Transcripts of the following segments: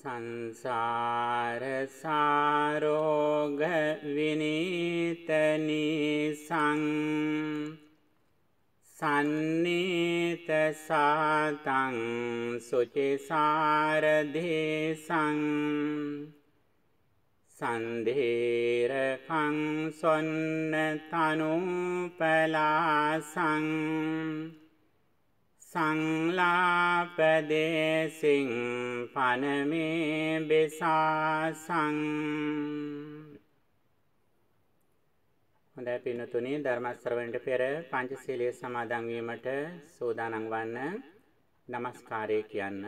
සංසාර සාරෝග විනීතනී සං සන්නීත සාතං සුචිසාරදේසං සන්ධේරකං සොන්න තනුපලාසං සංලාපදේසින් පනමේ බෙසාසං. හොඳයි පින්නතුනි ධර්ම ශ්‍රවණයට පෙර පංචශීලයේ සමාදන් වීමට සූදානම් වන්න নমස්කාරය කියන්න.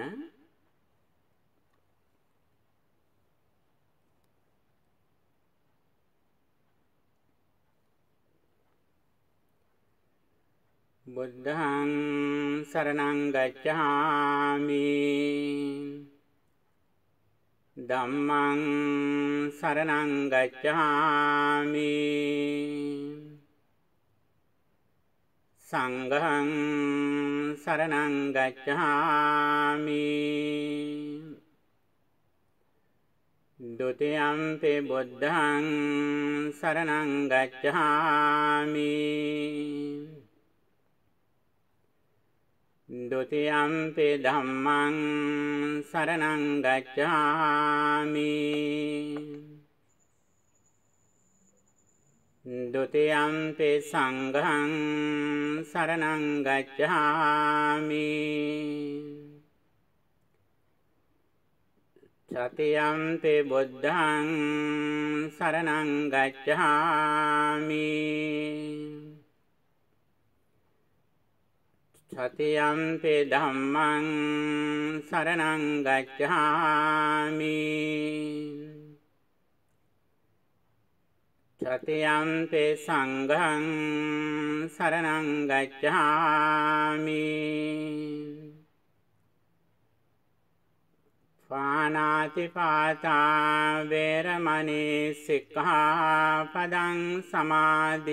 බුද්ධං සරණං ගච්ඡාමි ධම්මං සරණං ගච්ඡාමි සංඝං සරණං ගච්ඡාමි ဒုတိယံ පි බුද්ධං සරණං ගච්ඡාමි ဒုတိယံ පි ධම්මං සරණං ගච්ඡාමි ဒုတိယံ පි සංඝං සරණං ගච්ඡාමි တတိယံ පි බුද්ධං සරණං ගච්ඡාමි සතියම්පි ධම්මං සරණං ගච්ඡාමි। සතියම්පි සංඝං සරණං ගච්ඡාමි। පානාති පාතා වේරමණී සික්ඛාපදං සමාදියාමි।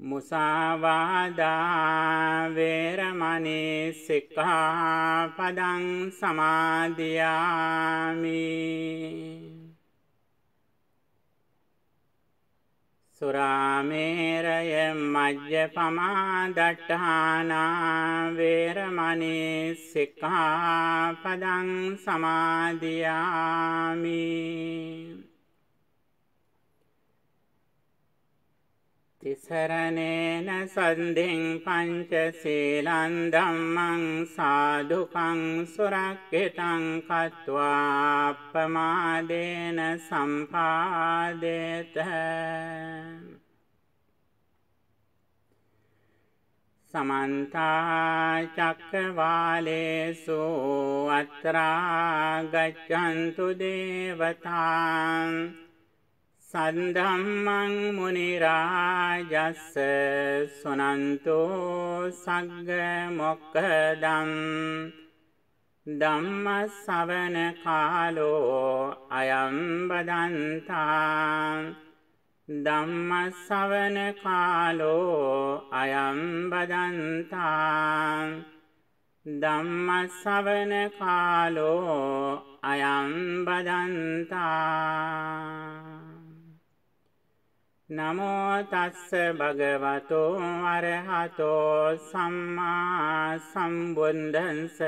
මුසාවාදා වේරමණී සික්ඛාපදං සමාදියාමි. සුරාමේරය මජ්ජපමා දට්ඨානා වේරමණී සික්ඛාපදං තිසරණේන සන්ධින් පංචශීලං ධම්මං සාදුකං සුරක්ඛිතං කତ୍වා අප්පමාදේන සම්පාදේත. සමන්ත චක්කවාලේසු අත්‍රා ගච්ඡන්තු දේවතාං සද්ධම්මං මුනිරාජස්ස සුනන්තෝ සග්ග මොක්කදම් ධම්ම ශවන කාලෝ අයම් බදන්තා ධම්ම ශවන කාලෝ අයම් බදන්තා ධම්ම ශවන කාලෝ අයම් බදන්තා නමෝ තස්ස භගවතෝ අරහතෝ සම්මා සම්බුද්දන්ස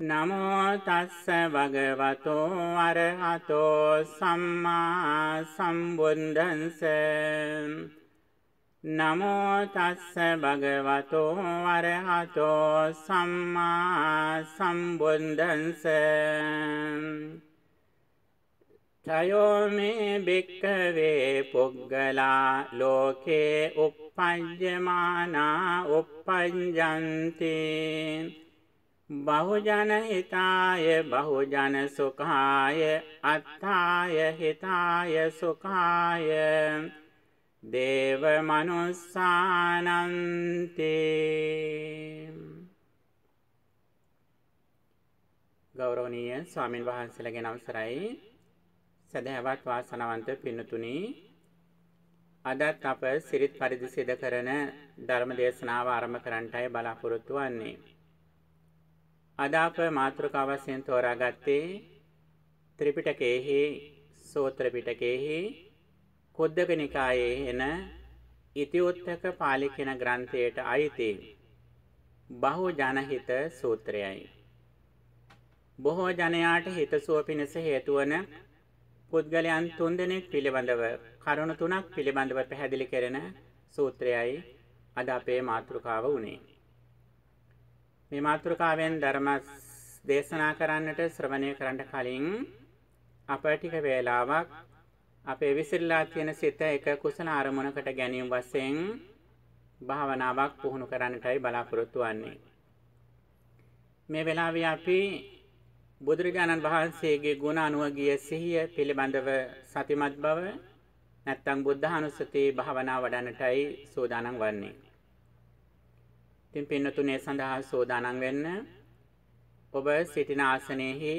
නමෝ තස්ස භගවතෝ අරහතෝ සම්මා සම්බුද්දන්ස නමෝ තස්ස භගවතෝ අරහතෝ සම්මා සම්බුද්දන්ස තයෝ මේ භික්කවේ පුග්ගලා ලෝකේ uppajjamana uppajjanti බහුජන හිතාය බහුජන සුඛාය අත්ථාය හිතාය සුඛාය. දේව මනුස්සානන්ති. ගෞරවනීය ස්වාමින් වහන්සේලාගේ අවසරයි. සදහවත් වාසනාවන්ත පින්නතුනි අදත් අප සිරිත් පරිදි සිදු කරන ධර්ම දේශනාව ආරම්භ කරන්නටයි බලාපොරොත්තු වෙන්නේ. අද අප මාතෘකාව වශයෙන් තෝරාගත්තේ ත්‍රිපිටකයේහි සූත්‍ර පිටකයේහි කුද්දක නිකායේ එන ඉතිඋත්තක පාලි කියන ග්‍රන්ථයට අයිති බහු ජනහිත සූත්‍රයයි. බොහෝ ජනයාට හිතසුව පිණිස හේතු වන පුද්ගලයන් තුන්දෙනෙක් පිළිබඳව කරුණු තුනක් පිළිබඳව පැහැදිලි කරන සූත්‍රයයි අද අපේ මාතෘකාව වුණේ. මේ මාතෘකාවෙන් ධර්ම දේශනා කරන්නට ශ්‍රවණය කරන්න කලින් අප ටික වේලාවක් අපේ විසිරලා තියෙන සිත එක කුසල අරමුණකට ගැනීම වශයෙන් භාවනාවක් පුහුණු කරන්නටයි බලාපොරොත්තු වෙන්නේ. මේ වෙලාවේ අපි බුදුරජාණන් වහන්සේගේ ගුණ අනුව ගිය සිහිය පිළිබඳව සතිමත් බව නැත්තම් බුද්ධානුස්සති භාවනා වඩන්නටයි සූදානම් වන්නේ. ඉතින් පින්නතුනේ සඳහා සූදානම් වෙන්න ඔබ සිටින ආසනයේහි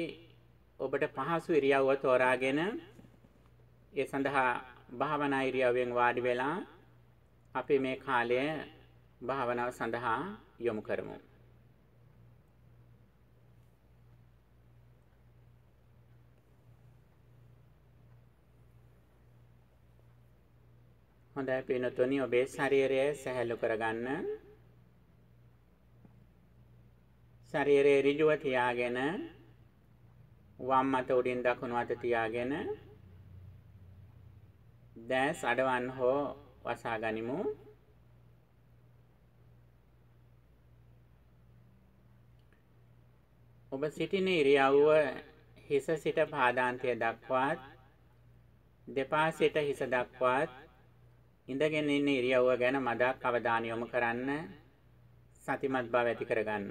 ඔබට පහසු ඉරියව්ව තෝරාගෙන ඒ සඳහා භාවනා ඉරියව්වෙන් වාඩි වෙලා අපි මේ කාලය භාවනාව සඳහා යොමු කරමු. හොඳයි පිනතුනි ඔබේ ශරීරය සැහැල්ලු කරගන්න. ශරීරයේ ඍජුව තියාගෙන වම් අත උඩින් දකුණු අත තියාගෙන දැස් අඩවන් හෝ වසා ගනිමු. ඔබ සිටින ඉරියව්ව හිස සිට පාදාන්තය දක්වාත් දෙපා සිට හිස දක්වාත් ඉඳගෙන ඉන්න ඉරියව්ව ගැන මදක් අවධානය යොමු කරන්න සතිමත් බව ඇති කරගන්න.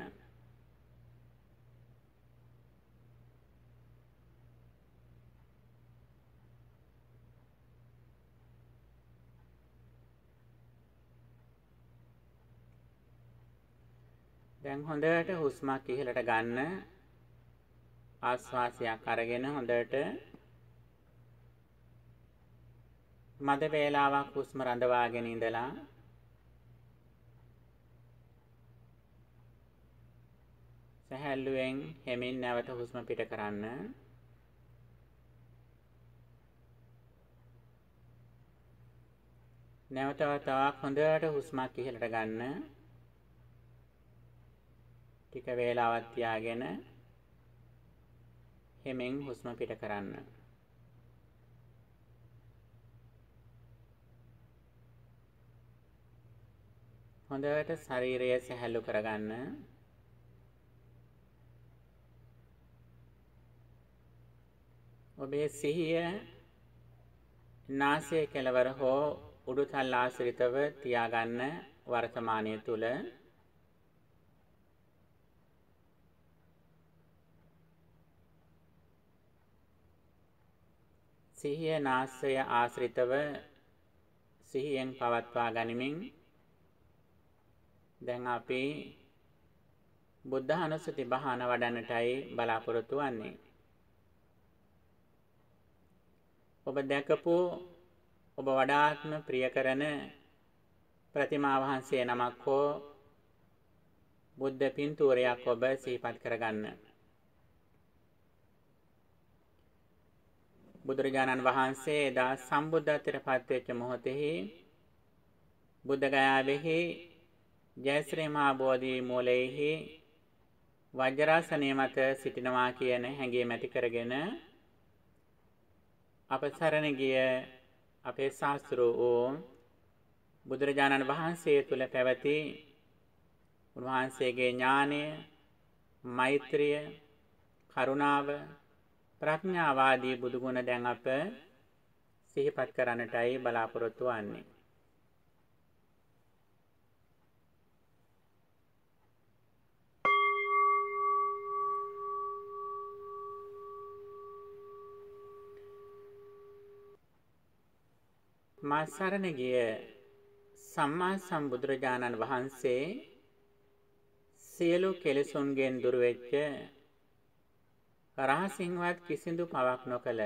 දැන් හොඳට හුස්මක් ඉහළට ගන්න ආස්වාසයක් අරගෙන හොඳට මද වේලාවක් හුස්ම රඳවාගෙන ඉඳලා සැහැල්ලුවෙන් හෙමින් නැවත හුස්ම පිට කරන්න. නැවත වතාවක් හොඳට හුස්මක් ඉහළට ගන්න. ටික වේලාවක් තියාගෙන හෙමින් හුස්ම පිට කරන්න. හොඳට ශරීරය සැහැල්ලු කරගන්න. ඔබේ සිහිය නාසය කෙළවර හෝ උඩුතල් ආශ්‍රිතව තියාගන්න වර්තමානය තුල සිහිය නාසය ආශ්‍රිතව සිහියෙන් පවත්වා ගනිමින් දැන් අපි බුද්ධ අනුස්සති බහන වඩන්නටයි බලාපොරොත්තු වෙන්නේ. ඔබ දැකපු ඔබ වඩාත්ම ප්‍රිය කරන ප්‍රතිමා වහන්සේ නමක් හෝ බුද්ධ පින්තූරයක් ඔබ සිහිපත් කරගන්න. බුදුරජාණන් වහන්සේ එදා සම්බුද්ධත්වයට පත්වෙච්ච මොහොතෙහි බුද්ධ ගයාවෙහි ජයශ්‍රී මහා බෝධි මූලයේහි වජ්‍රාසනය මත සිටිනවා කියන හැඟීම ඇති කරගෙන අප සරණ ගිය අපේ ශාස්ත්‍රෝ වූ බුදුරජාණන් වහන්සේ තුල පැවති උන්වහන්සේගේ ඥානය, මෛත්‍රිය, කරුණාව, ප්‍රඥාවාදී බුදු ගුණ දැන් අප සිහිපත් කරන්නටයි බලාපොරොත්තු වෙන්නේ. මා සරණ ගිය සම්මා සම්බුදුරජාණන් වහන්සේ සියලු කෙලෙසුන්ගෙන් දුර වෙච්ච රහසින්වත් කිසිදු පවක් නොකළ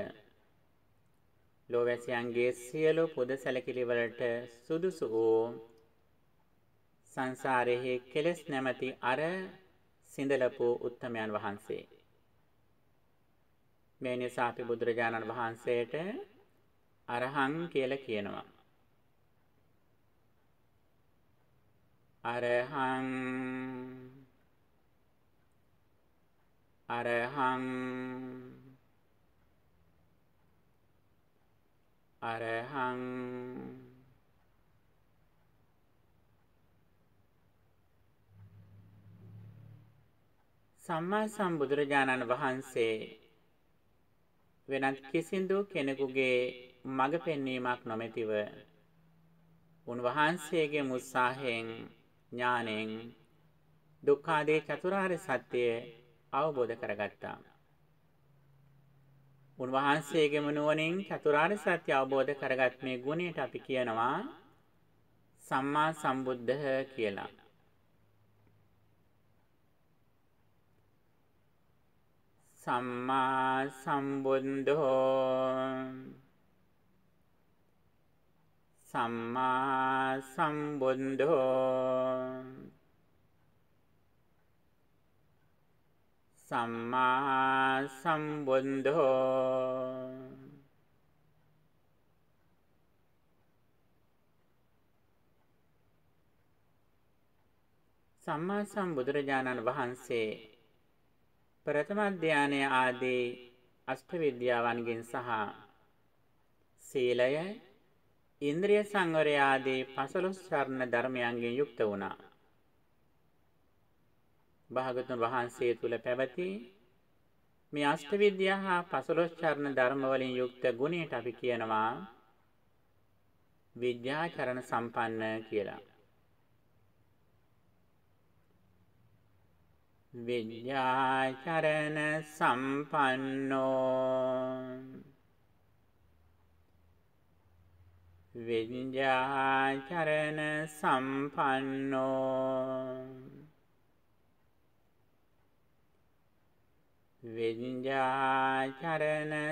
ලෝවැසියන්ගේ සියලු පුද සැලකිලි වලට සුදුසු වූ සංසාරයේ කෙලෙස් නැමැති අර සිඳලපු උත්තමයන් වහන්සේ. මේ නිසා අපි බුදුරජාණන් වහන්සේට අරහං කියලා කියනවා. අරහං අරහං අරහං. සම්මා සම්බුදුරජාණන් වහන්සේ වෙනත් කිසිදු කෙනෙකුගේ මඟ පෙන්වීමක් නොමැතිව උන්වහන්සේගේ උත්සාහයෙන් ඥාණයෙන් දුක්ඛාදී චතුරාර්ය සත්‍ය අවබෝධ කරගත්තා. උන්වහන්සේගේම නුවණින් චතුරාර්ය සත්‍ය අවබෝධ කරගත් මේ ගුණයට අපි කියනවා සම්මා සම්බුද්ධ කියලා. සම්මා සම්බුද්ධෝ සම්මා සම්බුද්ධෝ සම්මා සම්බුද්ධෝ සම්මා සම්බුදුරජාණන් වහන්සේ ප්‍රථම ධානය ආදී අෂ්ට විද්‍යාවන්ගෙන් සහ සීලය ඉන්ද්‍රිය සංවරය ආදී පසළොස් සරණ ධර්මයන්ගෙන් යුක්ත වුණා. භාගතුන් වහන්සේ තුල පැවති මේ අෂ්ටවිද්‍යා හා පසළොස් චරණ ධර්ම වලින් යුක්ත ගුණයට අපි කියනවා විද්‍යාචරණ සම්පන්න කියලා. විද්‍යාචරණ සම්පන්නෝ විද්‍යාචරණ සම්පන්නෝ. විඤ්ඤාචරණ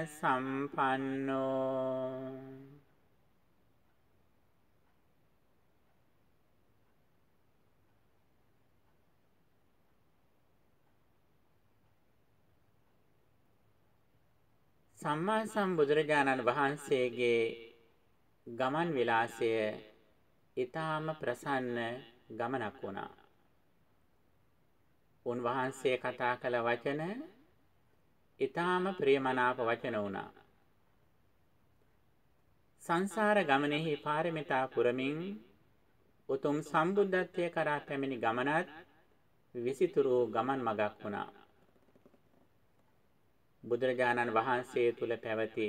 සම්පන්නෝ. සම්මා සම්බුදුරජාණන් වහන්සේගේ ගමන් විලාසය ඊටාම ප්‍රසන්න ගමනක් වුණා. උන්වහන්සේ කතා කළ වචන ඊටාම ප්‍රියමනාප වචන වුණා. සංසාර ගමනේහි පාරමිතා පුරමින් උතුම් සම්බුද්ධත්වයේ කරා පැමිණි ගමනත් විසිතුරු ගමන් මගක් වුණා. බුදුරජාණන් වහන්සේ තුල පැවති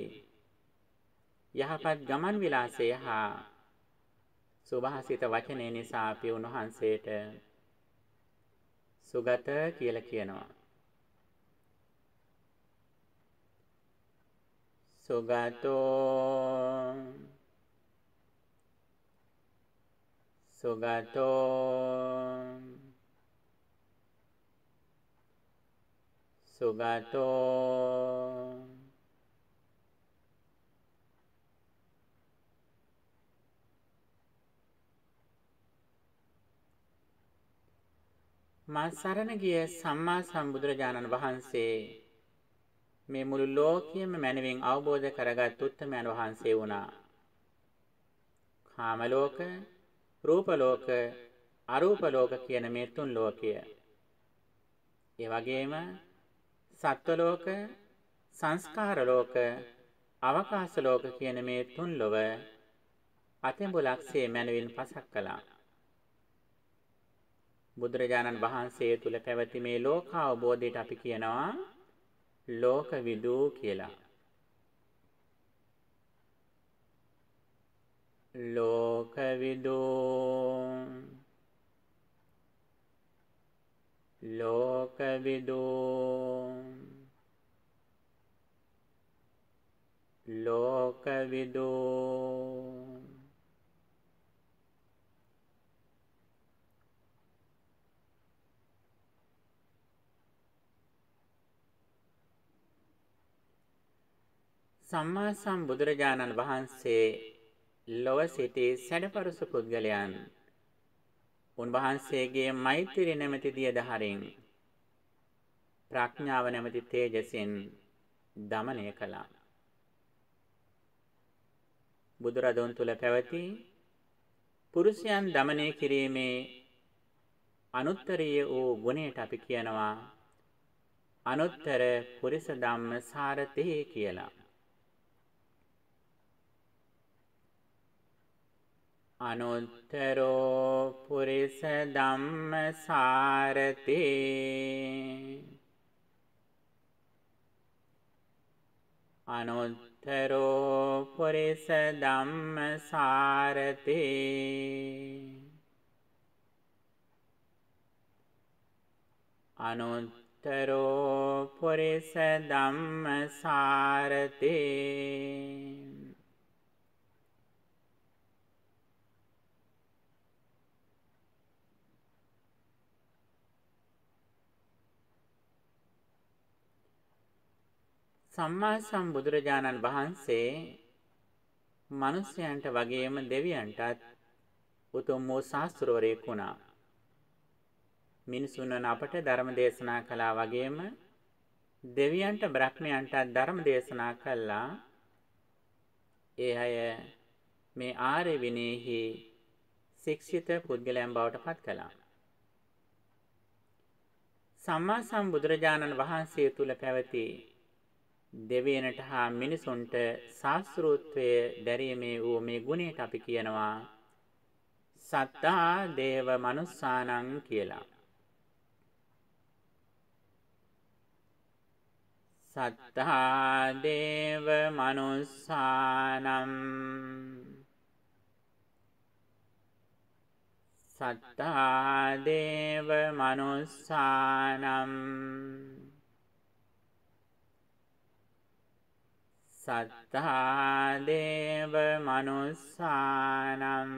යහපත් ගමන් විලාසය හා සුභාසිත වචනේ නිසා අපි උන්වහන්සේට සුගත කියලා කියනවා. සුගතෝ සුගතෝ සුගතෝ මා සරණ ගිය සම්මා සම්බුදුරජාණන් වහන්සේ මේ මුළු ලෝකයම මනවින් අවබෝධ කරගත් උත්තමයන් වහන්සේ වුණා. කාම ලෝක, රූප ලෝක, අරූප ලෝක කියන මේ තුන් ලෝකය. ඒ වගේම සත්ව ලෝක, සංස්කාර ලෝක, අවකාශ ලෝක කියන මේ තුන් ලොව අතෙඹුලක්සේ මනවින් පසක් කළා. බුදුරජාණන් වහන්සේ තුල පැවති මේ ලෝකාවබෝධයට අපි කියනවා ලෝකවිදූ කියලා. ලෝකවිදූ ලෝකවිදූ ලෝකවිදූ සම්මා සම්බුදුරජාණන් වහන්සේ ලොව සිටි සැඩපරුස පුද්ගලයන් උන්වහන්සේගේ මෛත්‍රිය නැමැති දියදහරෙන් ප්‍රඥාව නැමැති තේජසෙන් දමනය කළා. බුදුරදුන් තුල පැවති පුරුෂයන් দমনය කිරීමේ අනුත්තරීය වූ ගුණයට අපි කියනවා අනුත්තර පුරිස ධම්ම සාරතේ කියලා. අනුත්තරෝ පුරිස ධම්ම සාරතේ අනුත්තරෝ පුරිස ධම්ම සාරතේ අනුත්තරෝ පුරිස ධම්ම සාරතේ සම්මා සම්බුදුරජාණන් වහන්සේ මිනිසයන්ට වගේම දෙවියන්ටත් උතුම් වූ ශාස්ත්‍රවරයෙක් වුණා. මිනිසුන් අපට ධර්ම දේශනා කළා වගේම දෙවියන්ට බ්‍රහ්මයන්ටත් ධර්ම දේශනා කළා. ඒ අය මේ ආර්ය විනයෙහි ශික්ෂිත පුද්ගලයන් බවට පත් කළා. සම්මා සම්බුදුරජාණන් වහන්සේ තුල පැවති දෙවියනට හා මිනිසුන්ට ශාස්ත්‍රූත්වය දැරීමේ වූ මේ ගුණයට අපි කියනවා සත්තා දේව මනුස්සානං කියලා. සත්තා දේව මනුස්සානම් සත්තා දේව මනුස්සානම් සත්තා දේව මනුස්සානම්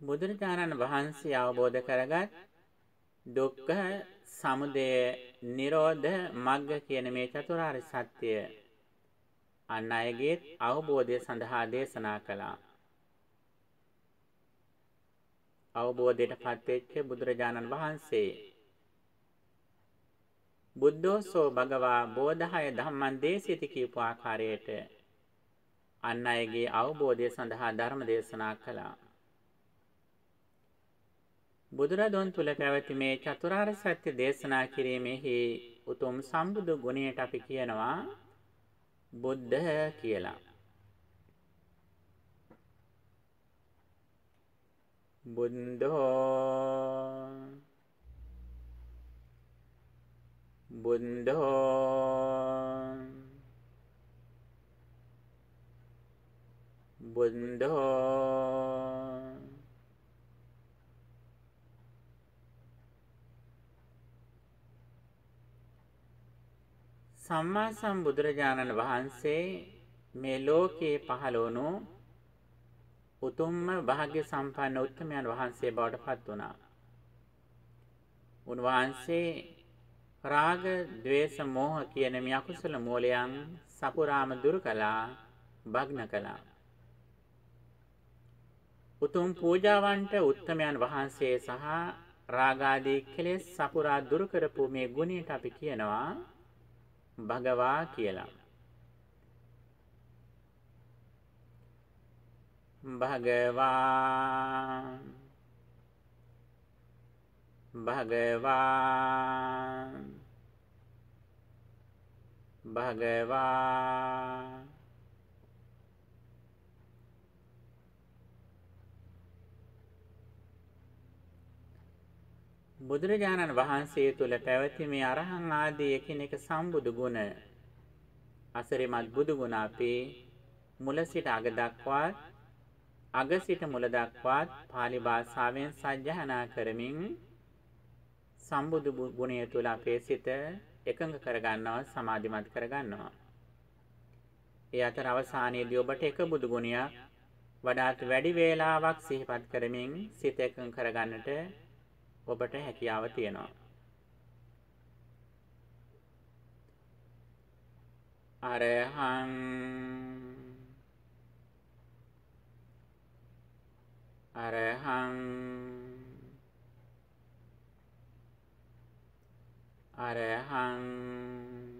බුදුරජාණන් වහන්සේ අවබෝධ කරගත් දුක්ඛ සමුදය නිරෝධ මග්ග කියන මේ චතුරාර්ය සත්‍යය අන් අයගේත් අවබෝධය සඳහා දේශනා කළා. අවබෝධයට පත්වෙච්ච බුදුරජාණන් වහන්සේ බුද්ධෝසෝ භගවා බෝධහය ධම්මන් දේශිති කියපු ආකාරයට අන් අයගේ අවබෝධය සඳහා ධර්ම දේශනා කළා. බුදුරදුන් තුල පැවති මේ චතුරාර්ය සත්‍ය දේශනා කිරීමෙහි උතුම් සම්බුදු ගුණයට අපි කියනවා බුද්ධ කියලා. බුද්ධෝ බුද්ධෝ බුද්ධෝ සම්මා සම්බුදුරජාණන් වහන්සේ මේ ලෝකේ පහළ වුණු උතුම්ම භාග්‍ය සම්පන්න උත්තමයන් වහන්සේ බවට පත් වුණා. උන්වහන්සේ රාග, ద్వේෂ, මෝහ කියන මේ අකුසල මූලයන් සපුරාම දුරු කළා, භග්න කළා. උතුම් පූජාවන්ට උත්තමයන් වහන්සේ සහ රාගාදී කෙලෙස් සපුරා දුරු කරපු මේ ගුණයට අපි කියනවා භගවා කියලා. භගවා. භගවා. භගවා. බුදුරජාණන් වහන්සේ තුළ පැවති මේ අරහං ආදී එකිනෙක සම්බුදු ගුණ අසරිමත් බුදු ගුණ අපි මුල සිට අග දක්වාත් අග සිට මුල දක්වාත් pāli භාෂාවෙන් සජ්ජහනා කරමින් සම්බුදු ගුණය තුළ අපේ සිත එකඟ කරගන්නවා සමාධිමත් කරගන්නවා. ඒ අතර අවසානයේදී ඔබට එක බුදු ගුණයක් වඩාත් වැඩි වේලාවක් සිහිපත් කරමින් සිත එකඟ කරගන්නට ඔබට හැකියාව තියෙනවා. අරහං අරහං අරහං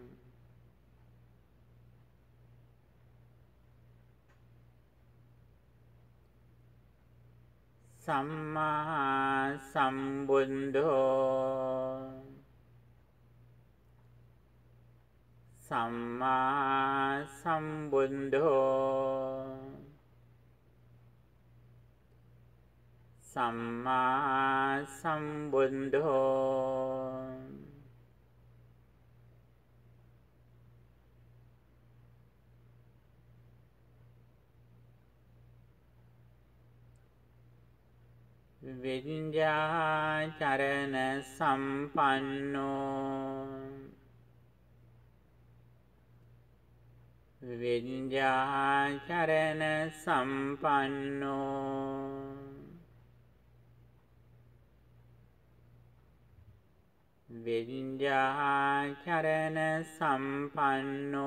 සම්මා සම්බුද්ධෝ සම්මා සම්බුද්ධෝ සම්මා සම්බුද්ධෝ විඤ්ඤාචරණ සම්පන්නෝ විඤ්ඤාචරණ සම්පන්නෝ විඤ්ඤාචරණ සම්පන්නෝ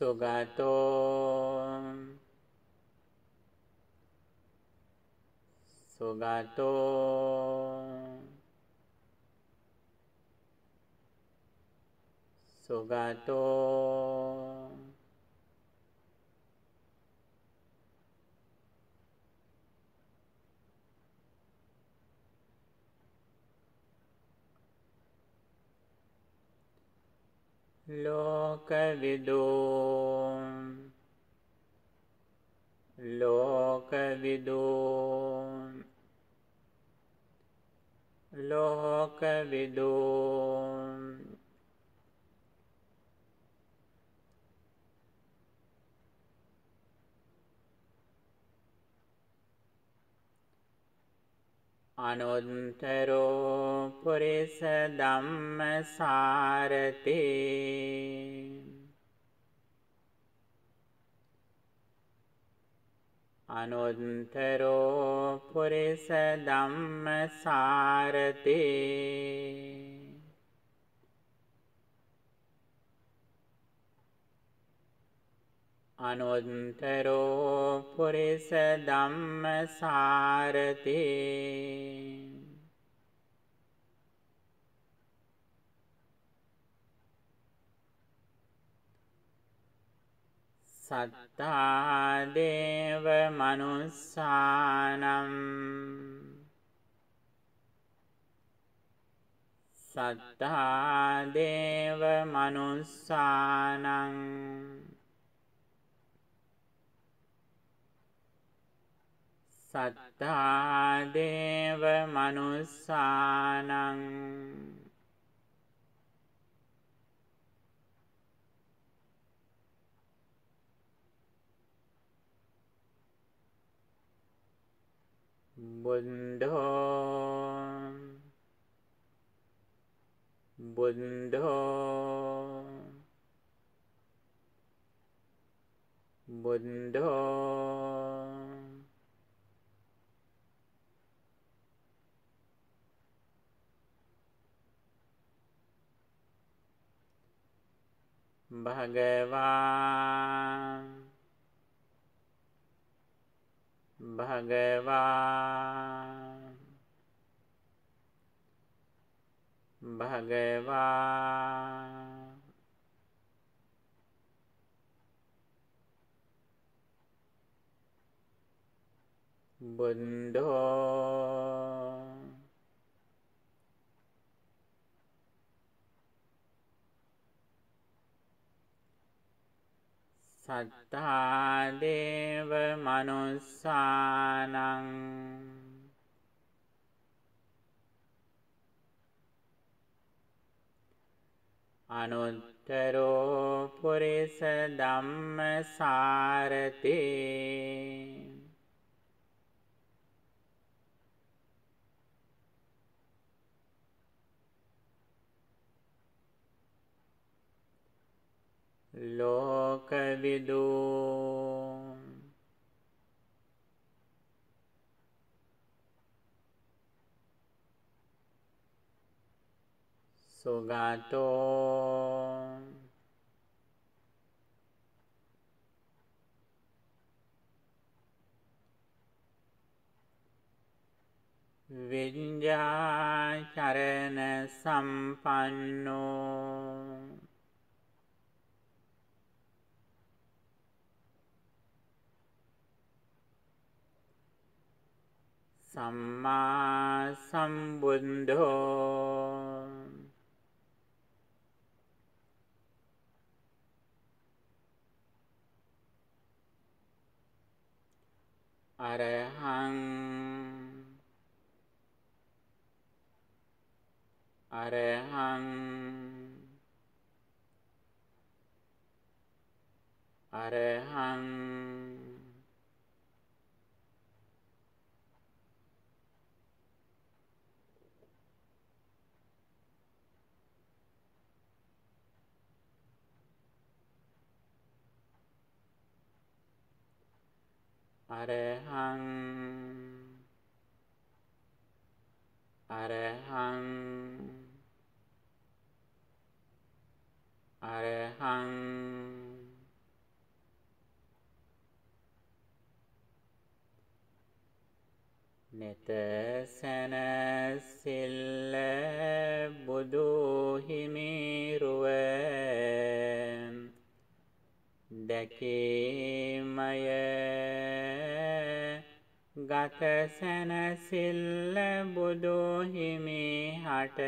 สุกาโตสุกาโตสุกาโต ලෝකවිදෝ ලෝකවිදෝ ලෝකවිදෝ අනුත්තරෝ පුරිස ධම්ම සාරතේ. අනුත්තරෝ පුරිස ධම්ම සාරතේ. අනුත්තරෝ පුරිස ධම්මසාරති. සත්තා දේව මනුස්සානම්. සත්තා දේව මනුස්සානං සත්තා දේව මනුස්සානං බුද්ධෝ බුද්ධෝ බුද්ධෝ භගවා। භගවා। භගවා। බුද්ධෝ සත්තා දේව මනුස්සානං අනුත්තරෝ පුරිස ධම්ම සාරතේ ලෝකවිදු සුගතෝ විඤ්ඤාචරණ සම්පන්නෝ සම්මා සම්බුද්ධෝ අරහං අරහං අරහං අරහං අරහං අරහං. නෙත සැනසිල්ල බුදු හිමිරුව දැකීමය. ගත සැනසිල්ල බුදු හිමි හට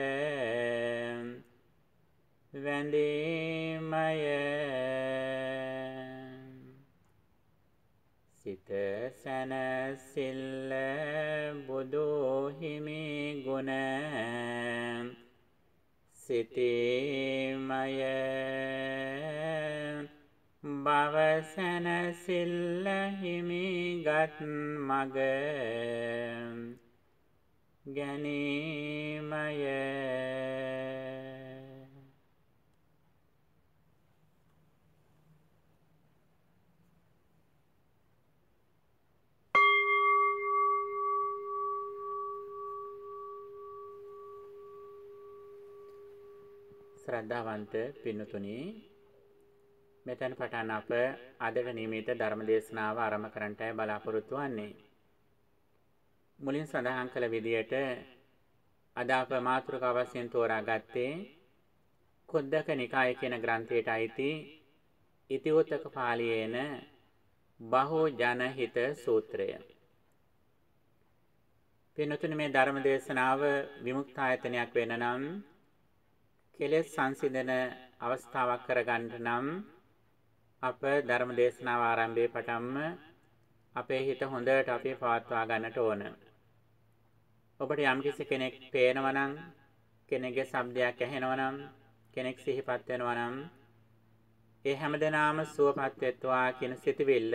වැඳීමය. සිත සැනසිල්ල බුදු හිමි ගුණ සිතීමය බවසැනසිල්ල හිමිගත් මග ගැනීමය. ශ්‍රද්ධාවන්ත පින්නතුනි මෙතන පටන් අප අදට නියමිත ධර්ම දේශනාව ආරම්භ කරන්නටයි බලාපොරොත්තු වෙන්නේ. මුලින් සඳහන් කළ විදියට අද අප මාතෘකාව වශයෙන් තෝරාගත්තේ කුද්දක නිකාය කියන ග්‍රන්ථයට අයිති ඉතිවොතක පාළියේන බහෝ ජනහිත සූත්‍රය. පින්තුනි මේ ධර්ම දේශනාව විමුක්තායතනයක් වෙන නම් කෙලෙස් සංසිඳන අවස්ථාවක් කරගන්න නම් අප ධර්ම දේශනාව ආරම්භයේ පටන්ම අපේ හිත හොඳට අපි පවත්වා ගන්නට ඕන. ඔබට යම්කිසි කෙනෙක් පේනවා නම් කෙනෙක්ගේ ශබ්දයක් ඇහෙනවා නම් කෙනෙක් සිහිපත් වෙනවා නම් ඒ හැමදෙනාම සුවපත් වෙත්වා කියන සිතවිල්ල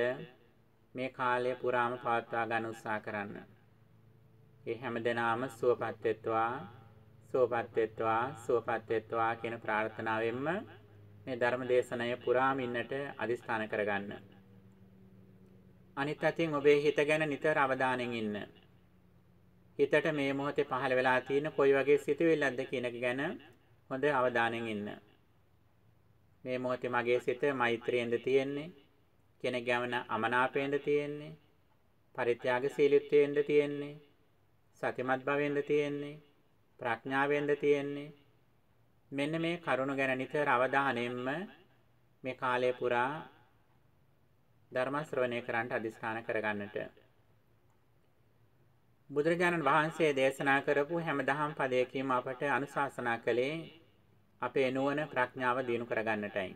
මේ කාලය පුරාම පවත්වා ගන්න උත්සාහ කරන්න. ඒ හැමදෙනාම සුවපත් වෙත්වා සුවපත් වෙත්වා සුවපත් වෙත්වා කියන ප්‍රාර්ථනාවෙන්ම මේ ධර්ම දේශනය පුරාම ඉන්නට අදිස්ථාන කරගන්න. අනිත් අතින් ඔබේ හිත ගැන නිතර අවධානයෙන් ඉන්න. හිතට මේ මොහොතේ පහළ වෙලා තියෙන කොයි වගේ සිතුවිල්ලක්ද කියන එක ගැන හොඳ අවධානයෙන් ඉන්න. මේ මොහොතේ මගේ සිත මෛත්‍රියෙන්ද තියෙන්නේ? කෙනෙක් ගැන අමනාපයෙන්ද තියෙන්නේ? පරිත්‍යාගශීලීත්වයෙන්ද තියෙන්නේ? සතිමත් භවෙන්ද තියෙන්නේ? ප්‍රඥාවෙන්ද තියෙන්නේ? මෙන්න මේ කරුණ ගැන නිතර අවධානයෙන්ම මේ කාලය පුරා ධර්ම ශ්‍රවණය කරන්නට අදිස්ථාන කරගන්නට. බුදුරජාණන් වහන්සේ දේශනා කරපු හැම දහම් පදයකින්ම අපට අනුශාසනා කළේ අපේ නුවණ ප්‍රඥාව දියුණු කරගන්නටයි.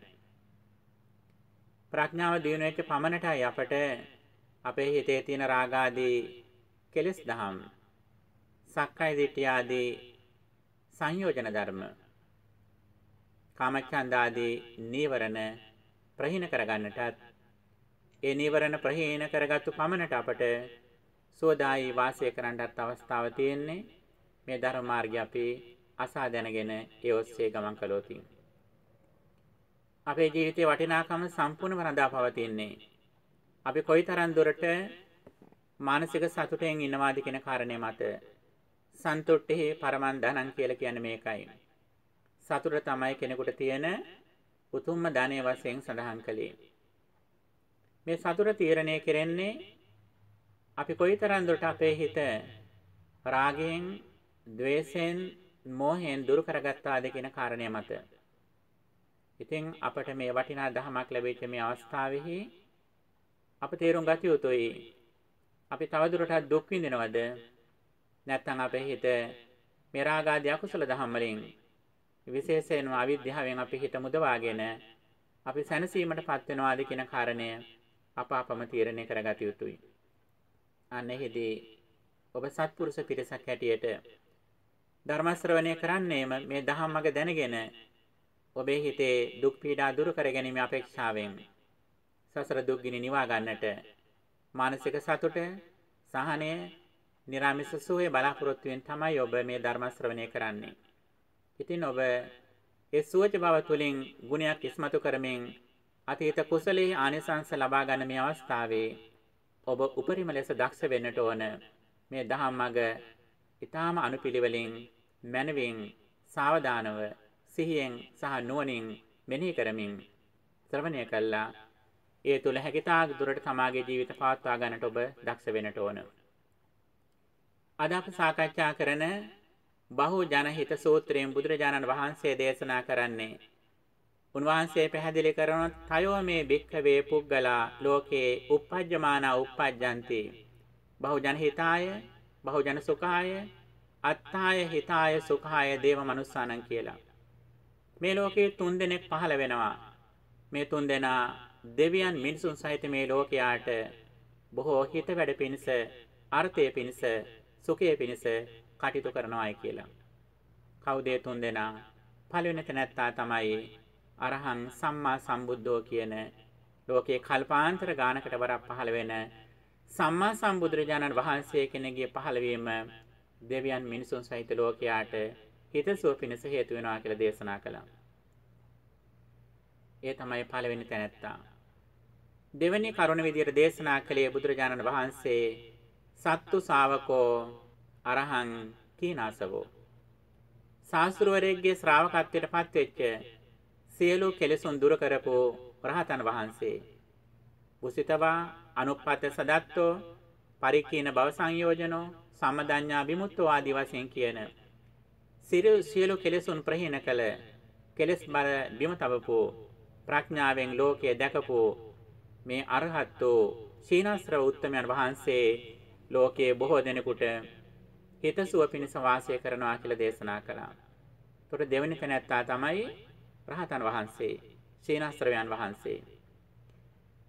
ප්‍රඥාව දියුණු වෙච්ච පමණටයි අපට අපේ හිතේ තියෙන රාගාදී කෙලෙස් දහම් සක්කාය දිට්ඨිය ආදී සංයෝජන ධර්ම කාමච්ඡන්ද ආදී නීවරණ ප්‍රහීන කරගන්නටත් ඒ නීවරණ ප්‍රහීන කරගත්තු පමණට අපට සෝදායි වාසය කරන්නත් අවස්ථාව තියෙන්නේ. මේ ධර්ම මාර්ගය අපි අසා දැනගෙන ඒ ඔස්සේ ගමන් කළොත්. අපේ ජීවිතයේ වටිනාකම සම්පූර්ණව රඳා පවතින්නේ අපි කොයිතරම් දුරට මානසික සතුටෙන් ඉන්නවාද කියන කාරණේ මත සන්තුට්ඨේ පරමන් ධනං කියලා කියන්නේ මේකයි. සතුට තමයි කෙනෙකුට තියෙන උතුම්ම ධනය වශයෙන් සඳහන් කළේ. මේ සතුට තීරණය කෙරෙන්නේ අපි කොයිතරම් දුරට අපේ හිත රාගයෙන්, ద్వේෂයෙන්, මෝහයෙන් දුරු කරගත්තාද කියන කාරණය මත. ඉතින් අපට මේ වටිනා දහමක් ලැබෙච්ච මේ අවස්ථාවෙහි අප තේරුම් ගත යුතුයි. අපි තවදුරටත් දුක් විඳිනවද? නැත්නම් අපේ හිත මේ රාගාදී අකුසල දහම් වලින් විශේෂයෙන්ම අවිද්‍යාවෙන් අපි හිත මුදවාගෙන අපි සැනසීමටපත් වෙනවාද කියන කාරණය අප අපම තීරණය කරගත යුතුයි. අන්න එහිදී ඔබ සත්පුරුෂ පිරිසක් හැටියට ධර්ම ශ්‍රවණය කරන්නේම මේ දහම් මඟ දැනගෙන ඔබේ හිතේ දුක් පීඩා දුරු කර ගැනීම අපේක්ෂාවෙන් සසර දුක් ගිනි නිවා ගන්නට මානසික සතුට සහනය නිරාමිස සුවේ බලාපොරොත්තුවෙන් තමයි ඔබ මේ ධර්ම ශ්‍රවණය කරන්නේ. ඉතින් ඔබ ඒ සුවච බව තුළින් ගුණයක් ඉස්මතු කරමින් අතීත කුසලයේ ආනිසංස ලබා ගන්න මේ අවස්ථාවේ ඔබ උපරිම ලෙස දක්ෂ වෙන්නට ඕන මේ දහම් මඟ ඊටාම අනුපිළිවෙලින් මනවින් සාවධානව සිහියෙන් සහ නුවණින් මෙනෙහි කරමින් ශ්‍රවණය කළා ඒ තුල හැකිතාක් දුරට තමාගේ ජීවිත පවත්වා ගන්නට ඔබ දක්ෂ වෙන්නට ඕන. අද අප සාකච්ඡා කරන බහු ජනහිත සූත්‍රයෙන් බුදුරජාණන් වහන්සේ දේශනා කරන්නේ. උන්වහන්සේ පැහැදිලි කරන තයෝ මේ භික්ඛවේ පුද්ගලා ලෝකේ uppajjamana uppajjanti. බහු ජනහිතාය බහු ජන සුඛාය අත්තාය හිතාය සුඛාය දේව මනුස්සානං කියලා. මේ ලෝකේ තුන් දෙනෙක් පහළ වෙනවා. මේ තුන් දෙනා දෙවියන් මිනිසුන් සහිත මේ ලෝකයාට බොහෝ හිත වැඩ පිණිස අර්ථය පිණිස සුඛය පිණිස කටයුතු කරනවායි කියලා. කවුද තුන් දෙනා? පළවෙනි තැනැත්තා තමයි අරහං සම්මා සම්බුද්ධෝ කියන ලෝකේ කල්පාන්තර ගානකට වරක් පහළ වෙන සම්මා සම්බුදුරජාණන් වහන්සේ කෙනෙකුගේ පහළවීම දෙවියන් මිනිසුන් සහිත ලෝකයාට හිතසුව පිණිස හේතු වෙනවා කියලා දේශනා කළා. ඒ තමයි පළවෙනි තැනැත්තා. දෙවෙනි කරුණ විදියට දේශනා කළේ බුදුරජාණන් වහන්සේ සත්තු ශාවකෝ අරහං කීනාසවෝ. ශාස්ත්‍රවරයෙක්ගේ ශ්‍රාවකත්වයට පත්වෙච්ච සියලු කෙලෙසුන් දුර කරපු රහතන් වහන්සේ. බුසිතවා අනුප්පත සදත්තෝ පරිකීන භව සංයෝජනෝ සම්මදඤ්ඤා විමුක්තෝ ආදී වශයෙන් කියන සියලු කෙලෙසුන් ප්‍රහීන කළ කෙලෙස් බර බිම තබපු ප්‍රඥාවෙන් ලෝකය දැකපු මේ අරහත්ෝ සීනාස්ත්‍රව උත්තමයන් වහන්සේ ලෝකයේ බොහෝ දෙනෙකුට හිතසුව පිණිස වාසය කරනවා කියලා දේශනා කළා. ඒතකොට දෙවෙනි තැනැත්තා තමයි රහතන් වහන්සේ, සීනාස්ත්‍රවයන් වහන්සේ.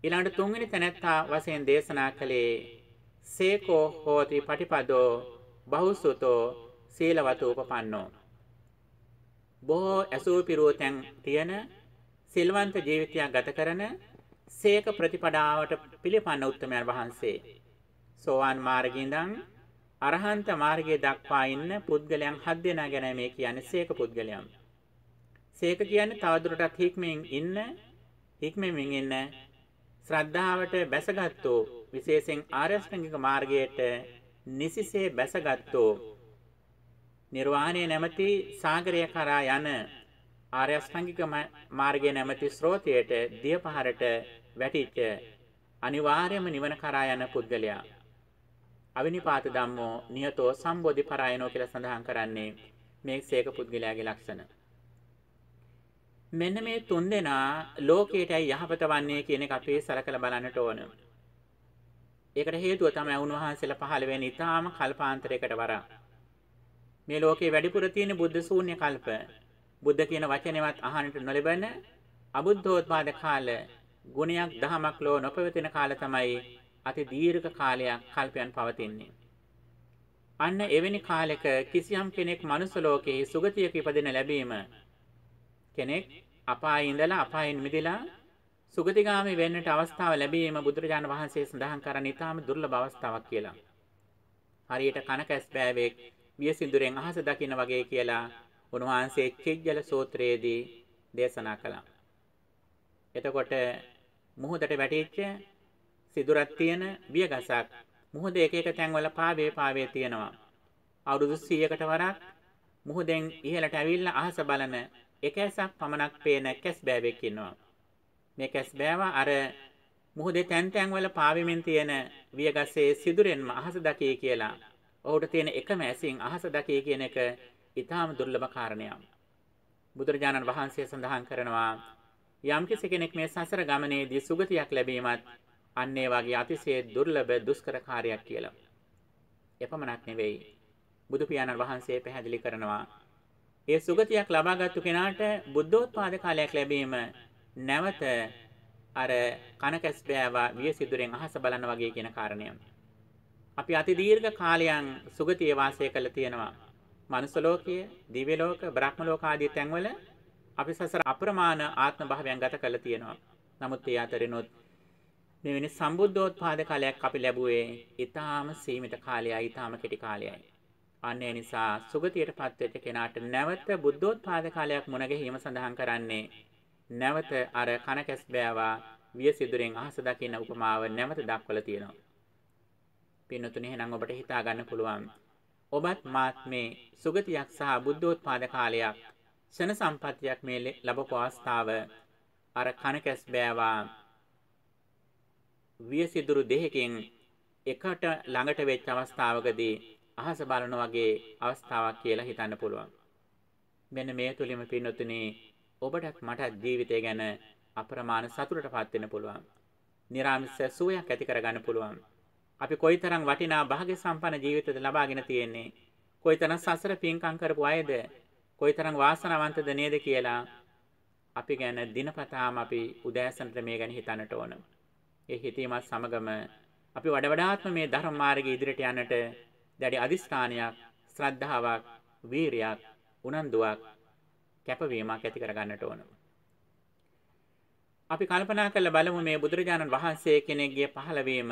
ඊළඟට තුන්වෙනි තැනැත්තා වශයෙන් දේශනා කළේ සේකෝ හෝති පටිපදෝ බහුසුතෝ සීලවතෝ උපපන්නෝ. බොහෝ ඇසූ පිරුවතෙන් තියෙන සිල්වන්ත ජීවිතයක් ගත කරන සේක ප්‍රතිපදාවට පිළිපන්න උත්තමයන් වහන්සේ සෝවාන් මාර්ගයේ ඉඳන් අරහන්ත මාර්ගයේ දක්වා ඉන්න පුද්ගලයන් හත් දෙනා ගැන මේ කියන්නේ සේක පුද්ගලයන්. සේක කියන්නේ තවදුරටත් හික්මෙන් ඉන්න හික්මෙමින් ඉන්න ශ්‍රද්ධාවට බැසගත්තු විශේෂයෙන් ආර්යශ්‍රැංගික මාර්ගයට නිසිසේ බැසගත්තු නිර්වාණය නැමැති සාගරය කරා යන ආර්ය අෂ්ටාංගික මාර්ගයේ නැමැති ස්රෝතයට දියපහරට වැටිච්ච අනිවාර්යම නිවන කරා යන පුද්ගලයා අවිනිපාත ධම්මෝ නියතෝ සම්බෝධි පරායනෝ කියලා සඳහන් කරන්නේ මේ සේක පුද්ගලයාගේ ලක්ෂණ. මෙන්න මේ තුන් දෙනා ලෝකයටයි යහපත වන්නේ කියන එක අපි සලකලා බලන්නට ඕන. ඒකට හේතුව තමයි උන්වහන්සේලා පහළ වෙන ඊටාම කල්පාන්තරයකට වරා. මේ ලෝකේ වැඩිපුර තියෙන බුද්ධ ශූන්‍ය කල්ප. බුද්ධ කියන වචනේවත් අහන්නට නොලැබෙන අබුද්ධෝත්පාද කාල ගුණයක් දහමක් ලෝ නොපවතින කාල තමයි අති දීර්ඝ කාලයක් කල්පයන් පවතින්නේ. අන්න එවැනි කාලෙක කිසියම් කෙනෙක් මනුස්ස ලෝකයේ සුගතියක ඉපදෙන ලැබීම කෙනෙක් අපායේ ඉඳලා අපායෙන් මිදලා සුගතිගාමී වෙන්නට අවස්ථාව ලැබීම බුදුරජාණන් වහන්සේ සඳහන් කරන ඉතාම දුර්ලභ අවස්ථාවක් කියලා. හරියට කනකැස් බෑවෙක් වියසිඳුරෙන් අහස දකින්න වගේ කියලා උන්වහන්සේ චෙජ්ජල සූත්‍රයේදී දේශනා කළා. එතකොට මුහුදට වැටිච්ච සිදුරක් තියෙන බියගසක් මුහුද එක එක තැන්වල පාවේ පාවේ තියෙනවා. අවුරුදු 100කට වරක් මුහුදෙන් ඉහළට ඇවිල්ලා අහස බලන එක ඇසක් පමණක් පේන කැස් බෑවෙක් ඉන්නවා. මේ කැස් බෑවා අර මුහුදේ තැන් තැන් වල පාවෙමින් තියෙන වියගසේ සිදුරෙන්ම අහස දකී කියලා. ඔහුට තියෙන එකම ඇසින් අහස දකී කියන එක ඊටාම දුර්ලභ කාරණයක්. බුදුරජාණන් වහන්සේ සඳහන් කරනවා යම් කෙනෙක් මේ සසර ගමනේදී සුගතියක් ලැබීමත් අන්න ඒ වගේ අතිශය දුර්ලභ දුෂ්කර කාර්යයක් කියලා. එපමණක් නෙවෙයි. බුදු පියාණන් වහන්සේ පැහැදිලි කරනවා ඒ සුගතියක් ලබාගත්තු කෙනාට බුද්ධෝත්පාද කාලයක් ලැබීම නැවත අර කනකැස් බෑවා වියසිදුරෙන් අහස බලන වගේ කියන කාරණය. අපි අති දීර්ඝ කාලයන් සුගතිය වාසය කළ තියෙනවා. මනුස්ස ලෝකයේ, දිව්‍ය ලෝක, බ්‍රහ්ම ලෝක ආදී තැන්වල අපි සසර අප්‍රමාණ ආත්ම භාවයන් ගත කළ තියෙනවා. නමුත් ඒ අතරිනුත් මෙවැනි සම්බුද්ධෝත්පාද කාලයක් අපි ලැබුවේ ඊටාම සීමිත කාලයයි, ඊටාම කෙටි කාලයයි. අන්න ඒ නිසා සුගතියටපත් වෙච්ච කෙනාට නැවත බුද්ධෝත්පාද කාලයක් මුණ ගැහිම සඳහන් කරන්නේ නැවත අර කනකැස් බෑවා වියසිදුරෙන් අහස දකින්න උපමාව නැවත දක්වලා තියෙනවා. පින්නතුනේ එහෙනම් ඔබට හිතා ගන්න පුළුවන්. ඔබත් මාත් මේ සුගතියක් සහ බුද්ධෝත්පාද කාලයක් ෂණ සම්පත්තියක් මේ ලැබපු අවස්ථාව අර කනකැස් බෑවා වියසිදුරු දෙහකින් එකට ළඟට වෙච්ච අවස්ථාවකදී අහස බලන වගේ අවස්ථාවක් කියලා හිතන්න පුළුවන්. මෙන්න මේ තුලින්ම පින්නතුනේ ඔබටත් මටත් ජීවිතය ගැන අප්‍රමාණ සතුටටපත් වෙන්න පුළුවන්. නිර්ාමිෂ සුවයක් ඇති කරගන්න පුළුවන්. අපි කොයිතරම් වටිනා භාග්‍ය සම්පන්න ජීවිතද ලබාගෙන තියෙන්නේ. කොයිතරම් සසර පින්කම් කරපු අයද කොයිතරම් වාසනාවන්තද නේද කියලා අපි ගැන දිනපතාම අපි උදෑසනට මේ ගැන හිතන්නට ඕන. ඒ හිතීමත් සමගම අපි වඩ වඩාත්ම මේ ධර්ම මාර්ගයේ ඉදිරියට යන්නට දැඩි අදිස්ථානයක්, ශ්‍රද්ධාවක්, වීරියක්, උනන්දුවක් කැපවීමක් ඇති කරගන්නට ඕන. අපි කල්පනා කරලා බලමු මේ බුදුරජාණන් වහන්සේ කෙනෙක්ගේ පහළවීම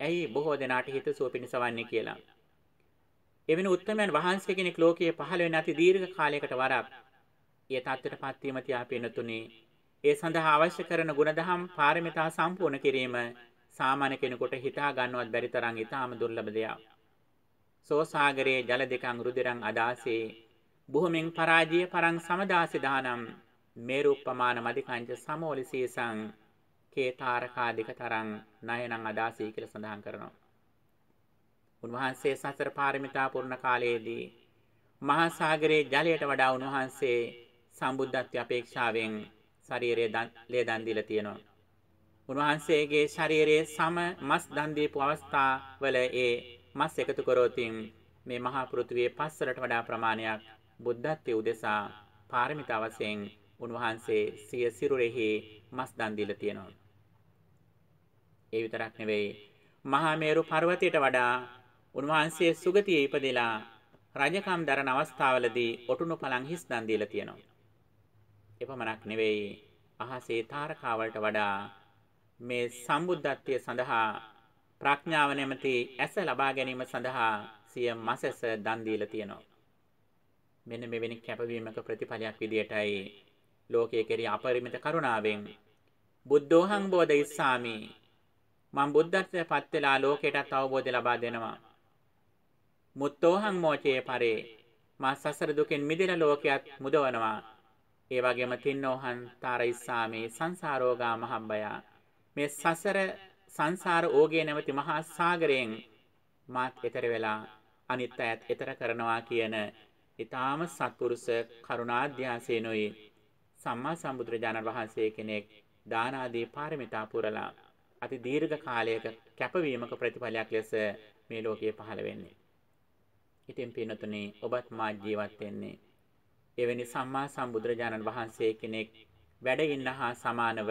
ඇයි බොහෝ දෙනාට හිතසුව පිණිස වන්නේ කියලා. එවැනි උත්තමයන් වහන්සේ කෙනෙක් ලෝකයේ පහළ වෙන අති දීර්ඝ කාලයකට වරක් ඒ தත්ත්වයටපත් වීම තියා පෙනුතුනේ ඒ සඳහා අවශ්‍ය කරන ගුණධම් පාරමිතා සම්පූර්ණ කිරීම සාමාන්‍ය කෙනෙකුට හිතා ගන්නවත් බැරි තරම් ඊටාම දුර්ලභ දෙයක්. සෝසාගරයේ ජල දෙකන් රුධිරන් අදාසේ බුහුමින් පරාජය පරං සමදාසි දානම් මේරුප්පමාන මදිකංච සමෝලි සීසං කේතාරකාදික තරං නයනං අදාසී කියලා සඳහන් කරනවා. උන්වහන්සේ සසර පාරමිතා පුරණ කාලයේදී මහා සාගරයේ ජලයට වඩා උන්වහන්සේ සම්බුද්ධත්ව අපේක්ෂාවෙන් ශරීරයේ ලේ දන් දීලා තියෙනවා. උන්වහන්සේගේ ශරීරයේ සම මස් දන් දීපු අවස්ථාවල ඒ මස් එකතු කරෝතින් මේ මහා පෘථිවියේ පස්සලට වඩා ප්‍රමාණයක් බුද්ධත්වයේ උදෙසා පාරමිතා වශයෙන් උන්වහන්සේ සිය සිරුරෙහි මස් දන් දීලා තියෙනවා. ඒ විතරක් නෙවෙයි මහා මේරු පර්වතයට වඩා උන්වහන්සේ සුගතියේ ඉපදෙලා රජකම් දරන අවස්ථාවලදී ඔටුනු පලං හිස් දන් දීලා තියෙනවා. එපමණක් නෙවෙයි. අහසේ තාරකාවලට වඩා මේ සම්බුද්ධත්වයේ සඳහා ප්‍රඥාව නැමැති ඇස ලබා ගැනීම සඳහා සිය මසස දන් දීලා තියෙනවා. මෙන්න මෙවැනි කැපවීමක ප්‍රතිඵලයක් විදියටයි ලෝකයේ කෙරෙහි අපරිමිත කරුණාවෙන් බුද්ධෝහං බෝධිස්සාමි මම බුද්ධත්වයට පත් වෙලා ලෝකයටත් අවබෝධය ලබා දෙනවා. මුත්තෝහං මෝචේ පරේ මා සසර දුකෙන් මිදෙන ලෝකයක් මුදවනවා. ඒ වගේම තින්නෝහං තාරිස්සාමි සංසාරෝගා මහබ්බය මේ සසර සංසාර ඕගේ නැමැති මහා සාගරයෙන් මාත් ඈතර වෙලා අනිත් අයත් ඈතර කරනවා කියන ඊටාම සත්පුරුෂ කරුණාධ්‍යාසේනොයි සම්මා සම්බුදුරජාණන් වහන්සේ කෙනෙක් දාන ආදී පාරමිතා පුරලා අති දීර්ඝ කාලයක කැපවීමක ප්‍රතිඵලයක් ලෙස මේ ලෝකයේ පහළ වෙන්නේ. ඉතින් පින්නතුනි ඔබත් මා ජීවත් වෙන්නේ එවැනි සම්මා සම්බුදුරජාණන් වහන්සේ කෙනෙක් වැඩ ඉන්න හා සමානව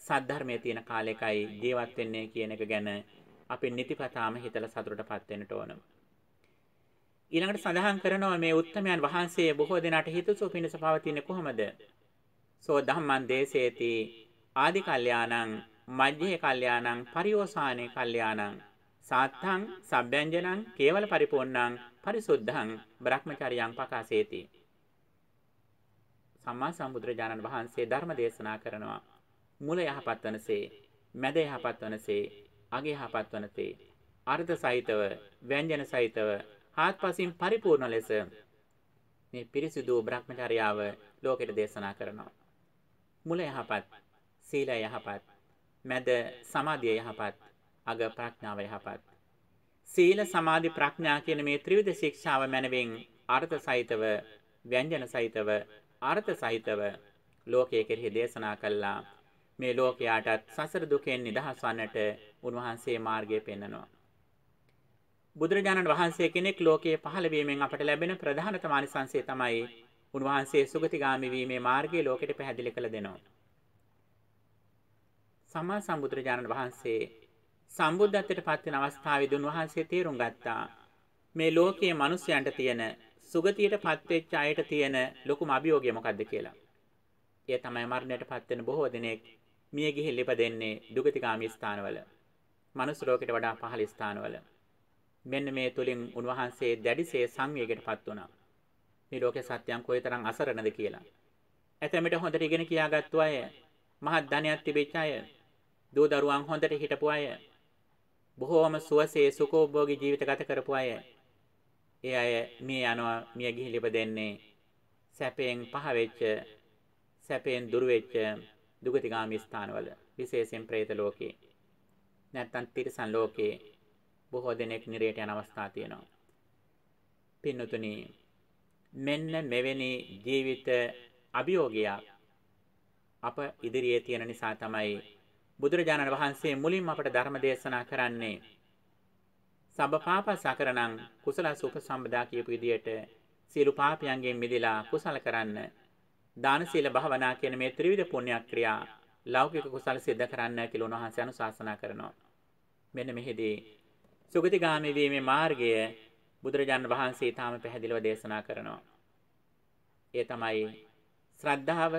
සද්ධර්මයේ තියෙන කාලයකයි ජීවත් වෙන්නේ කියන එක ගැන අපි නිතිපතාම හිතලා සතුටටපත් වෙන්නට ඕන. ඊළඟට සඳහන් කරනවා මේ උත්තමයන් වහන්සේ බොහෝ දෙනාට හිතසුව පිණිස පවතින්නේ කොහොමද? සෝ ධම්මං දේශේති ආදි කල්යාණං මජ්ජේ කල්යාණං පරිෝසానే කල්යාණං සාත්තං සබ්බ්‍යංජනං කේවල පරිපූර්ණං පරිසුද්ධං බ්‍රහ්මචාරියං පකාසේති සම්මා සම්බුදුරජාණන් වහන්සේ ධර්ම දේශනා කරනවා. මුල යහපත් වනසේ මැද යහපත් වනසේ අග යහපත් වනසේ අර්ථ සහිතව ව්‍යංජන සහිතව හාත්පසින් පරිපූර්ණ ලෙස මේ පිරිසිදු බ්‍රහ්මචර්යාව ලෝකෙට දේශනා කරනවා. මුල යහපත් සීලය යහපත් මැද සමාධිය යහපත් අග ප්‍රඥාව යහපත්. සීල සමාධි ප්‍රඥා කියන මේ ත්‍රිවිධ ශික්ෂාව මැනවින් අර්ථ සහිතව ව්‍යංජන සහිතව අර්ථ සහිතව ලෝකයේ කෙරෙහි දේශනා කළා මේ ලෝකයාටත් සසර දුකෙන් නිදහස් වන්නට උන්වහන්සේ මාර්ගය පෙන්වනවා. බුදුරජාණන් වහන්සේ කෙනෙක් ලෝකයේ පහළ වීමෙන් අපට ලැබෙන ප්‍රධානතම අනිසංසය තමයි උන්වහන්සේ සුගතිගාමි වීමේ මාර්ගය ලෝකෙට පැහැදිලි කළ දෙනවා. සම්මා සම්බුදුරජාණන් වහන්සේ සම්බුද්ධත්වයට පත් වෙන අවස්ථාවේදී උන්වහන්සේ තේරුම් ගත්තා මේ ලෝකයේ මිනිස්යන්ට තියෙන සුගතියට පත්වෙච්ච අයට තියෙන ලොකුම අභියෝගය මොකක්ද කියලා. ඒ තමයි මරණයට පත් වෙන බොහෝ දෙනෙක් මිය ගිහින් ඉපදෙන්නේ දුගතිගාමී ස්ථානවල. මනුස්ස ලෝකෙට වඩා පහළ ස්ථානවල. මෙන්න මේ තුලින් උන්වහන්සේ දැඩිසේ සංවේගයටපත් වුණා. මේ ලෝකේ සත්‍යයන් කොයිතරම් අසරණද කියලා. ඇතැමිට හොඳට ඉගෙන කියාගත්තු අය, මහත් ධනයක් තිබෙච්ච අය, දූ දරුවන් හොඳට හිටපු අය, බොහෝම සුවසේ සුඛෝභෝගී ජීවිත ගත කරපු අය. ඒ අය මේ යනවා මිය ගිහින් ඉපදෙන්නේ සැපයෙන් පහ වෙච්ච, සැපයෙන් දුර වෙච්ච දුගතිගාමී ස්ථානවල විශේෂයෙන් പ്രേත ලෝකේ නැත්තම් තිරිසන් ලෝකේ බොහෝ දෙනෙක් නිරයට යන අවස්ථා තියෙනවා. පින්නතුනි මෙන්න මෙවැනි ජීවිත අභියෝගයක් අප ඉදිරියේ තියෙන නිසා තමයි බුදුරජාණන් වහන්සේ මුලින්ම අපට ධර්ම දේශනා කරන්නේ සබ්බපාපසකරණං කුසල සුපසම්පදා කියපු විදියට සියලු පාපයන්ගෙන් මිදලා කුසල කරන්න දාන සීල භාවනා කියන මේ ත්‍රිවිධ පුණ්‍ය ක්‍රියා ලෞකික කුසල සිද්ධ කරන්න කියලා උන්වහන්සේ අනුශාසනා කරනවා. මෙන්න මෙහිදී සුගතිගාමී වීමේ මාර්ගය බුදුරජාණන් වහන්සේ තාම පැහැදිලිව දේශනා කරනවා. ඒ තමයි ශ්‍රද්ධාව,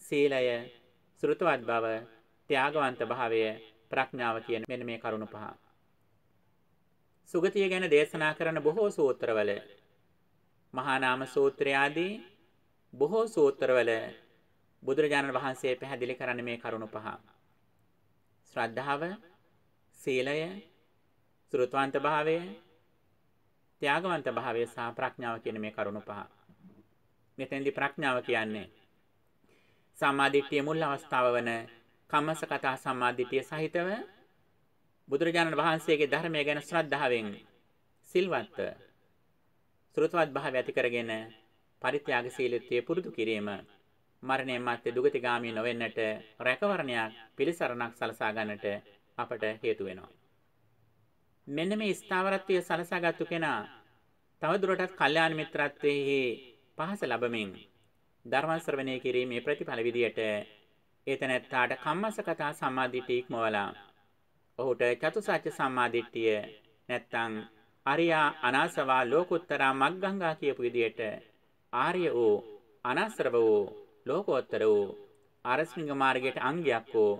සීලය, ශ්‍රුතවත් බව, ත්‍යාගවන්ත භාවය, ප්‍රඥාව කියන මෙන්න මේ කරුණු පහ. සුගතිය ගැන දේශනා කරන බොහෝ සූත්‍රවල මහා නාම සූත්‍රය ආදී බොහෝ සූත්‍රවල බුදුරජාණන් වහන්සේ පැහැදිලි කරන්නේ මේ කරුණු පහ. ශ්‍රද්ධාව, සීලය, සෘතවන්ත භාවය, ත්‍යාගවන්ත භාවය සහ ප්‍රඥාව කියන මේ කරුණු පහ. මෙතෙන්දී ප්‍රඥාව කියන්නේ සම්මාදිට්ඨිය මුල් අවස්ථාව වන කම්මසකතා සම්මාදිට්ඨිය සහිතව බුදුරජාණන් වහන්සේගේ ධර්මය ගැන ශ්‍රද්ධාවෙන් සිල්වත්ව ශ්‍රෘතවත් භාවය ඇති කරගෙන පරිත්‍යාගශීලීත්වයේ පුරුදු කිරීම මරණයන් මැත්තේ දුගතිගාමී නොවෙන්නට රැකවරණයක් පිළිසරණක් සලසා ගන්නට අපට හේතු වෙනවා. මෙන්න මේ ස්ථාවරත්වය සලසාගත්තු කෙනා තවදුරටත් කල්යාණ මිත්‍රත්වයේ පහස ලැබමින් ධර්ම ශ්‍රවණය කිරීමේ ප්‍රතිඵල විදියට ඒතනත්තාට කම්මසකතා සම්මාදිට්ඨිය ඉක්මවලා ඔහුට චතුසත්‍ය සම්මාදිට්ඨිය නැත්තම් අරියා අනාසවා ලෝකුත්තරා මග්ගංගා කියපු විදියට ආර්ය වූ අනස්රව වූ ලෝකෝත්තර වූ ආරස්මික මාර්ගයට අංගයක් වූ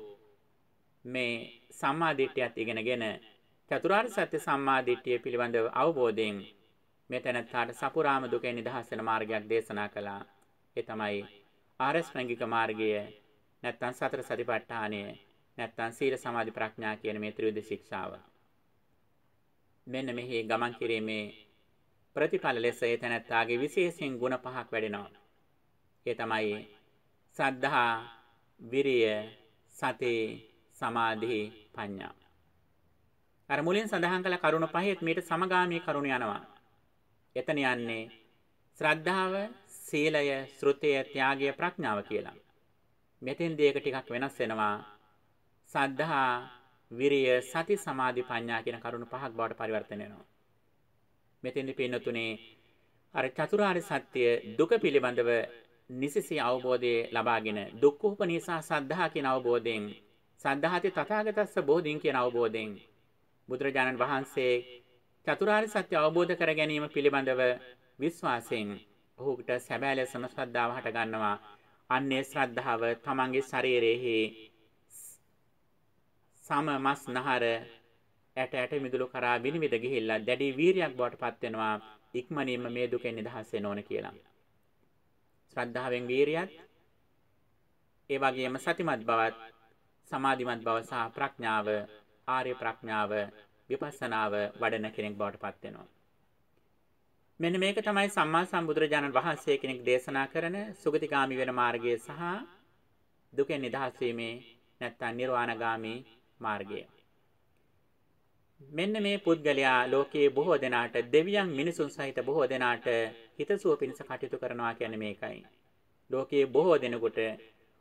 මේ සම්මාදිට්ඨියත් ඉගෙනගෙන චතුරාර්ය සත්‍ය සම්මාදිට්ඨිය පිළිබඳව අවබෝධයෙන් මෙතනත්තාට සපුරාම දුකෙන් නිදහස් වෙන මාර්ගයක් දේශනා කළා. ඒ තමයි ආරස්මංගික මාර්ගය නැත්තම් සතර සතිපට්ඨානය නැත්තම් සීල සමාධි ප්‍රඥා කියන මේ ත්‍රිවිධ ශික්ෂාව. මෙන්න මෙහි ගමන් කිරීමේ ප්‍රතිඵල ලෙස ඒ තැනැත්තාගේ විශේෂයෙන් ගුණ පහක් වැඩෙනවා. ඒ තමයි සද්ධා, විරිය, සති, සමාධි, ප්‍රඥා. අර මුලින් සඳහන් කළ කරුණ පහෙත් මීට සමගාමී කරුණ යනවා. එතන යන්නේ ශ්‍රද්ධාව, සීලය, ශ්‍රුතය, ත්‍යාගය, ප්‍රඥාව කියලා. මෙතෙන්දී ඒක ටිකක් වෙනස් වෙනවා. සද්ධා, විරිය, සති, සමාධි, ප්‍රඥා කියන කරුණු පහක් බවට පරිවර්තන වෙනවා. මෙතෙන්දි පින්නතුනේ අර චතුරාර්ය සත්‍ය දුක පිළිබඳව නිසිසි අවබෝධය ලබාගෙන දුක්ඛෝපනිසා සද්ධා කියන අවබෝධයෙන් සද්ධාති තථාගතස්ස බෝධින් කියන අවබෝධයෙන් බුදුරජාණන් වහන්සේ චතුරාර්ය සත්‍ය අවබෝධ කර ගැනීම පිළිබඳව විශ්වාසයෙන් ඔහුට සැබෑ ලෙසම ශ්‍රද්ධාව හට ගන්නවා. අන්නේ ශ්‍රද්ධාව තමන්ගේ ශරීරයේ සම මස් නහර ඇට ඇට මිදුළු කරා විනිවිද ගිහිල්ලා දැඩි වීරියක් බවට පත් වෙනවා ඉක්මනින්ම මේ දුකෙන් නිදහස් වෙන්න ඕන කියලා. ශ්‍රද්ධාවෙන් වීරියත් ඒ වගේම සතිමත් බවත් සමාධිමත් බව සහ ප්‍රඥාව ආර්ය ප්‍රඥාව විපස්සනාව වඩන කෙනෙක් බවට පත් වෙනවා. මෙන්න මේක තමයි සම්මා සම්බුදුරජාණන් වහන්සේ කෙනෙක් දේශනා කරන සුගතිගාමි වෙන මාර්ගය සහ දුකෙන් නිදහස් වීමේ නැත්නම් නිර්වාණගාමි මාර්ගය. මෙන්න මේ පුද්ගලයා ලෝකයේ බොහෝ දෙනාට දෙවියන් මිනිසුන් සහිත බොහෝ දෙනාට හිතසුව පිණිස කටයුතු කරනවා කියන්නේ මේකයි. ලෝකයේ බොහෝ දෙනෙකුට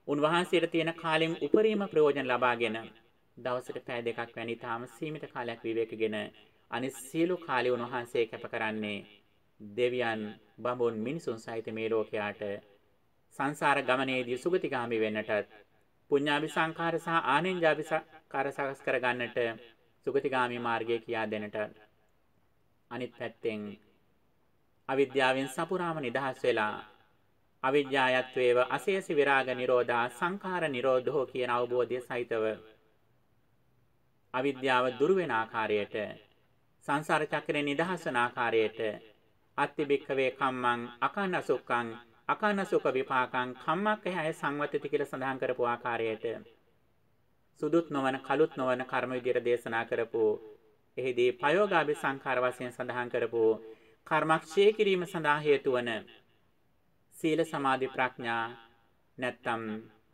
උන්වහන්සේට තියෙන කාලෙන් උපරිම ප්‍රයෝජන ලබාගෙන දවසට පැය දෙකක් වැනි තාම සීමිත කාලයක් විවේකගෙන අනිත් සියලු කාලය උන්වහන්සේ කැප කරන්නේ දෙවියන් බඹුන් මිනිසුන් සහිත මේ ලෝකයාට සංසාර ගමනේදී සුගතිගාමි වෙන්නටත් පුඤ්ඤාභි සංඛාර සහ ආනෙන්ජාභි සංඛාර සකස් කරගන්නට සුගතිගාමි මාර්ගය කියා දෙන්නට අනිත් පැත්තෙන් අවිද්‍යාවෙන් සපුරාම නිදහස් වෙලා අවිද්‍යායත්වේව අශේෂ විරාග නිරෝධා සංඛාර නිරෝධෝ කියන අවබෝධය සහිතව අවිද්‍යාව දුරු වෙන ආකාරයට සංසාර චක්‍රේ නිදහස් වන ආකාරයට අත්ති බික්කවේ කම්මං අකන්නසුක්ඛං අකන්නසුක විපාකං කම්මක්ඛය සංවත්ති කියලා සඳහන් කරපු ආකාරයට සුදුත් නොවන කලුත් නොවන කර්ම විදියට දේශනා කරපු එහිදී ප්‍රයෝගාභි සංඛාර වශයෙන් සඳහන් කරපු කර්මක්ෂය කිරීම සඳහා හේතු වන සීල සමාධි ප්‍රඥා නැත්තම්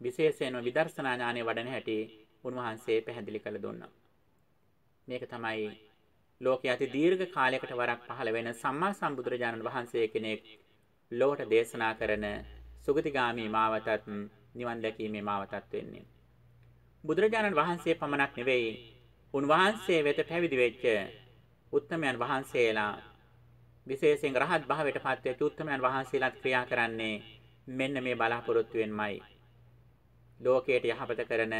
විශේෂයෙන්ම විදර්ශනා ඥානෙ වඩන හැටි උන්වහන්සේ පැහැදිලි කළ දුන්නා. මේක තමයි ලෝකයේ අති දීර්ඝ කාලයකට වරක් පහළ වෙන සම්මා සම්බුදුරජාණන් වහන්සේ කෙනෙක් ලෝකට දේශනා කරන සුගතිගාමී මාවතත් නිවන් දැකීමේ මාවතත් වෙන්නේ. බුදුරජාණන් වහන්සේ පමණක් නෙවෙයි උන්වහන්සේ වෙත පැවිදි වෙච්ච උත්තමයන් වහන්සේලා විශේෂයෙන් රහත් භාවයට පත් වෙච්ච උත්තමයන් වහන්සේලාත් ක්‍රියා කරන්නේ මෙන්න මේ බලාපොරොත්තුවෙන්මයි. ලෝකයට යහපත කරන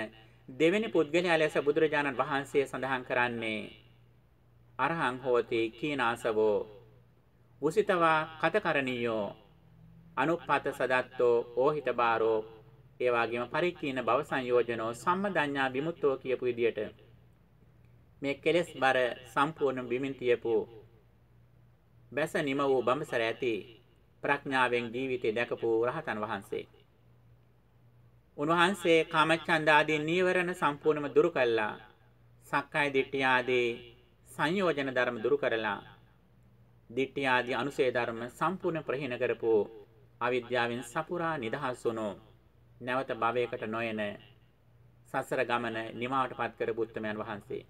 දෙවෙනි පුද්ගලයා ලෙස බුදුරජාණන් වහන්සේ සඳහන් කරන්නේ අරහං හෝති කීනාසවෝ උසිතවා කතකරණීයෝ අනුප්පත සදත්තෝ ඕහිත බාරෝ ඒ වගේම පරික්කීන භව සංයෝජනෝ සම්මදඤ්ඤා විමුක්තෝ කියපු විදියට මේ කෙලෙස් බර සම්පූර්ණ බිමින් තියපු බැස නිම වූ බඹසර ඇති ප්‍රඥාවෙන් ජීවිතය දැකපු රහතන් වහන්සේ. උන්වහන්සේ කාමච්ඡන්ද ආදී නීවරණ සම්පූර්ණයෙන්ම දුරු කළා. සක්කාය දිට්ඨිය ආදී සංයෝජන ධර්ම දුරු කරලා දිට්ඨිය ආදී අනුසේ ධර්ම සම්පූර්ණ ප්‍රහීන කරපු අවිද්‍යාවෙන් සපුරා නිදහස් වුණෝ නැවත භවයකට නොයන සසර ගමන නිමාවටපත් කරපු උත්තමයන් වහන්සේ.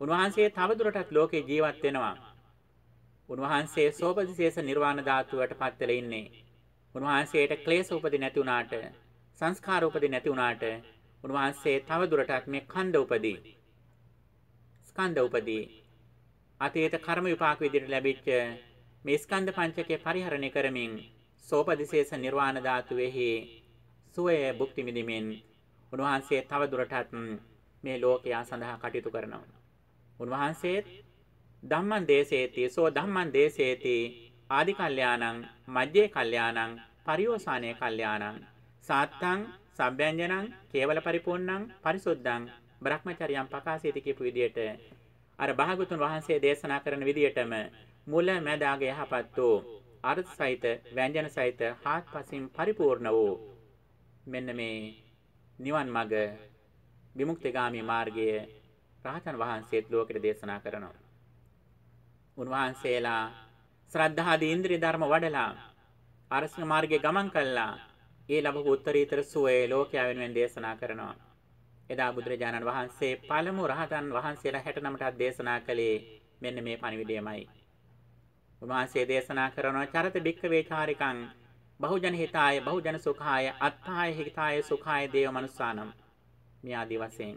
උන්වහන්සේ තවදුරටත් ලෝකේ ජීවත් වෙනවා. උන්වහන්සේ සෝපදිශේෂ නිර්වාණ ධාතුවට පත් වෙලා ඉන්නේ. උන්වහන්සේට ක්ලේශ උපදි නැති වුණාට, සංස්කාර උපදි නැති වුණාට, උන්වහන්සේ තව දුරටත් මේ ඛණ්ඩ උපදී. ස්කන්ධ උපදී. අතීත කර්ම විපාක විදිහට ලැබිච්ච මේ ස්කන්ධ පංචකය පරිහරණය කරමින් සෝපදිශේෂ නිර්වාණ ධාතුවේහි සුවය භුක්ති විඳිමින් උන්වහන්සේ තව දුරටත් මේ ලෝකයා සඳහා කටයුතු කරනවා. උන්වහන්සේත් ධම්මං දේශේති සෝ ධම්මං දේශේති ආදි කල්යාණං මජ්ජේ කල්යාණං පරියෝසానේ කල්යාණං සාත්තං සබ්බ්‍යංජනං කේවල පරිපූර්ණං පරිසුද්ධං බ්‍රහ්මචර්යයන් පකාසීති කියපු විදියට අර භාගතුන් වහන්සේ දේශනා කරන විදියටම මුල මැද අග යහපත් වූ අර්ථ සහිත ව්‍යංජන සහිත හාත්පසින් පරිපූර්ණ වූ මෙන්න මේ නිවන් මඟ විමුක්තිගාමී මාර්ගය රහතන් වහන්සේත් ලෝකෙට දේශනා කරනවා උන්වහන්සේලා ශ්‍රද්ධාදී ඉන්ද්‍රිය ධර්ම වඩලා අරසන මාර්ගයේ ගමන් කළා. ඒ ලැබපු උත්තරීතර සුවේ ලෝකයා වෙනුවෙන් දේශනා කරනවා. එදා බුදුරජාණන් වහන්සේ පළමු රහතන් වහන්සේලා 69ටත් දේශනා කළේ මෙන්න මේ පණිවිඩයමයි. උන්වහන්සේ දේශනා කරනවා චරත බික්ක වේචාරිකං බහුජන හිතාය බහුජන සුඛාය අත්ථාය හිතාය සුඛාය දේව මනුස්සානම්. මේ ආදි වශයෙන්.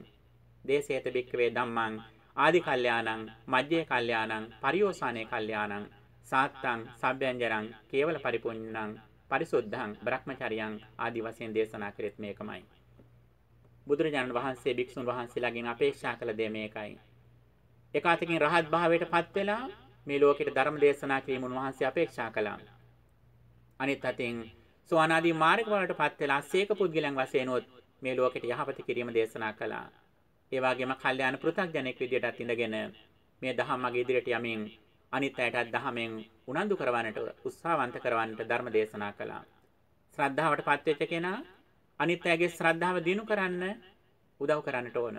දේශේත බික්කවේ ධම්මං ආදි කල්යාණං මජ්ජේ කල්යාණං පරියෝසానේ කල්යාණං සාත්තං සබ්බ්‍යංජරං කේවල පරිපුඤ්ඤං පරිසුද්ධං බ්‍රහ්මචරියං ආදි වශයෙන් දේශනා කරෙත් මේකමයි. බුදුරජාණන් වහන්සේ භික්ෂුන් වහන්සේලාගෙන් අපේක්ෂා කළ දේ මේකයි. එක අතකින් රහත් භාවයට පත් වෙලා මේ ලෝකෙට ධර්ම දේශනා කිරීම උන්වහන්සේ අපේක්ෂා කළා. අනිත් අතින් සෝවානාදී මාර්ග වලට පත් වෙලා සීක පුද්ගලයන් වශයෙන් උත් මේ ලෝකෙට යහපත කිරීම දේශනා කළා. ඒ වගේම කල්යාණ පෘථග්ජනෙක් විදියටත් ඉඳගෙන මේ දහම් මගේ ඉදිරියට යමින් අනිත් අයටත් දහමෙන් උනන්දු කරවන්නට උත්සාහවන්ත කරවන්නට ධර්ම දේශනා කළා. ශ්‍රද්ධාවට පත් වෙච්ච කෙනා අනිත් අයගේ ශ්‍රද්ධාව දිනු කරන්න උදව් කරන්නට ඕන.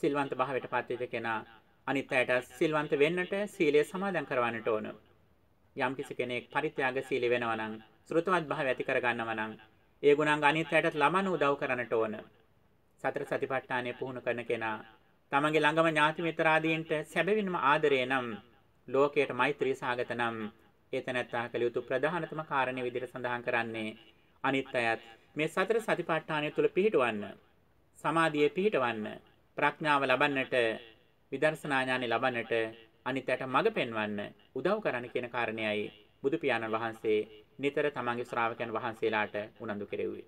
සිල්වන්ත භාවයට පත් වෙච්ච කෙනා අනිත් අයට සිල්වන්ත වෙන්නට සීලය සමාදන් කරවන්නට ඕන. යම්කිසි කෙනෙක් පරිත්‍යාග සීලී වෙනවා නම් ශ්‍රුතවත් භාවය ඇති කරගන්නවා නම් ඒ ගුණාංග අනිත් අයටත් ලබන උදව් කරන්නට ඕන. සතර සතිපට්ඨානය පුහුණු කරන කෙනා තමන්ගේ ළඟම ඥාති මිත්‍රාදීන්ට සැබවින්ම ආදරය නම් ලෝකයට මෛත්‍රී සාගත නම් ඒතනත්තා කළ යුතු ප්‍රධානතම කාරණේ විදිහට සඳහන් කරන්නේ අනිත් අයත් මේ සතර සතිපට්ඨානය තුල පිහිටවන්න සමාධියේ පිහිටවන්න ප්‍රඥාව ලබන්නට විදර්ශනා ඥානෙ ලබන්නට අනිත්යට මඟ පෙන්වන්න උදව් කරන්න කියන කාරණේයි බුදු පියාණන් වහන්සේ නිතර තමන්ගේ ශ්‍රාවකයන් වහන්සේලාට උනන්දු කෙරෙව්වේ.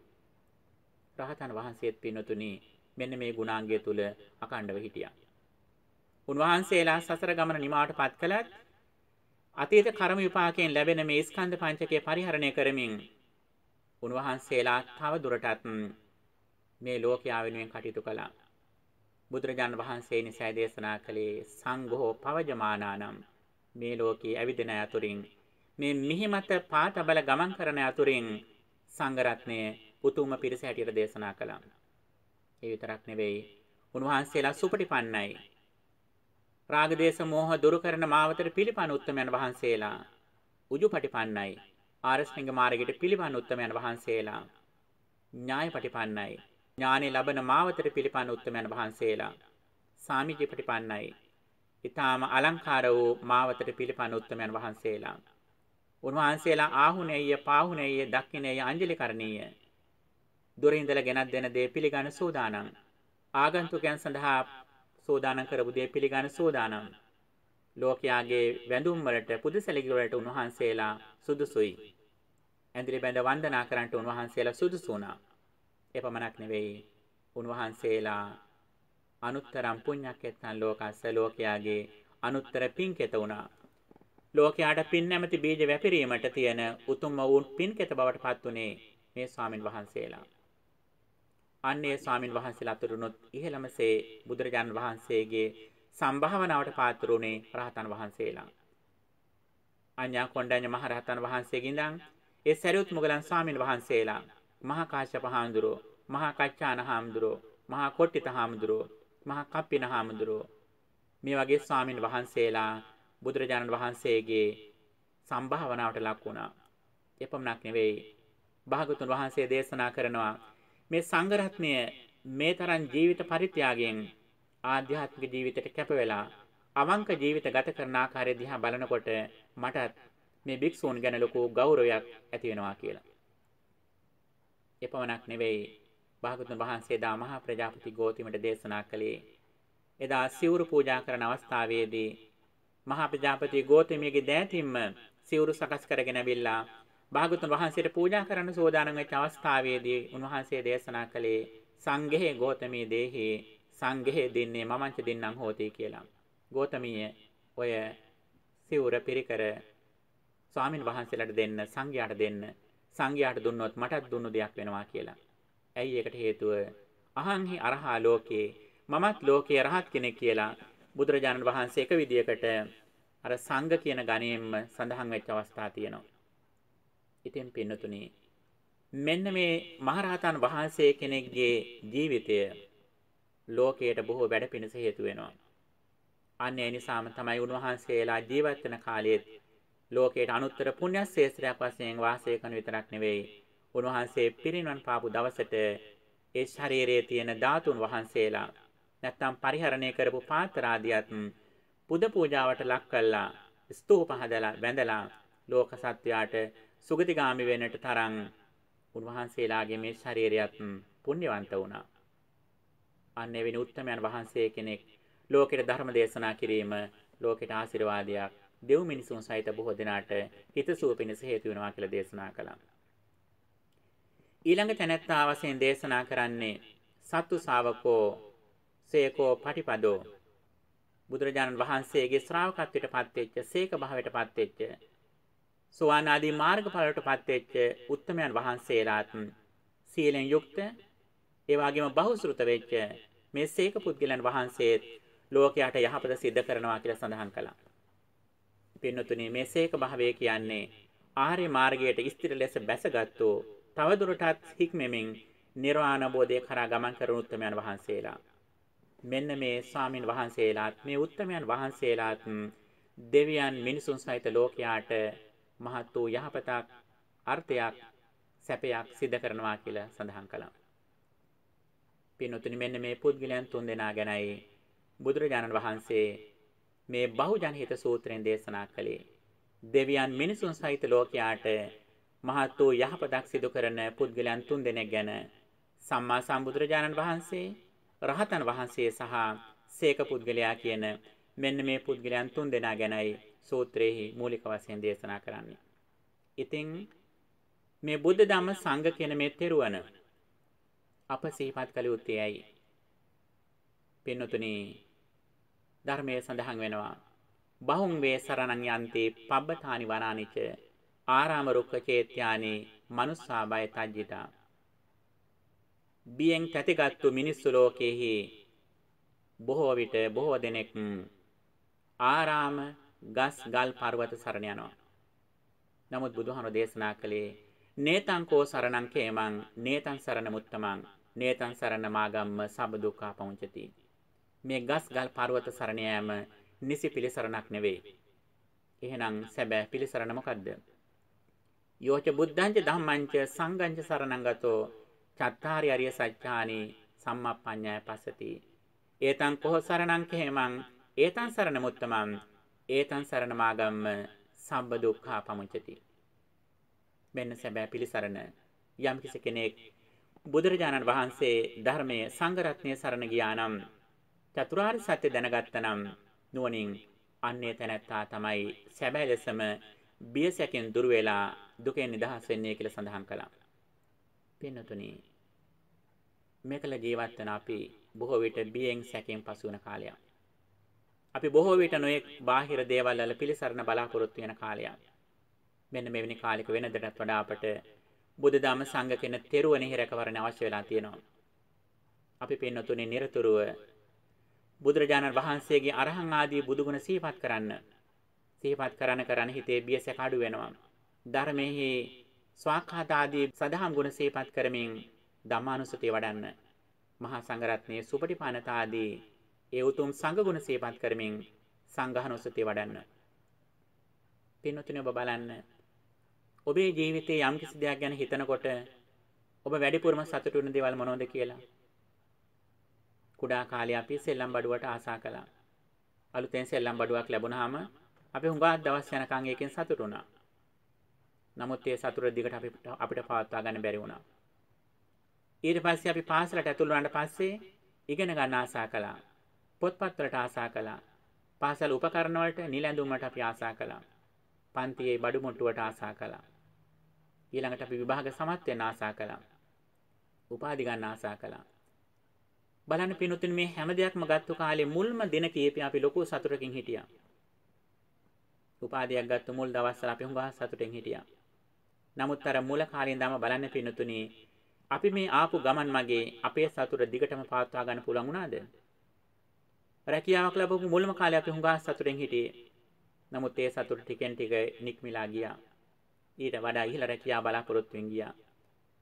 රහතන් වහන්සේත් පින්නතුනි මෙන්න මේ ගුණාංගය තුල අකණ්ඩව හිටියා. උන්වහන්සේලා සසර ගමන නිමාවටපත් කළත් අතීත කර්ම විපාකයෙන් ලැබෙන මේ ස්කන්ධ පංචකය පරිහරණය කරමින් උන්වහන්සේලා තව දුරටත් මේ ලෝකයා වෙනුවෙන් කටයුතු කළා. බුදුරජාණන් වහන්සේ නිසා දේශනා කළේ සංඝෝ පවජමානානම් මේ ලෝකයේ ඇවිදින අතුරින් මේ මිහිමත පාතබල ගමන් කරන අතුරින් සංඝ රත්නය උතුම්ම පිරිස හැටියට දේශනා කළා. ඒ විතරක් නෙවෙයි උන්වහන්සේලා සුපටිපන්නයි. රාග දේශ මොහ දුරු කරන මාවතට පිළිපන් උත්තමයන් වහන්සේලා උජුපටිපන්නයි. ආරස්නිංග මාර්ගයට පිළිපන් උත්තමයන් වහන්සේලා ඥායපටිපන්නයි. ඥානෙ ලබන මාවතට පිළිපන් උත්තමයන් වහන්සේලා සාමිජි ප්‍රතිපන්නයි. ඊටාම අලංකාර වූ මාවතට පිළිපන් උත්තමයන් වහන්සේලා. උන්වහන්සේලා ආහුනේය පාහුනේය දක්ඛිනේය අංජලි කරණීය. දුරින් ඉඳලා ගෙනත් දෙන දේ පිළිගන්න සූදානම්. ආගන්තුකයන් සඳහා සෝදානම් කරපු දේ පිළිගන්න සූදානම්. ලෝකයාගේ වැඳුම් වලට පුදුසැලකි වලට උන්වහන්සේලා සුදුසුයි. ඇඳිලි බැඳ වන්දනා කරන්නට උන්වහන්සේලා සුදුසු වුණා. එපමණක් නෙවෙයි උන්වහන්සේලා අනුත්තරම් පුඤ්ඤක්කෙත්තන් ලෝකස්ස ලෝකයාගේ අනුත්තර පින්කෙත වුණා. ලෝකයාට පින් නැමැති බීජ වැපිරීමට තියෙන උතුම්ම වූ පින්කෙත බවට පත් උනේ මේ ස්වාමින් වහන්සේලා. අන්නේ ස්වාමින් වහන්සේලා අතුරුනොත් ඉහළමසේ බුදුරජාන් වහන්සේගේ සම්භාවනාවට පාත්‍ර උනේ රහතන් වහන්සේලා. අඤ්ඤා කොණ්ඩඤ්ඤ මහ රහතන් වහන්සේගෙන් ඉඳන් ඒ සරියුත් මුගලන් ස්වාමින් වහන්සේලා මහා කාශ්‍යප හාමුදුරුවෝ, මහා කච්චාන හාමුදුරුවෝ, මහා කොට්ටිත හාමුදුරුවෝ, මහා කප්පින හාමුදුරුවෝ මේ වගේ ස්වාමින් වහන්සේලා බුදුරජාණන් වහන්සේගේ සම්භාවනාවට ලක් වුණා. එපමණක් නෙවෙයි. භාගතුන් වහන්සේ දේශනා කරනවා මේ සංඝ රත්නය මේ තරම් ජීවිත පරිත්‍යාගයෙන් ආධ්‍යාත්මික ජීවිතයට කැප වෙලා අවංක ජීවිත ගත කරන ආකාරය දිහා බලනකොට මටත් මේ භික්ෂූන් ගැන ලොකු ගෞරවයක් ඇති වෙනවා කියලා. එපමණක් නෙවෙයි භාගතුන් වහන්සේ දා මහා ප්‍රජාපති ගෝතිමට දේශනා කළේ එදා සිවුරු පූජා කරන අවස්ථාවේදී මහා ප්‍රජාපති ගෝතමියගේ දෑතින්ම සිවුරු සකස් කරගෙන ඇවිල්ලා භාගතුන් වහන්සේට පූජා කරන්න සෝදානම් වෙච්ච අවස්ථාවේදී උන්වහන්සේ දේශනා කළේ සංඝේ ගෝතමී දේහි සංඝේ දින්නේ මමංච දින්නම් හෝති කියලා. ගෝතමීය ඔය සිවුර පිරිකර ස්වාමින් වහන්සේලාට දෙන්න සංඝයාට දෙන්න සංඝයාට දුන්නොත් මටත් දුන්නු දෙයක් වෙනවා කියලා. ඇයි ඒකට හේතුව? අහංහි අරහා ලෝකේ මමත් ලෝකේ රහත් කෙනෙක් කියලා බුදුරජාණන් වහන්සේ එක විදියකට අර සංඝ කියන ගණයෙන්ම සඳහන් වෙච්ච අවස්ථා තියෙනවා. ඉතින් පින්නතුනි මෙන්න මේ මහරහතන් වහන්සේ කෙනෙක්ගේ ජීවිතය ලෝකයට බොහෝ වැඩ පිණිස හේතු වෙනවා. අන්න ඒ නිසාම තමයි උන්වහන්සේලා ජීවත් වෙන කාලයේත් ලෝකයට අනුත්තර පුණ්‍ය ශේත්‍රයක් වශයෙන් වාසය කරන විතරක් නෙවෙයි උන්වහන්සේ පිරිනිවන් පාපු දවසට ඒ ශරීරයේ තියෙන ධාතුන් වහන්සේලා නැත්තම් පරිහරණය කරපු පාත්‍රාදියත් පුද පූජාවට ලක් කළා ස්තූප හදලා වැඳලා ලෝක සත්වයාට සුගතිගාමි වෙන්නට තරම් උන්වහන්සේලාගේ මේ ශරීරයත් පුණ්‍යවන්ත වුණා. අන්න එවැනි උත්තමයන් වහන්සේ කෙනෙක් ලෝකෙට ධර්ම දේශනා කිරීම ලෝකෙට ආශිර්වාදයක් දෙව් මිනිසුන් සහිත බොහෝ දෙනාට හිතසුව පිණිස හේතු වෙනවා කියලා දේශනා කළා. ඊළඟ තැනැත්තා වශයෙන් දේශනා කරන්නේ සත්තු ශාවකෝ සේකෝ පටිපදෝ බුදුරජාණන් වහන්සේගේ ශ්‍රාවකත්වයට පත්වෙච්ච සේක භාවයට පත්වෙච්ච සෝවාන් ආදී මාර්ගඵලයට පත්වෙච්ච උත්තමයන් වහන්සේලාත් සීලෙන් යුක්ත ඒ වගේම බහුශෘත වෙච්ච මේ සේක පුද්ගලයන් වහන්සේත් ලෝකයට යහපත සිද්ධ කරනවා කියලා සඳහන් කළා. පින්නතුනි මේ සේක භාවය කියන්නේ ආර්ය මාර්ගයට ස්ථිර ලෙස බැසගත්තු තවදුරටත් හික්මෙමින් නිර්වාණ බෝධය කරා ගමන් කරන උත්තමයන් වහන්සේලා. මෙන්න මේ ස්වාමින් වහන්සේලාත් මේ උත්තමයන් වහන්සේලාත් දෙවියන් මිනිසුන් සහිත ලෝකයාට මහත් වූ යහපතක් අර්ථයක් සැපයක් සිද්ධ කරනවා කියලා සඳහන් කළා. පින්වතුනි මෙන්න මේ පුද්ගලයන් තුන්දෙනා ගැනයි බුදුරජාණන් වහන්සේ මේ බහුජන හිත සූත්‍රයෙන් දේශනා කළේ. දෙවියන් මිනිසුන් සහිත ලෝකයාට මහත් වූ යහපතක් සිදු කරන පුද්ගලයන් තුන්දෙනෙක් ගැන සම්මා සම්බුදුරජාණන් වහන්සේ රහතන් වහන්සේ සහ සේක පුද්ගලයා කියන මෙන්න මේ පුද්ගලයන් තුන් දෙනා ගැනයි සූත්‍රයේහි මූලික වශයෙන් දේශනා කරන්නේ. ඉතින් මේ බුද්ධ ධම්ම සංඝ කියන මේ තෙරුවන අප සිහිපත් කළ යුත්තේ ඇයි? පින්නතුනි ධර්මයේ සඳහන් වෙනවා බහුං වේ සරණං යන්ති පබ්බතානි වනානිච ආරාම රුක්ක චේත්‍යානි මනුස්සා බය තජ්ජිතා බියෙන් තැතිගත්තු මිනිස්සු ලෝකෙහි බොහෝ විට බොහෝ දෙනෙක් ආරාම ගස් ගල් පර්වත සරණ යනවා. නමුත් බුදුහාම දේශනා කළේ නේතං කෝ සරණං කේමං නේතං සරණ මුත්තමං නේතං සරණ මාගම්ම සබ්බ දුක්ඛ පමුංචති. මේ ගස් ගල් පර්වත සරණ යෑම නිසි පිළිසරණක් නෙවෙයි. එහෙනම් සැබෑ පිළිසරණ මොකද්ද? යෝච බුද්ධංච ධම්මංච සංඝංච සරණං ගතෝ චත්තාරි අරිය සත්‍යානි සම්මප්පඤ්ඤය පස්සති. ඒතං කොහ සරණං කෙහෙමං ඒතං සරණ මුත්තමං ඒතං සරණ මාගම්ම සම්බ දුක්ඛා පමුච්චති. මෙන්න සැබෑ පිළිසරණ යම් කෙනෙක් බුදුරජාණන් වහන්සේ ධර්මයේ සංඝ රත්නයේ සරණ ගියා නම් චතුරාර්ය සත්‍ය දැනගත්තනම් නුවණින් අන්නේ තැනැත්තා තමයි සැබෑ ලෙසම බියසකින් දුර වෙලා දුකෙන් නිදහස් වෙන්නේ කියලා සඳහන් කළා. පින්නතුනි මේකල ජීවත් වෙන අපි බොහෝ විට බියෙන් සැකෙන් පසු වෙන කාලයක්. අපි බොහෝ විට නොයෙක් බාහිර දේවල් වල පිළිසරණ බලාපොරොත්තු වෙන කාලයක්. මෙන්න මෙවැනි කාලයක වෙනදටත් වඩා අපට බුදුදහම සංඝ කෙන තෙරුවනෙහි රැකවරණ අවශ්‍ය වෙලා තියෙනවා. අපි පින්නතුනේ নিরතුරුව බුදුරජාණන් වහන්සේගේ අරහන් ආදී බුදුගුණ සිහිපත් කරන්න. සිහිපත් කරන කරන හිතේ බියසක අඩු වෙනවා. ධර්මයේ ස්වාඛාත ආදී සදහම් ගුණ සිහිපත් කරමින් ධම්මානුසතිය වඩන්න. මහා සංඝරත්නයේ සුපටිපානත ආදී ඒ උතුම් සංඝ ගුණ සිහිපත් කරමින් සංඝානුසතිය වඩන්න. පින්වතුනි ඔබ බලන්න. ඔබේ ජීවිතයේ යම්කිසි දෙයක් ගැන හිතනකොට ඔබ වැඩිපුරම සතුටු වෙන දේවල් මොනවද කියලා? කුඩා කාලේ අපි සෙල්ලම් බඩුවට ආසා කළා. අලුතෙන් සෙල්ලම් බඩුවක් ලැබුණාම අපි හුඟක් දවස් යනකම් ඒකෙන් සතුටු වුණා. නමුත් ඒ සතුට දිගට අපිට අපිට පවත්වා ගන්න බැරි වුණා. ඊට පස්සේ අපි පාසලට ඇතුල් වුණාට පස්සේ ඉගෙන ගන්න ආසා කළා. පොත්පත් වලට ආසා කළා. පාසල් උපකරණ වලට නිලැඳුම් වලට අපි ආසා කළා. පන්තියේ බඩු මුට්ටුවට ආසා කළා. ඊළඟට අපි විභාග සමත් වෙන්න ආසා කළා. උපාධි ගන්න ආසා කළා. බලන්න පිනුතුනි මේ හැම දෙයක්ම ගත්ත කාලේ මුල්ම දින කීපය අපි ලොකු සතුටකින් හිටියා. උපාධියක් ගත්ත මුල් දවස්වල අපි හුඟා සතුටින් හිටියා. නමුත් අර මුල කාලේ ඉඳන්ම බලන්න පින්නතුනේ අපි මේ ආපු ගමන් මගේ අපේ සතුට දිගටම පවත්වා ගන්න පුළුවන් වුණාද? රැකියාවක් ලැබපු මුල්ම කාලේ අපි හුඟා සතුටෙන් හිටියේ. නමුත් ඒ සතුට ටිකෙන් ටික නික්මිලා ගියා. ඊට වඩා ඉහළ රැකියාව බලාපොරොත්තුෙන් ගියා.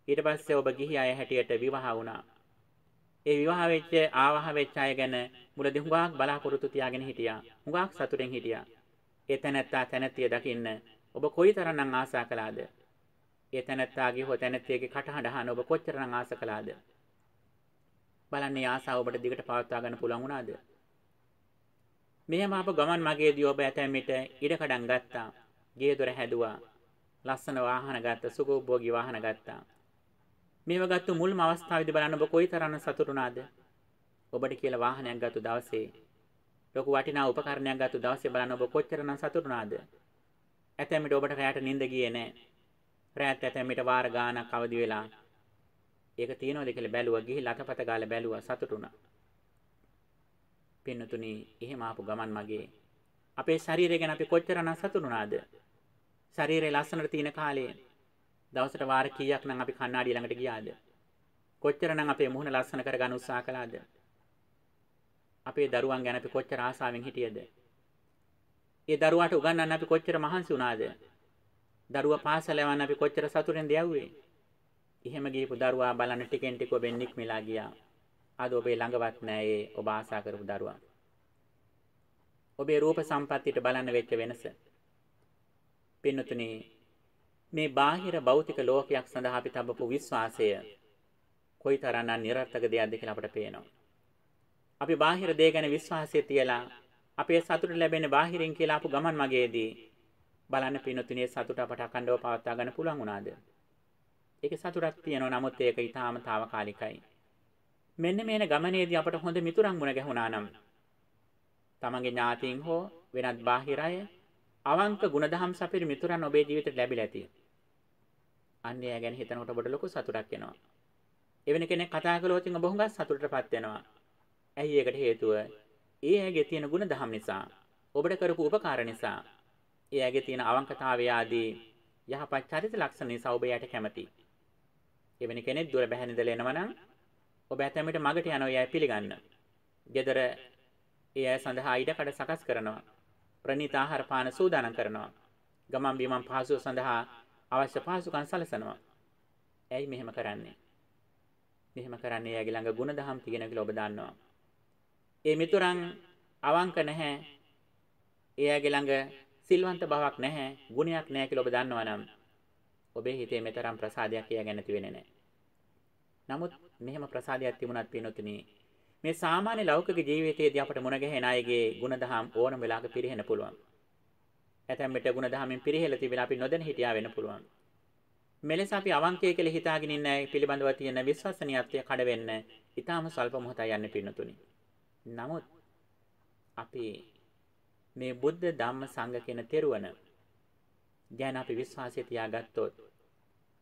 ඊට පස්සේ ඔබ ගිහි අය හැටියට විවාහ වුණා. ඒ විවාහ වෙච්ච ආවහ වෙච්ච අය ගැන මුලදී හුඟක් බලාපොරොත්තු තියාගෙන හිටියා. හුඟක් සතුටෙන් හිටියා. ඒ තැනැත්තා තැනැත්තිය දකින්න ඔබ කොයිතරම්නම් ආසා කළාද? ඒ තැනැත්තාගේ හෝ තැනැත්තියගේ කටහඬ අහන ඔබ කොච්චරනම් ආස කළාද? බලන්නේ ආසාව ඔබට දිගට පවත්වා ගන්න පුළුවන් වුණාද? මෙහෙම අප ගමන් මගේදී ඔබ ඇතැම් විට ඉඩකඩම් ගත්තා. ගේ දොර හැදුවා. ලස්සන වාහන ගත්තා. සුඛෝභෝගී වාහන ගත්තා. මේව ගත්ත මුල්ම අවස්ථාවේදී බලන්න ඔබ කොයිතරම් සතුටුනාද? ඔබට කියලා වාහනයක් ගත්ත දවසේ ලොකු වටිනා උපකරණයක් ගත්ත දවසේ බලන්න ඔබ කොච්චරනම් සතුටුනාද? ඇතැම්මිට ඔබට රැයට නිින්ද ගියේ නැහැ. රැයත් ඇතැම්මිට වාර ගාණක් අවදි වෙලා ඒක තියනවද කියලා බැලුවා ගිහිල්ලා අතපත ගාලා බැලුවා සතුටුුණා. පින්නතුනි එහෙම ආපු ගමන් මගේ අපේ ශරීරය ගැන අපි කොච්චරනම් සතුටුුණාද? ශරීරය ලස්සනට තියෙන කාලේ දවසට වාර කීයක් නම් අපි කණ්ණාඩිය ළඟට ගියාද? කොච්චරනම් අපේ මුහුණ ලස්සන කරගන්න උත්සාහ කළාද? අපේ දරුවන් ගැන අපි කොච්චර ආසාවෙන් හිටියද? ඒ දරුවාට උගන්වන්න අපි කොච්චර මහන්සි වුණාද? දරුවා පාසල යවන්න අපි කොච්චර සතුටෙන්ද යව්වේ? එහෙම ගිහපු දරුවා බලන්න ටිකෙන් ටික ඔබෙන් නික්මිලා ගියා. අද ඔබේ ළඟවත් නෑ ඒ ඔබ ආසා කරපු දරුවා. ඔබේ රූප සම්පත්තියට බලන්න වෙච්ච වෙනස. පින්නතුනි මේ බාහිර භෞතික ලෝකයක් සඳහා අපි තබපු විශ්වාසය කොයිතරම්නම් નિરර්ථක දෙයක්ද කියලා අපට පේනවා. අපි බාහිර දේ ගැන විශ්වාසය තියලා අපේ සතුට ලැබෙන බාහිරින් කියලා ආපු ගමන් මගේදී බලන්න පිනොතුනේ සතුට අපට අකණ්ඩව පවත්වා ගන්න පුළුවන් වුණාද? ඒකේ සතුටක් තියෙනවා නමුත් ඒක ඊටාම తాවකාලිකයි. මෙන්න මේන ගමනේදී අපට හොඳ මිතුරන් මුණ ගැහුණා නම් තමන්ගේ ඥාතීන් හෝ වෙනත් බාහිර අය අවංක ගුණධම් සපිරි මිතුරන් ඔබේ ජීවිතයට ලැබිලා තියෙනවා. අන්න එයා ගැන හිතනකොට ඔබට ලොකු සතුටක් එනවා. එවැනි කෙනෙක් කතා කළොත් ඔබ හුඟක් සතුටටපත් වෙනවා. ඇයි ඒකට හේතුව? ඒ ඇගේ තියෙන ಗುಣධම් නිසා, ඔබට කරපු උපකාර නිසා, ඒ ඇගේ තියෙන අවංකතාවය ආදී යහපත් චරිත ලක්ෂණ නිසා ඔබ යට කැමති. එවැනි කෙනෙක් දුර බැහැ ඉඳලා එනවා නම් ඔබ ඇතැමිට මගට යනවා එයා පිළිගන්න. gedara ඒ අය සඳහා ඉඩකඩ සකස් කරනවා. ප්‍රණීත ආහාර පාන සූදානම් කරනවා. ගමන් බිමන් පහසුව සඳහා අවශ්‍ය පහසුකම් සලසනවා. ඇයි මෙහෙම කරන්නේ? මෙහෙම කරන්නේ එයාගේ ළඟ ಗುಣධම් තියෙන කියලා ඔබ දන්නවා. ඒ මිතුරන් අවංක නැහැ. එයාගේ ළඟ සිල්වන්ත බවක් නැහැ, ගුණයක් නැහැ කියලා ඔබ දන්නවා නම් ඔබේ හිතේ මෙතරම් ප්‍රසාදයක් එයා ගැන තියෙන්නේ නැහැ. නමුත් මෙහෙම ප්‍රසාදයක් තිබුණත් පිනොතුනි මේ සාමාන්‍ය ලෞකික ජීවිතයේදී අපට මුණ ගැහෙන අයගේ ಗುಣධම් ඕනම වෙලාවක පිරෙහෙන්න පුළුවන්. ඇතැම් විට ಗುಣදහමින් පිරෙහෙලා තිබෙලා අපි නොදැන හිටියා වෙන්න පුළුවන්. මෙලෙස අපි අවංකය කියලා හිතාගෙන ඉන්න අය පිළිබඳව තියෙන විශ්වසනීයත්වය කඩ වෙන්න ඊටාම ස්වල්ප මොහොතයි යන්නේ පින්නතුනි. නමුත් අපි මේ බුද්ධ ධම්ම සංඝ කියන තෙරුවන ගැන අපි විශ්වාසය තියාගත්තොත්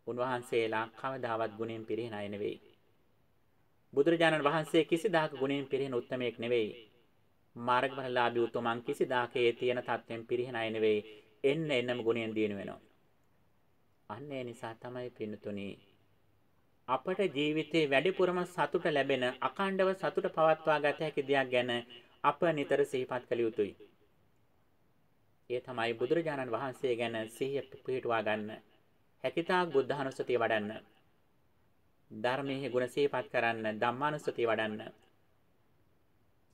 උන්වහන්සේලා කවදාවත් ගුණෙන් පිරිහෙන අය නෙවෙයි. බුදුරජාණන් වහන්සේ කිසිදාක ගුණෙන් පිරිහෙන උත්මයෙක් නෙවෙයි. මාර්ගඵලලාභී උතුමන් කිසිදාක ඒ තියෙන තත්ත්වෙන් පිරිහෙන අය නෙවෙයි. එන්න එන්නම ගුණෙන් දිනු වෙනවා. අන්න ඒ නිසා තමයි පින්නතුනි අපට ජීවිතේ වැඩිපුරම සතුට ලැබෙන අකණ්ඩව සතුට පවත්වා ගත හැකි දෙයක් ගැන අප නිතර සිහිපත් කළ යුතුයි. ඒ තමයි බුදුරජාණන් වහන්සේ ගැන සිහිය පිහිටුවා ගන්න. හැකිතාක් බුද්ධානුස්සතිය වඩන්න. ධර්මයේ ගුණ සිහිපත් කරන්න, ධම්මානුස්සතිය වඩන්න.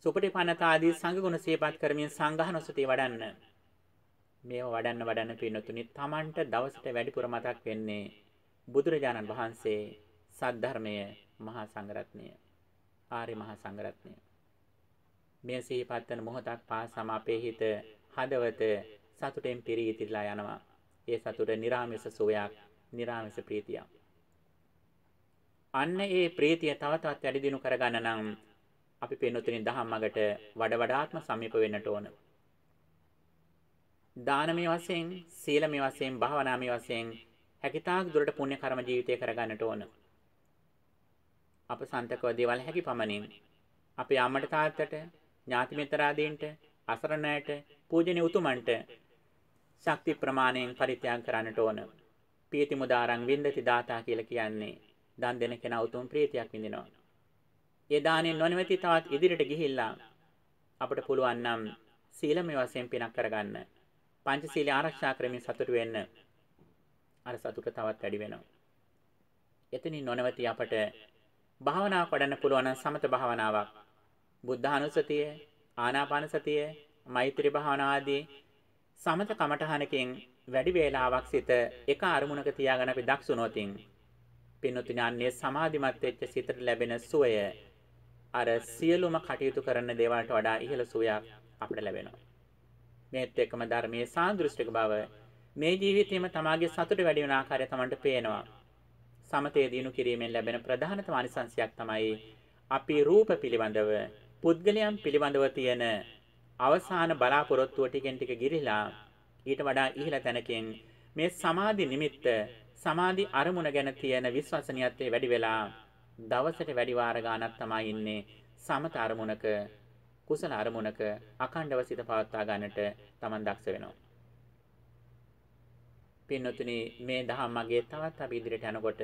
සුපටිපන්නත ආදී සංඝ ගුණ සිහිපත් කරමින් සංඝානුස්සතිය වඩන්න. මේව වඩන්න වඩන්න පින්නතුනි තමන්ට දවසට වැඩිපුර මතක් වෙන්නේ බුදුරජාණන් වහන්සේ සද්ධර්මය මහා සංඝරත්නය ආර්ය මහා සංඝරත්නය මේ සිහිපත් වෙන මොහොතක් පාසම අපේ හිත හදවත සතුටෙන් පිරී ඉතිරිලා යනවා. ඒ සතුට නිර්ාමස සෝයක්, නිර්ාමස ප්‍රීතියක්. අන්න ඒ ප්‍රීතිය තව තවත් වැඩි දිනු කරගන්න නම් අපි පින්නතුනි දහම්මගට වඩ වඩාත්ම සමීප වෙන්නට ඕන. දානමය වශයෙන්, සීලමය වශයෙන්, භාවනාමය වශයෙන් හැකිතාක් දුරට පුණ්‍ය කර්ම ජීවිතය කරගන්නට ඕන. අප සන්තකව දේවල් හැකි පමණින් අපේ අම්මට තාත්තට ඥාති මිත්‍රාදීන්ට අසරණයට පූජනීය උතුමන්ට ශක්ති ප්‍රමාණයෙන් පරිත්‍යාග කරන්නට ඕන. පීති මුදාරං වින්දති දාතා කියලා කියන්නේ දන් දෙන කෙනා උතුම් ප්‍රීතියක් විඳිනවා. ඒ දානෙන් නොනවති තවත් ඉදිරියට ගිහිල්ලා අපිට පුළුවන් නම් සීලමය වශයෙන් පිනක් කරගන්න. පංචශීලයේ ආරක්ෂා කරමින් සතුට වෙන්න. අර සතුට තවත් වැඩි වෙනවා. එතනින් නොනවති අපට භාවනාවක් වඩන්න පුළුවන් නම් සමත භාවනාවක්. බුද්ධානුස්සතිය, ආනාපාන සතිය, මෛත්‍රී භාවනා ආදී සමත කමඨහනකින් වැඩි වේලාවක් සිට එක අරමුණක තියාගෙන අපි දක්ෂුනොතින් පින්නතුඥාන්නේ සමාධිමත් වෙච්ච සිතට ලැබෙන සුවය අර සියලුම කටයුතු කරන දේවල්ට වඩා ඉහළ සුවයක් අපිට ලැබෙනවා. මේත් එක්කම ධර්මයේ සාන්දෘෂ්ටික බව මේ ජීවිතේම තමාගේ සතුට වැඩි වෙන ආකාරය Tamanට පේනවා. සමතේ දිනු කිරීමෙන් ලැබෙන ප්‍රධානතම අනිසංශයක් තමයි අපි රූප පිළිබඳව පුද්ගලයන් පිළිබඳව තියෙන අවසාන බලාපොරොත්තුව ටිකෙන් ටික ගිරිලා ඊට වඩා ඉහළ තැනකින් මේ සමාධි නිමිත්ත සමාධි අරමුණ ගැන තියෙන විශ්වසනීයත්වය වැඩි වෙලා දවසට වැඩි වාර ගාණක් තමයි ඉන්නේ සමත අරමුණක කුසල අරමුණක අඛණ්ඩව සිත පවත්වා ගන්නට Taman දක්ෂ වෙනවා. පින්නතුනි මේ දහම් මගේ තවත් අපි ඉදිරියට යනකොට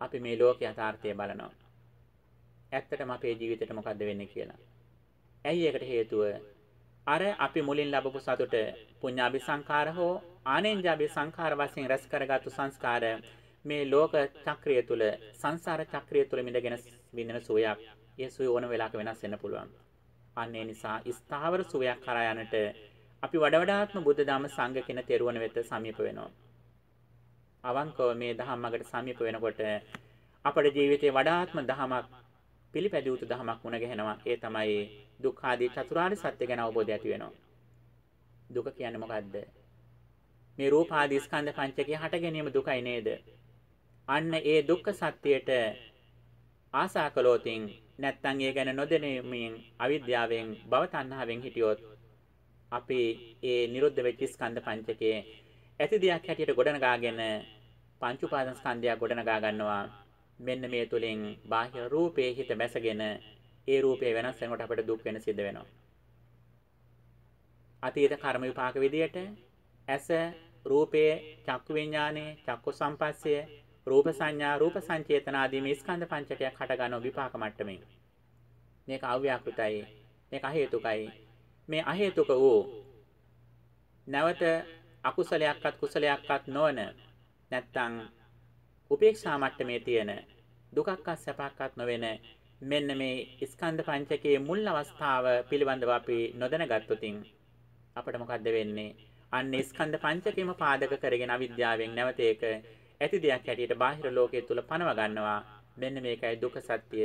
අපි මේ ලෝක යථාර්ථය බලනවා. ඇත්තටම අපේ ජීවිතේට මොකද්ද වෙන්නේ කියලා. ඇයි ඒකට හේතුව? අර අපි මුලින් ලැබපු සතුට පුඤ්ඤාභි සංඛාර හෝ ආනෙන්ජාභි සංඛාර වශයෙන් රැස් කරගත්තු සංස්කාර මේ ලෝක චක්‍රය තුල සංසාර චක්‍රය තුල මිදගෙන විඳින සුවයක්. ඒ සුවය ඕන වෙලාවක වෙනස් වෙන්න පුළුවන්. අන්න ඒ නිසා ස්ථාවර සුවයක් කරා යන්නට අපි වඩ වඩාත්ම බුද්ධ ධම්ම සංඝ කියන තෙරුවන් වෙත සමීප වෙනවා. අවංකව මේ දහම් මගට සමීප වෙනකොට අපේ ජීවිතේ වඩාත්ම දහමක් පිළිපැදිය යුතු දහමක් මුණ ගැහෙනවා. ඒ තමයි දුක්ඛ ආදී චතුරාර්ය සත්‍ය ගැන අවබෝධය ඇති වෙනවා. දුක කියන්නේ මොකද්ද? මේ රූප ආදී ස්කන්ධ පංචකය හට ගැනීම දුකයි නේද? අන්න ඒ දුක්ඛ සත්‍යයට ආසා කළොතින් නැත්තම් ඒ ගැන නොදැනීමෙන් අවිද්‍යාවෙන් භව තණ්හාවෙන් හිටියොත් අපි ඒ නිරුද්ධ වෙච්ච ස්කන්ධ පංචකයේ ඇති දෙයක් හැටියට ගොඩනගාගෙන පංච උපාදාන ස්කන්ධය ගොඩනගා ගන්නවා. මෙන්න මේ තුලින් බාහිර රූපේ හිත බැසගෙන ඒ රූපේ වෙනස් වෙනකොට අපිට දුක් වෙන සිද්ධ වෙනවා. අතීත කර්ම විපාක විදියට ඇස රූපයේ චක්කු විඥානේ චක්කු සම්පස්සය රූප සංඥා රූප සංචේතන ආදී මේ ස්කන්ධ පංචකයක් හට ගන්න විපාක මට්ටමින්. මේක අව්‍යාකෘතයි. මේක අහේතුකයි. මේ අහේතුක වූ නැවත අකුසලයක්වත් කුසලයක්වත් නොවන නැත්තම් උපේක්ෂා මට්ටමේ තියෙන දුකක්වත් සැපක්වත් නොවන මෙන්න මේ ස්කන්ධ පංචකයේ මුල් අවස්ථාව පිළිබඳව අපි නොදැනගත්තොතින් අපිට මොකද්ද වෙන්නේ? අන්න ස්කන්ධ පංචකයම පාදක කරගෙන අවිද්‍යාවෙන් නැවත ඒක ඇති දෙයක් හැටියට බාහිර ලෝකයේ තුල පනව ගන්නවා. මෙන්න මේකයි දුක සත්‍ය.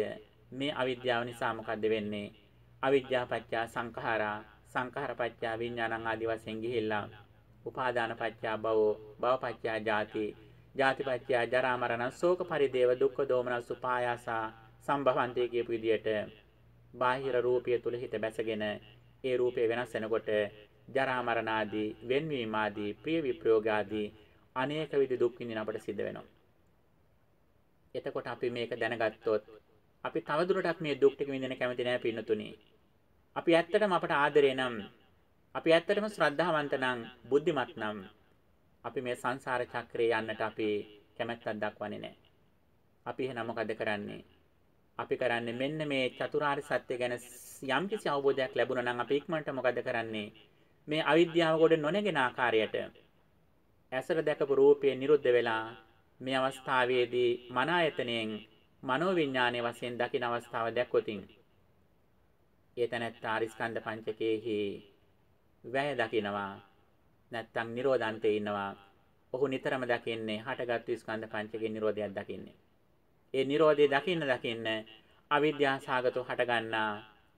මේ අවිද්‍යාව නිසා මොකද්ද වෙන්නේ? අවිද්‍යාව පත්‍ය සංඛාරා සංඛාර පත්‍ය විඥානං ආදි වශයෙන් ගිහිල්ලා උපාදාන පත්‍ය භව භව පත්‍ය ජාති ජාති පත්‍ය ජරා මරණ ශෝක පරිදේව දුක්ඛ දෝමනස් උපායාසා සම්භවන්තේ කියපු විදියට බාහිර රූපය තුල හිත බැසගෙන ඒ රූපය වෙනස් වෙනකොට ජරා මරණ ආදී වෙන්වීම ආදී ප්‍රිය විප්‍රයෝග ආදී අනේක විද දුක් විඳින අපට සිද්ධ වෙනවා. එතකොට අපි මේක දැනගත්තොත් අපි තවදුරටත් මේ දුක් ටික විඳින කැමති නැහැ පින්නතුනි. අපි ඇත්තටම අපට ආදරේ නම් අපි ඇත්තටම ශ්‍රද්ධාවන්ත නම් බුද්ධිමත් නම් අපි මේ සංසාර චක්‍රේ යන්නට අපි කැමැත්තක් දක්වන්නේ නැහැ. අපි එහෙනම් මොකද කරන්නේ? අපි කරන්නේ මෙන්න මේ චතුරාර්ය සත්‍ය ගැන යම්කිසි අවබෝධයක් ලැබුණා නම් අපි ඉක්මනට මොකද කරන්නේ? මේ අවිද්‍යාව කොට නොනැගෙන ආකාරයට ඇසට දැකපු රූපය නිරුද්ධ වෙලා මේ අවස්ථාවේදී මන ආයතනයෙන් මනෝවිඤ්ඤාණය වශයෙන් දකින අවස්ථාව දැක්කොතින් ඒ තැනැත්තා ආරිස්කන්ධ පංචකයේහි වැය දකිනවා නැත්තම් නිරෝධාන්තේ ඉන්නවා ඔහු නිතරම දකින්නේ හටගත්තු ස්කන්ධ පංචකේ නිරෝධයක් දකින්නේ ඒ නිරෝධය දකින්න දකින්න අවිද්‍යා සාගතව හටගන්නා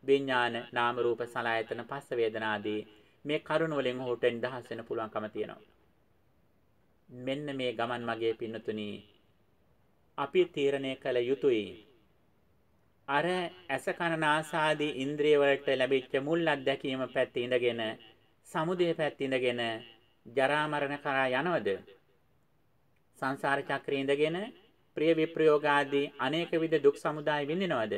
විඥාන නාම රූප සලආයතන පස්ස වේදනාදී මේ කරුණ වලින් ඔහුට නිදහස් වෙන්න පුළුවන්කම තියෙනවා. මෙන්න මේ ගමන් මගේ පින්නතුනි අපි තීරණය කළ යුතුයි. අර ඇස කන නාසාදී ඉන්ද්‍රිය වලට ලැබිච්ච මුල් අත්දැකීම පැත්ත ඉඳගෙන සමුදය පැත්ත ඉඳගෙන ජරා මරණ කරා යනවද? සංසාර චක්‍රේ ඉඳගෙන ප්‍රිය විප්‍රයෝගාදී අනේක විද දුක් සමුදාය විඳිනවද?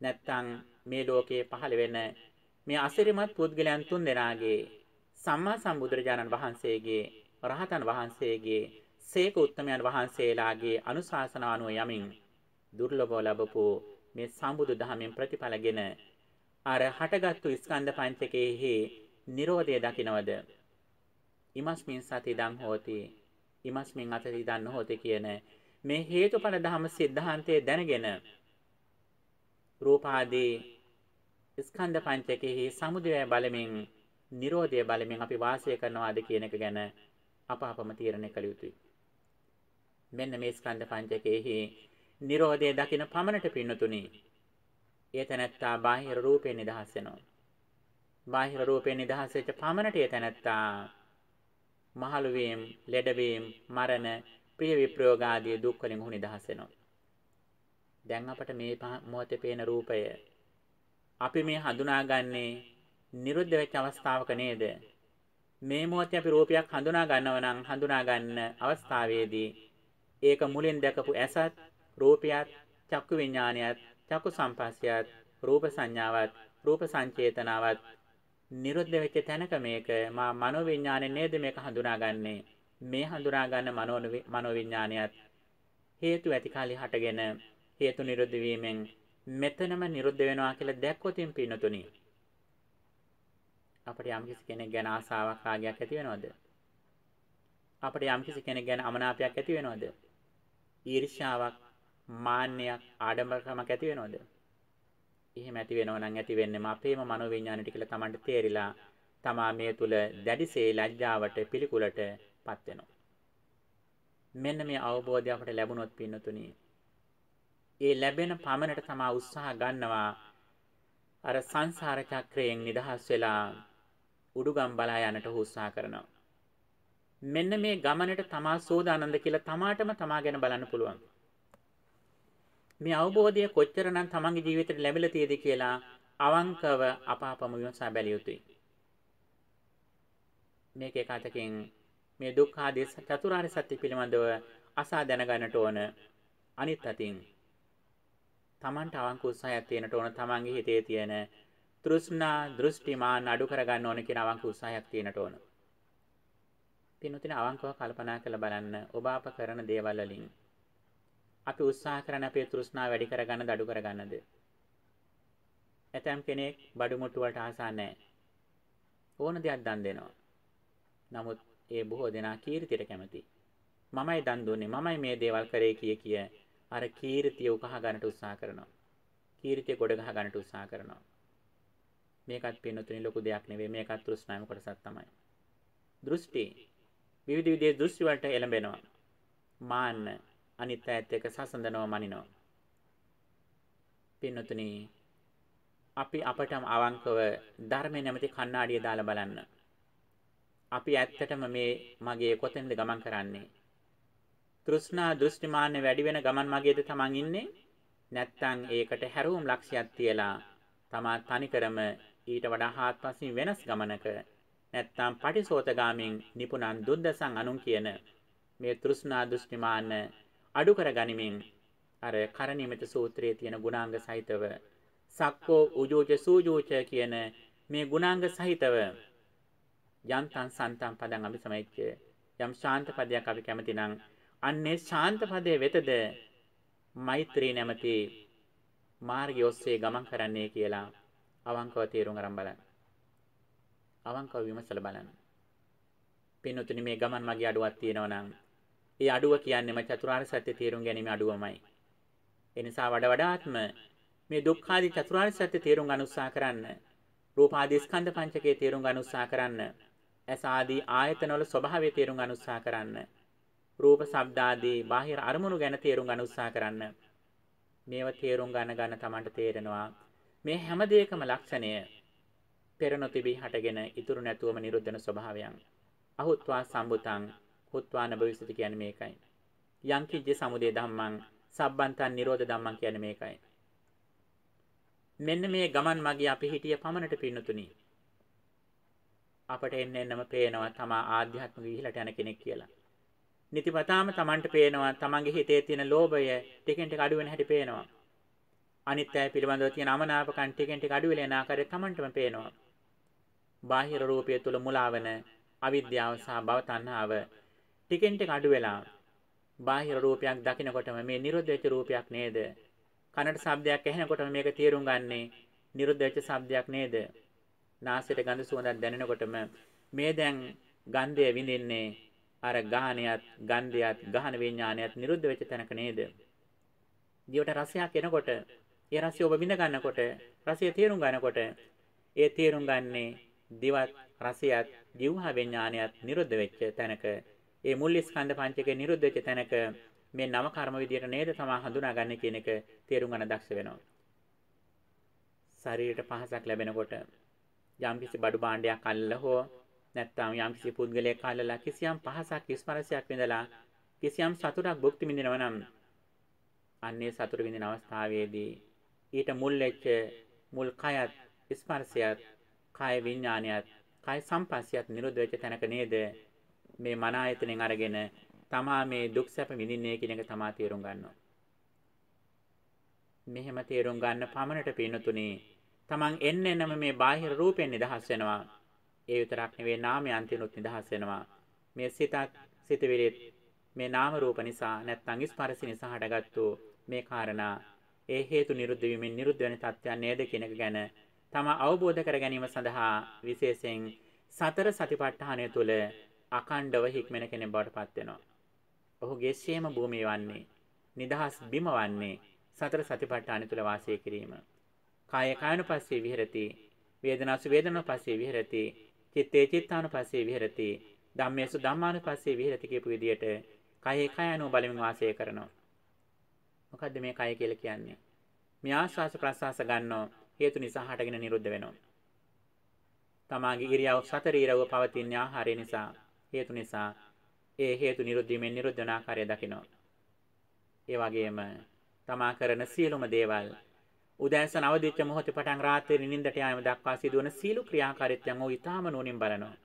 නැත්තම් මේ ලෝකයේ පහළ වෙන මේ අසිරිමත් පුද්ගලයන් තුන් දෙනාගේ සම්මා සම්බුදුරජාණන් වහන්සේගේ රහතන් වහන්සේගේ සේක උත්තමයන් වහන්සේලාගේ අනුශාසනා අනුව යමින් දුර්ලභව ලැබපු මේ සම්බුදු දහමෙන් ප්‍රතිඵලගෙන අර හටගත්තු ස්කන්ධ පංචකයේහි Nirodha දකින්නවද ඉමස්මින් සති දං හෝති ඉමස්මින් අතති දන් හෝති කියන මේ හේතුඵල ධම සිද්ධාන්තයේ දැනගෙන රූපාදී ස්කන්ධ පංචකෙහි සමුදය බලමින් Nirodha බලමින් අපි වාසය කරනවාද කියන එක ගැන අප අපම තීරණය කළ යුතුයි. මෙන්න මේ ස්කන්ධ පංචකෙහි Nirodha දකින පමණට පින්නතුනි. ඒ තැනැත්තා බාහිර රූපේ නිදහස් වෙනවා. බාහිර රූපේ නිදහස් වෙච්ච පමණට ඒ තැනැත්තා මහලු වීම, ලෙඩ වීම, මරණ, ප්‍රිය විප්‍රයෝග ආදී දුක් වලින් ඔහු නිදහස් වෙනවා. දැන් අපට මේ මොහොතේ පේන රූපය අපි මේ හඳුනාගන්නේ නිරුද්ධ වෙච්ච අවස්ථාවක නේද? මේ මොහොතේ අපි රූපයක් හඳුනා ගන්නව නම් හඳුනා ගන්න අවස්ථාවේදී ඒක මුලින් දැකපු ඇසත් රූපයත් චක්කු විඥානයත් චක්කු සංපස්සයත් රූප සංඥාවත් රූප සංචේතනාවත් නිරුද්ධ වෙච්ච තැනක මේක මා මනෝ විඥානේ නේද මේක හඳුනාගන්නේ? මේ හඳුනා ගන්න මනෝ මනෝ විඥානයත් හේතු ඇති කාලේ හටගෙන හේතු නිරුද්ධ වීමෙන් මෙතනම නිරුද්ධ වෙනවා කියලා දැක්කොතින් පින්නතුණි අපිට යම්කිසි කෙනෙක් ගැන ආසාවක් රාගයක් ඇති වෙනවද අපිට යම්කිසි කෙනෙක් ගැන අමනාපයක් ඇති වෙනවද ඊර්ෂ්‍යාවක් මාන්නයක් ආඩම්බරකමක් ඇති වෙනවද එහෙම ඇති වෙනව නම් ඇති වෙන්නේම අපේම මනෝවිඤ්ඤාණයට කියලා Tamanට තේරිලා තමා මේ තුල දැඩිසේ ලැජ්ජාවට පිළිකුලටපත් වෙනවා. මෙන්න මේ අවබෝධය අපට ලැබුණොත් පින්නතුනි. ඒ ලැබෙන පමණට තමා උත්සාහ ගන්නවා අර සංසාර චක්‍රයෙන් නිදහස් වෙලා උඩුගම් බලා යන්නට උත්සාහ කරනවා. මෙන්න මේ ගමනට තමා සෝදානන්ද කියලා තමාටම තමා ගැන බලන්න පුළුවන්. මේ අවබෝධය කොච්චරනම් තමන්ගේ ජීවිතේට ලැබිලා තියෙද කියලා අවංකව අපාපම විමසා බැලිය යුතුයි. මේක එකතකින් මේ දුක්ඛ ආදී චතුරාර්ය සත්‍ය පිළිබඳව අසා දැනගන්නට ඕන. අනිත් අතින් තමන්ට අවංක උත්සාහයක් තියෙනට ඕන තමන්ගේ හිතේ තියෙන තෘෂ්ණා දෘෂ්ටි මාන අඩු කරගන්න ඕන කියන අවංක උත්සාහයක් තියෙනට ඕන. පින්වතුනි අවංකව කල්පනා කරලා බලන්න ඔබ අප කරන දේවල් වලින් අපි උත්සාහ කරන අපේ තෘෂ්ණාව වැඩි කරගන්නද අඩු කරගන්නද? ඇතම් කෙනෙක් බඩු මුට්ටු වලට ආසා නැහැ. ඕන දෙයක් දන් දෙනවා. නමුත් ඒ බොහෝ දෙනා කීර්තියට කැමති. මමයි දන් දුන්නේ මමයි මේ දේවල් කරේ කිය කිය අර කීර්තිය උකහා ගන්නට උත්සාහ කරනවා. කීර්තිය ගොඩ ගහ ගන්නට උත්සාහ කරනවා. මේකත් පින්නතුනි ලොකු දෙයක් නෙවෙයි මේකත් තෘෂ්ණාවම කොටසක් තමයි. දෘෂ්ටි විවිධ විදිහේ දෘෂ්ටි වලට එළඹෙනවා. මාන්න අනිත් අයත් එක්ක සසඳනවා මනිනවා. පින්නතුනි අපි අපටම අවංකව ධර්මයේ නැමැති කණ්ණාඩිය දාලා බලන්න. අපි ඇත්තටම මේ මගේ කොතෙන්ද ගමන් කරන්නේ? තෘෂ්ණා දෘෂ්ටිමාන්‍ය වැඩි වෙන ගමන් මගේද තමන් ඉන්නේ? නැත්තම් ඒකට හැරවුම් ලක්ෂයක් තියලා තමා තනිකරම ඊට වඩා හාත්පසින් වෙනස් ගමනක නැත්තම් පටිසෝතගාමින් නිපුණන් දුද්දසන් අනුන් කියන මේ තෘෂ්ණා දෘෂ්ටිමාන අඩු කර ගනිමින් අර කරණීයමෙත සූත්‍රයේ තියෙන ගුණාංග සහිතව සක්කෝ උජෝච සූජෝච කියන මේ ගුණාංග සහිතව යන්තං සන්තං පදං අபிසමයිච්ච යම් ශාන්ත පදයක් අපි කැමති නම් අන්නේ ශාන්ත පදයේ වෙතද මෛත්‍රී නැමැති මාර්ගය ඔස්සේ ගමන් කරන්නේ කියලා අවංකව තේරුම් අරන් බලන්න. අවංකව විමසලා බලන්න. පින්නතුනි මේ ගමන් මගේ අඩුවක් තියෙනවා නම් ඒ අඩුව කියන්නේම චතුරාර්ය සත්‍ය තේරුම් ගැනීම අඩුවමයි. ඒ නිසා වඩ වඩාත්ම මේ දුක්ඛාදී චතුරාර්ය සත්‍ය තේරුම් ගන්න උත්සාහ කරන්න. රූපාදී ස්කන්ධ පංචකයේ තේරුම් ගන්න උත්සාහ කරන්න. ඇස ආදී ආයතනවල ස්වභාවය තේරුම් ගන්න උත්සාහ කරන්න. රූප, ශබ්ද ආදී බාහිර අරමුණු ගැන තේරුම් ගන්න උත්සාහ කරන්න. මේව තේරුම් ගන්න ගන්න Tamanට තේරෙනවා. මේ හැම දෙයකම ලක්ෂණය පෙර නොතිබී හටගෙන ඉතුරු නැතුවම නිරුද්ධන ස්වභාවයන්. අහුත්වා සම්බුතං හුත්වාන භවිෂති කියන්නේ මේකයි. යං කිජ්ජ සමුදය ධම්මං සබ්බන්තං නිරෝධ ධම්මං කියන්නේ මේකයි. මෙන්න මේ ගමන් මගිය අපි හිටිය පමණට පින්නතුනි. අපට එන්න එන්නම පේනවා තමා ආධ්‍යාත්මික විහිලට යන කෙනෙක් කියලා. නිතිපතාම Tamanට පේනවා Tamanගේ හිතේ තියෙන ලෝභය ටිකෙන් ටික අඩු වෙන හැටි පේනවා. අනිත් අය පිළිබඳව තියෙන අමනාපකම් ටිකෙන් ටික අඩු වෙලා යන ආකාරය Tamanටම පේනවා. බාහිර රූපය තුල මුලාවන අවිද්‍යාව සහ භව තණ්හාව ටිකෙන් ටික අඩු වෙලා බාහිර රූපයක් දකිනකොටම මේ නිරුද්ධ වෙච්ච රූපයක් නේද? කනට ශබ්දයක් ඇහෙනකොටම මේක තේරුම් ගන්නේ නිරුද්ධ වෙච්ච ශබ්දයක් නේද? නාසයට ගඳ සුවඳක් දැනෙනකොටම මේ දැන් ගන්ධය විඳින්නේ අර ගාහනියත් ගන්ධයත් ගහන විඥානයත් නිරුද්ධ වෙච්ච තැනක නේද? දිවට රසයක් එනකොට ඒ රසය ඔබ විඳ ගන්නකොට රසය තේරුම් ගන්නකොට ඒ තේරුම් ගන්නේ දිවත් රසයත් ජීවහා විඥානයත් නිරුද්ධ වෙච්ච තැනක ඒ මුල් ස්කන්ධ පංචකේ නිරුද්ධ වෙච්ච තැනක මේ නව කර්ම විදියට නේද තමා හඳුනාගන්නේ කියන එක තේරුම් ගන්න දක්ෂ වෙනවා. ශරීරයට පහසක් ලැබෙනකොට යම්කිසි බඩු භාණ්ඩයක් අල්ලලා හෝ නැත්නම් යම්කිසි පුද්ගලයෙක් අල්ලලා කිසියම් පහසක් ස්පර්ශයක් විඳලා කිසියම් සතුටක් භුක්ති විඳිනවා නම් අන්නේ සතුට විඳින අවස්ථාවේදී ඊට මුල් වෙච්ච මුල් කයත් ස්පර්ශයත් කාය විඥානයත් කාය සංපස්සයත් නිරුද්ධ වෙච්ච තැනක නේද මේ මන ආයතනෙන් අරගෙන තමා මේ දුක් සැප විඳින්නේ කියන එක තමා තේරුම් ගන්නවා. මෙහෙම තේරුම් ගන්න පමණට පින්නතුනි තමන් එන්න එන්නම මේ බාහිර රූපෙන් නිදහස් වෙනවා. ඒ විතරක් නෙවෙයි නාමයන්තිනුත් නිදහස් වෙනවා. මේ සිතත් සිතවිලිත් මේ නාම රූප නිසා නැත්නම් ස්පර්ශ නිසා හටගත්තු මේ කාරණා ඒ හේතු නිරුද්ධ වීමෙන් නිරුද්ධ වෙන තත්ත්වයන් නේද කියන එක ගැන තම අවබෝධ කර ගැනීම සඳහා විශේෂයෙන් සතර සතිපට්ඨානය තුළ අකණ්ඩව හික්මෙන කෙනෙක් බවට පත් වෙනවා. ඔහුගේ ශේම භූමිය වන්නේ නිදහස් බිම වන්නේ සතර සතිපට්ඨාන තුළ වාසය කිරීම. කාය කායනුපස්සේ විහෙරති, වේදනාසු වේදනානුපස්සේ විහෙරති, චිත්තේ චිත්තානුපස්සේ විහෙරති, ධම්මේසු ධම්මානුපස්සේ විහෙරති කියපු විදිහට කයේ කයano බලමින් වාසය කරනවා. මොකද්ද මේ කය කියලා කියන්නේ? මේ ආශ්වාස ප්‍රශ්වාස ගන්නෝ හේතු නිසා හටගෙන නිරුද්ධ වෙනවා. තමාගේ ඉරියව් සතර ඉරව පවතින ආහාරය නිසා හේතු නිසා ඒ හේතු නිරුද්ධ වීමෙන් නිරුද්ධ වන ආකාරය දකිනවා. ඒ වගේම තමා කරන සියලුම දේවල් උදෑසන අවදිච්ච මොහොතේ පටන් රාත්‍රියේ නිින්දට යාම දක්වා සිදුවන සීළු ක්‍රියාකාරීත්වයන් ඔහු ඊටාම නුවණින් බලනවා.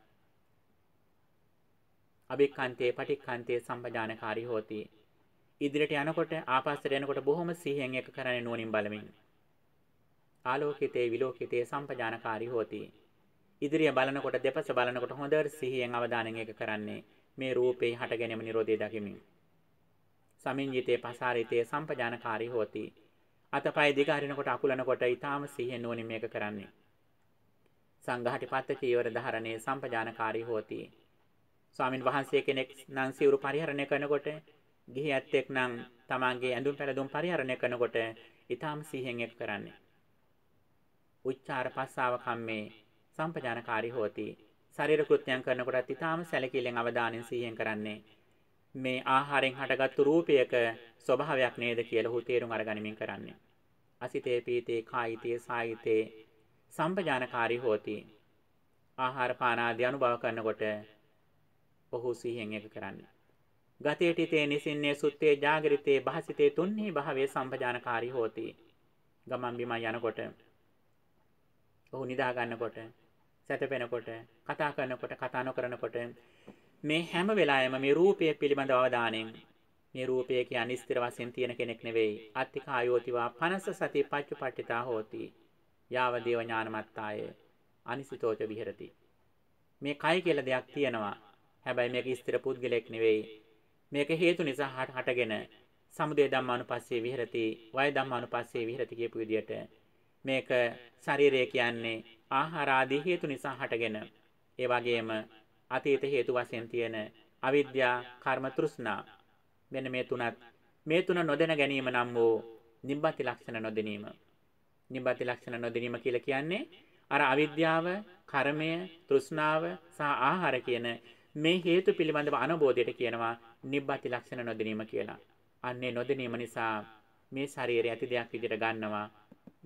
අභික්ඛන්තේ පටික්ඛන්තේ සම්පජානකාරී හෝති. ඉදිරියට යනකොට ආපස්සට එනකොට බොහොම සිහියෙන් එක කරන්නේ නුවණින් බලමින්. ආලෝකිතේ විලෝකිතේ සම්පජානකාරී හෝති. ඉදිරිය බලනකොට දෙපස බලනකොට හොඳට සිහියෙන් අවධානයෙන් එක කරන්නේ මේ රූපේ හට ගැනීම නිරෝධය දකිමින්. සමින්ජිතේ පසාරිතේ සම්පජානකාරී හෝති. අතපය දිග හරිනකොට අකුලනකොට ඊටාම සිහියෙන් නුවණින් මේක කරන්නේ. සංඝහටි පත්ත චීවර ධාරණේ සම්පජානකාරී හෝති. ස්වාමින් වහන්සේ කෙනෙක් නම් සිවුරු පරිහරණය කරනකොට ගිහියත් එක් නම් තමන්ගේ ඇඳුම් පැළඳුම් පරිහරණය කරනකොට ඊටාම සිහියෙන් එක් කරන්නේ. උච්චාර පස්සාව කම්මේ සම්පජානකාරී හෝති. ශරීර කෘත්‍යයන් කරනකොටත් ඊටාම සැලකිල්ලෙන් අවධානයෙන් සිහියෙන් කරන්නේ. මේ ආහාරයෙන් හටගත්තු රූපයක ස්වභාවයක් නේද කියලා ඔහු තේරුම් අරගනිමින් කරන්නේ. අසිතේ පීතේ කායිතේ සායිතේ සම්පජානකාරී හෝති. ආහාර පාන ආදී අනුභව කරනකොට ඔහු සිහියෙන් එක කරන්නේ. ගතේටිතේ නිසින්නේ සුත්තේ ජාගරිතේ භාසිතේ තුන්හි භාවයේ සම්පජානකාරී හෝති. ගමන් බිම යනකොට ඔහු නිදා ගන්නකොට සැතපෙනකොට කතා කරනකොට කතා නොකරනකොට මේ හැම වෙලාවෙම මේ රූපය පිළිබඳව අවධානයෙන් මේ රූපය කියන්නේ ස්ථිර වශයෙන් තියෙන කෙනෙක් නෙවෙයි අත්තිකායෝතිවා පනස සති පච්චපට්ඨිතා හෝති. යාව දේව ඥානමත්තාය අනිසිතෝච විහෙරති. මේ කය කියලා දෙයක් තියෙනවා. හැබැයි මේක ස්ථිර පුද්ගලයක් නෙවෙයි. මේක හේතු නිසා හටගෙන සමුදය ධම්මානුපස්සේ විහෙරති වය ධම්මානුපස්සේ විහෙරති කියපු විදිහට මේක ශරීරය කියන්නේ ආහාර ආදී හේතු නිසා හටගෙන. ඒ වගේම අතීත හේතු වශයෙන් තියෙන අවිද්‍යා කර්ම තෘෂ්ණා. මෙන්න මේ තුනත් මේ තුන නොදැන ගැනීම නම් වූ නිබ්බති ලක්ෂණ නොදැනීම. නිබ්බති ලක්ෂණ නොදැනීම කියලා කියන්නේ අර අවිද්‍යාව කර්මය තෘෂ්ණාව සහ ආහාර කියන මේ හේතු පිළිබඳව අනුබෝධයට කියනවා නිබ්බති ලක්ෂණ නොදැනීම කියලා. අන්නේ නොදැනීම නිසා මේ ශරීරය ඇති දෙයක් විදිහට ගන්නවා.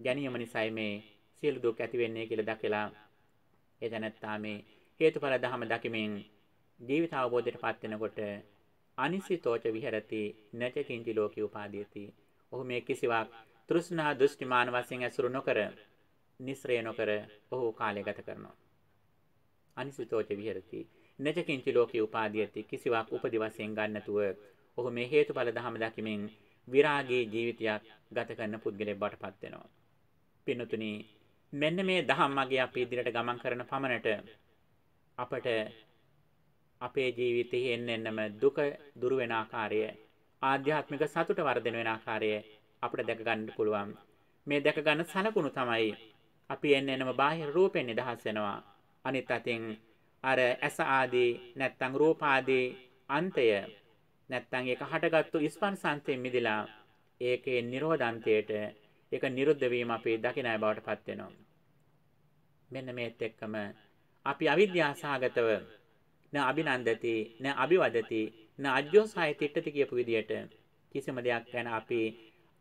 ගැනීම නිසායි මේ සියලු දුක් ඇති වෙන්නේ කියලා දැකලා ඒ දැනත්තා මේ හේතුඵල ධම දකිමින් ජීවිත අවබෝධයට පත් වෙනකොට අනිසිතෝච විහෙරති නච කිංචි ලෝකේ උපාදීයති. ඔහු මේ කිසිවක් තෘෂ්ණා දෘෂ්ටිමාන වශයෙන් ඇසුරු නොකර නිස්රය නොකර ඔහු කාලය ගත කරනවා. අනිසිතෝච විහෙරති නච කිංචි ලෝකේ උපාදීයති කිසිවක් උපදි වශයෙන් ගන්නතුව ඔහු මේ හේතුඵල ධම දකිමින් විරාගී ජීවිතයක් ගත කරන පුද්ගලයෙක් බවට පත් වෙනවා. පින්තුනි මෙන්න මේ දහම් මගේ අපි ඉදිරියට ගමන් කරන පමණට අපට අපේ ජීවිතයේ එන්න එන්නම දුක දුරු වෙන ආකාරය ආධ්‍යාත්මික සතුට වර්ධනය වෙන ආකාරය අපිට දැක ගන්න පුළුවන් මේ දැක ගන්න සලකුණු තමයි අපි එන්න එන්නම බාහිර රූපෙන් නිදහස් වෙනවා අනිත් අතින් අර ඇස ආදී නැත්තම් රූප ආදී අන්තය නැත්තම් ඒක හටගත්තු ස්පර්ශාන්තයෙන් මිදලා ඒකේ නිරෝධාන්තයට ඒක නිරුද්ධ වීම අපේ දකින්නයි බවට පත් වෙනවා. මෙන්න මේත් එක්කම අපි අවිද්‍යාසහගතව න අභිනන්දති න අභිවදති න අජ්ජෝසාය තිට්ඨති කියපු විදියට කිසිම දෙයක් ගැන අපි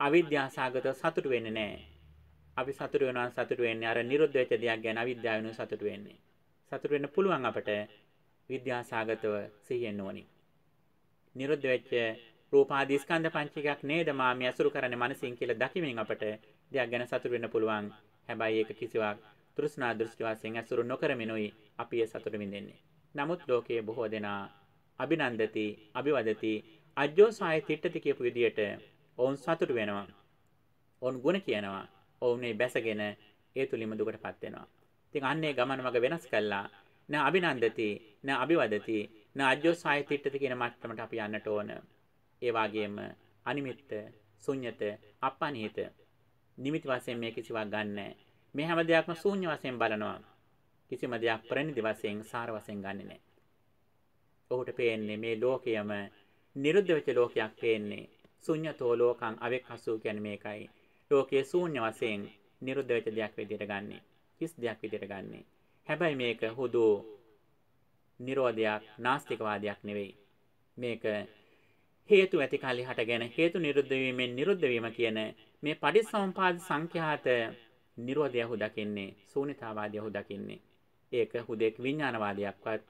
අවිද්‍යාසහගතව සතුටු වෙන්නේ නැහැ. අපි සතුටු වෙනවා සතුටු වෙන්නේ අර නිරුද්ධ වෙච්ච දෙයක් ගැන අවිද්‍යාවෙන් සතුටු වෙන්නේ. සතුටු වෙන්න පුළුවන් අපට විද්‍යාසහගතව සිහියෙන් ඕනි. නිරුද්ධ වෙච්ච රූපාදී ස්කන්ධ පංචකයක් නේද මා මේ අසුරු කරන්නේ මනසින් කියලා දකිමින් අපට දෙයක් ගැන සතුට වෙන්න පුළුවන්. හැබැයි ඒක කිසිවක් තෘෂ්ණා දෘෂ්ටි වශයෙන් අසුරු නොකරමිනුයි අපි ඒ සතුට විඳින්නේ. නමුත් ලෝකයේ බොහෝ දෙනා අභිනන්දති, අභිවදති, අජ්ජෝසාය තිට්ඨති කියපු විදියට ඔවුන් සතුට වෙනවා. ඔවුන් ಗುಣ කියනවා. ඔවුන් මේ බැසගෙන ඒ තුලින්ම දුකටපත් වෙනවා. ඉතින් අන්නේ ගමන මග වෙනස් කළා. න අභිනන්දති, න අභිවදති, න අජ්ජෝසාය තිට්ඨති කියන මට්ටමට අපි යන්නට ඕන. ඒ වගේම අනිමිත්ත, ශුන්්‍යත, අපනිහිත නිමිති වශයෙන් මේ කිසිවක් ගන්නෑ. මේ හැම දෙයක්ම ශූන්‍ය වශයෙන් බලනවා. කිසිම දෙයක් ප්‍රණිදි වශයෙන් සාර වශයෙන් ගන්නෙ නෑ. ඔහුට පේන්නේ මේ ලෝකයම නිරුද්ධ වෙච්ච ලෝකයක් පේන්නේ. ශුන්‍යතෝ ලෝකං අවෙක්ඛසු කියන්නේ මේකයි. ලෝකයේ ශූන්‍ය වශයෙන් නිරුද්ධ වෙච්ච දෙයක් විදිහට ගන්නෙ. කිස් දෙයක් විදිහට ගන්නෙ. හැබැයි මේක හුදු නිරෝධයක්, නාස්තිකවාදයක් නෙවෙයි. මේක හේතු ඇති කල්හි හටගෙන හේතු නිරුද්ධ වීමෙන් නිරුද්ධ වීම කියන මේ පටිච්චසමුපාද සංඛ්‍යාත නිරෝධය හු දකින්නේ ශූන්‍යතාවාදය හු දකින්නේ ඒක හුදෙක් විඥානවාදයක්වත්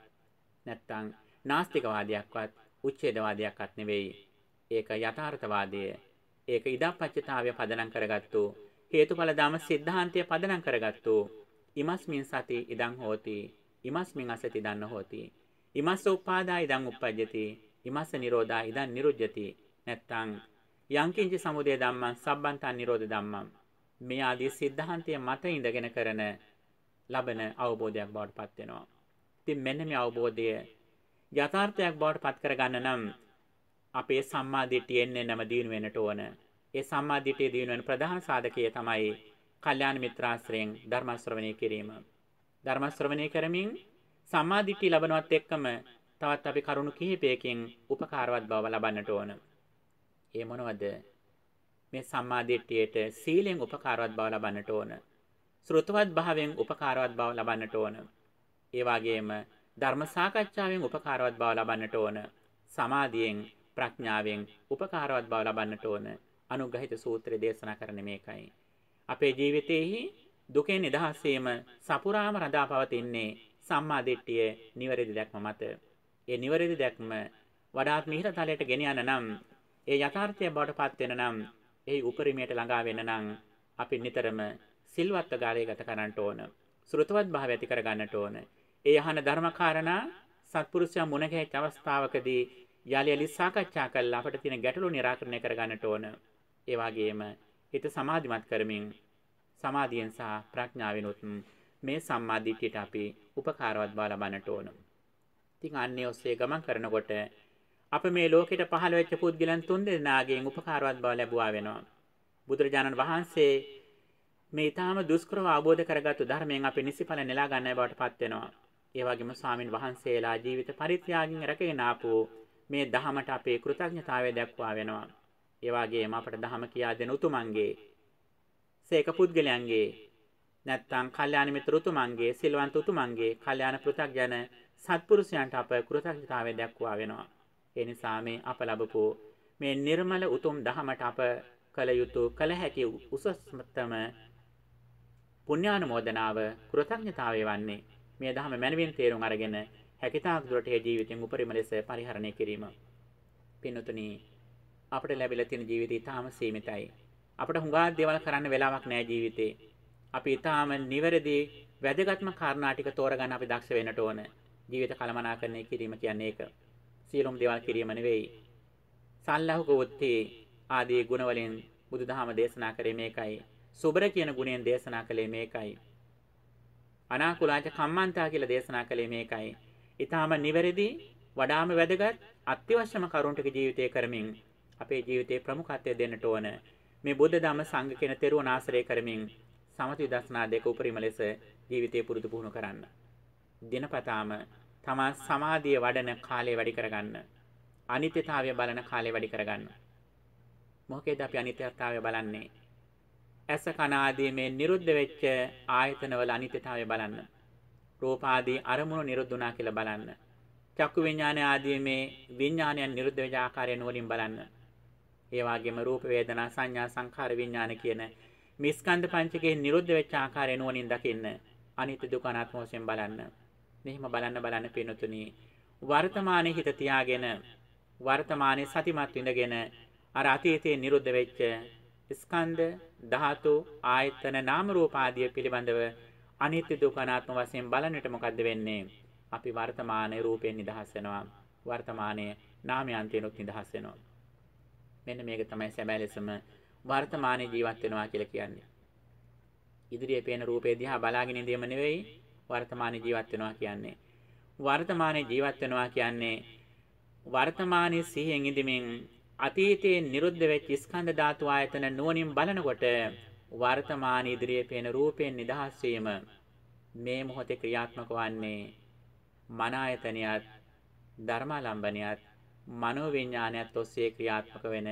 නැත්තම් නාස්තිකවාදයක්වත් උච්ඡේදවාදයක්වත් නෙවෙයි ඒක යථාර්ථවාදය ඒක ඉදප්පච්චතාවය පදනම් කරගත්තු හේතුඵල ධම සිද්ධාන්තය පදනම් කරගත්තු ඉමස්මින් සති ඉදං හෝති ඉමස්මින් අසති දන්න හෝති ඉමස්ස උපාදා ඉදං උප්පජ්ජති ඉමස්ස නිරෝධා ඉදං නිරුජ්ජති නැත්තං යංකින්ච සමුදය ධම්මං සබ්බන්තං නිරෝධ ධම්මං මේ ආදී සිද්ධාන්තය මත ඉඳගෙන කරන ලබන අවබෝධයක් බවට පත් වෙනවා. ඉතින් මෙන්න මේ අවබෝධය යථාර්ථයක් බවට පත් කරගන්න නම් අපේ සම්මා දිටියෙන් නැම දිනු වෙනට ඕන. ඒ සම්මා දිටිය දිනු වෙන ප්‍රධාන සාධකය තමයි කල්යාණ මිත්‍රාශ්‍රයෙන් ධර්ම ශ්‍රවණය කිරීම. ධර්ම ශ්‍රවණය කරමින් සම්මා දිට්ඨිය ලබනවත් එක්කම තවත් අපි කරුණු කිහිපයකින් උපකාරවත් බව ලබන්නට ඕන. ඒ මොනවද? මේ සම්මා දිට්ඨියට සීලෙන් උපකාරවත් බව ලබන්නට ඕන. ශ්‍රුතවත් භාවයෙන් උපකාරවත් බව ලබන්නට ඕන. ඒ වගේම ධර්ම සාකච්ඡාවෙන් උපකාරවත් බව ලබන්නට ඕන. සමාධියෙන් ප්‍රඥාවෙන් උපකාරවත් බව ලබන්නට ඕන. අනුග්‍රහිත සූත්‍රය දේශනා කරන්නේ මේකයි. අපේ ජීවිතයේහි දුකෙන් නිදහස් වීම සපුරාම රඳා පවතින්නේ සම්මා දිට්ඨිය නිවැරදි දැක්ම මත. ඒ නිවැරදි දැක්ම වඩාත් මිහිර තලයට ගෙන යන නම් ඒ යථාර්ථය බවට පත් වෙන නම් එහි උපරිමයට ළඟා වෙන්න නම් අපි නිතරම සිල්වත් ගාලේ ගත කරන්නට ඕන. ශ්‍රුතවත් භාවය ඇති කර ගන්නට ඕන. ඒ අහන ධර්මකාරණා සත්පුරුෂයා මුණ ගැහිච්ච අවස්ථාවකදී යලි යලි සාකච්ඡා කරලා අපිට තියෙන ගැටලු निराකරණය කර ගන්නට ඕන. ඒ වගේම හිත සමාධිමත් කරමින් සමාධියෙන් සහ ප්‍රඥාවෙනුත් මේ සම්මාදිටියට අපි උපකාරවත් බව ලබන්නට ඕන. ඉතින් අන්නේ ඔස්සේ ගමන් කරනකොට අප මේ ලෝකෙට පහළ වෙච්ච පුද්ගලයන් තුන්දෙනාගෙන් උපකාරවත් බව ලැබුවා වෙනවා. බුදුරජාණන් වහන්සේ මේ ඊටාම දුෂ්කරව අවබෝධ කරගත්තු ධර්මයෙන් අපි නිසිඵල නෙලා ගන්නයි බවට පත් වෙනවා. ඒ වගේම ස්වාමින් වහන්සේලා ජීවිත පරිත්‍යාගයෙන් රැකගෙන ආපු මේ දහමට අපේ කෘතඥතාවය දක්වා වෙනවා. ඒ වගේම අපට දහම කියා දෙන උතුමන්ගේ සේක පුද්ගලයන්ගේ නැත්තම් කල්යාණ මිත්‍ර උතුමන්ගේ සිල්වන්ත උතුමන්ගේ කල්යාණ පෘථග්ජන සත්පුරුෂයන්ට අප කෘතඥතාවය දක්වා වෙනවා. ඒ නිසා මේ අප ලැබපු මේ නිර්මල උතුම් දහමට අප කළ යුතු කළ හැකි උසස්තම පුණ්‍යානුමෝදනාව කෘතඥතාවය වන්නේ මේ දහම මනවින් තේරුම් අරගෙන හැකිතාක් දුරට ඒ ජීවිතෙන් උපරිම ලෙස පරිහරණය කිරීම. පින්තුනි අපිට ලැබිලා තියෙන ජීවිතය ඊටාම සීමිතයි. අපිට හුඟා දේවල් කරන්න වෙලාවක් නැහැ ජීවිතේ. අපි ඊටාම නිවැරදි වැදගත්ම කාරණා ටික තෝරගන්න අපි දක්ෂ වෙන්නට ඕන. ජීවිත කළමනාකරණය කිරීම කියන්නේ ඒක. සියලුම දේවල් කිරීම නෙවෙයි. සල්ලහුක වොත්තේ ආදී ගුණ වලින් බුදුදහම දේශනා කරේ මේකයි. සුබර කියන ගුණයෙන් දේශනා කළේ මේකයි. අනාකුලාච කම්මන්තා කියලා දේශනා කළේ මේකයි. ඊටාම නිවැරදි වඩාම වැදගත් අත්‍යවශ්‍යම කරුණු ටික ජීවිතේ කරමින් අපේ ජීවිතේ ප්‍රමුඛත්වය දෙන්නට ඕන. මේ බුද්ධ ධම්ම සංඝ කියන තෙරුවන් ආශ්‍රය කරමින් සමථ විදර්ශනා දෙක උපරිම ලෙස ජීවිතේ පුරුදු පුහුණු කරන්න. දිනපතාම තමා සමාධිය වඩන කාලය වැඩි කරගන්න. අනිත්‍යතාවය බලන කාලය වැඩි කරගන්න. මොකේද අපි අනිත්‍යතාවය බලන්නේ? ඇස කන ආදී මේ නිරුද්ධ වෙච්ච ආයතනවල අනිත්‍යතාවය බලන්න. රූප ආදී අරමුණු නිරුද්ධුණා කියලා බලන්න. චක්කු විඥාන ආදී මේ විඥානයන් නිරුද්ධ වෙච්ච ආකාරය නුවණින් බලන්න. ඒ වගේම රූප වේදනා සංඥා සංඛාර විඥාන කියන මේ ස්කන්ධ පංචකයේ නිරුද්ධ වෙච්ච ආකාරය නුවණින් දකින්න. අනිත්‍ය දුක අනාත්ම වශයෙන් බලන්න. මෙහිම බලන්න බලන්න පිනතුනි වර්තමානයේ හිත තියාගෙන වර්තමානයේ සතිමත් විඳගෙන අර අතීතයේ නිරුද්ධ වෙච්ච ස්කන්ධ ධාතු ආයතන නාම රූප ආදී පිළිබඳව අනිත්‍ය දුක්ඛ අනාත්ම වශයෙන් බලන්නට මොකද්ද වෙන්නේ? අපි වර්තමානයේ රූපයෙන් නිදහස් වෙනවා. වර්තමානයේ නාමයන්තේනොත් නිදහස් වෙනවා. මෙන්න මේක තමයි සැබෑ ලෙසම වර්තමානයේ ජීවත් වෙනවා කියලා කියන්නේ. ඉදිරියේ පේන රූපේ දිහා බලාගෙන ඉඳීම නෙවෙයි වර්තමානයේ ජීවත් වෙනවා කියන්නේ. වර්තමානයේ ජීවත් වෙනවා කියන්නේ වර්තමානයේ සිහියෙන් ඉඳමින් අතීතයේ නිරුද්ධ වෙච්ච ස්කන්ධ ධාතු ආයතන නුවණින් බලනකොට වර්තමාන ඉදිරියේ පේන රූපයෙන් නිදහස් වීම මේ මොහොතේ ක්‍රියාත්මක වන්නේ මන ආයතනියත් ධර්මාලම්බනියත් මනෝවිඤ්ඤාණයත් ඔස්සේ ක්‍රියාත්මක වෙන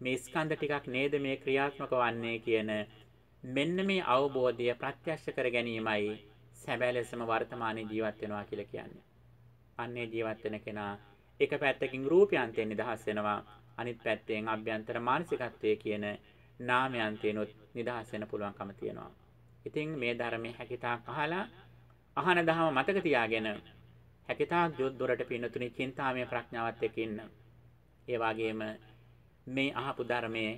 මේ ස්කන්ධ ටිකක් නේද මේ ක්‍රියාත්මක වන්නේ කියන මෙන්න මේ අවබෝධය ප්‍රත්‍යක්ෂ කර ගැනීමයි සැබෑ ලෙසම වර්තමානයේ ජීවත් වෙනවා කියලා කියන්නේ. අන්නේ ජීවත් වෙන කෙනා එක පැත්තකින් රූපයන්තයෙන් නිදහස් වෙනවා අනිත් පැත්තෙන් අභ්‍යන්තර මානසිකත්වයේ කියන නාමයන්තේනොත් නිදහස් වෙන්න පුළුවන්කම තියෙනවා. ඉතින් මේ ධර්මයේ හැකිතාක් අහලා අහන දහම මතක තියාගෙන හැකිතාක් දුරට පින්නතුනි චින්තාමය ප්‍රඥාවත් එක්ක ඉන්න. ඒ වගේම මේ අහපු ධර්මයේ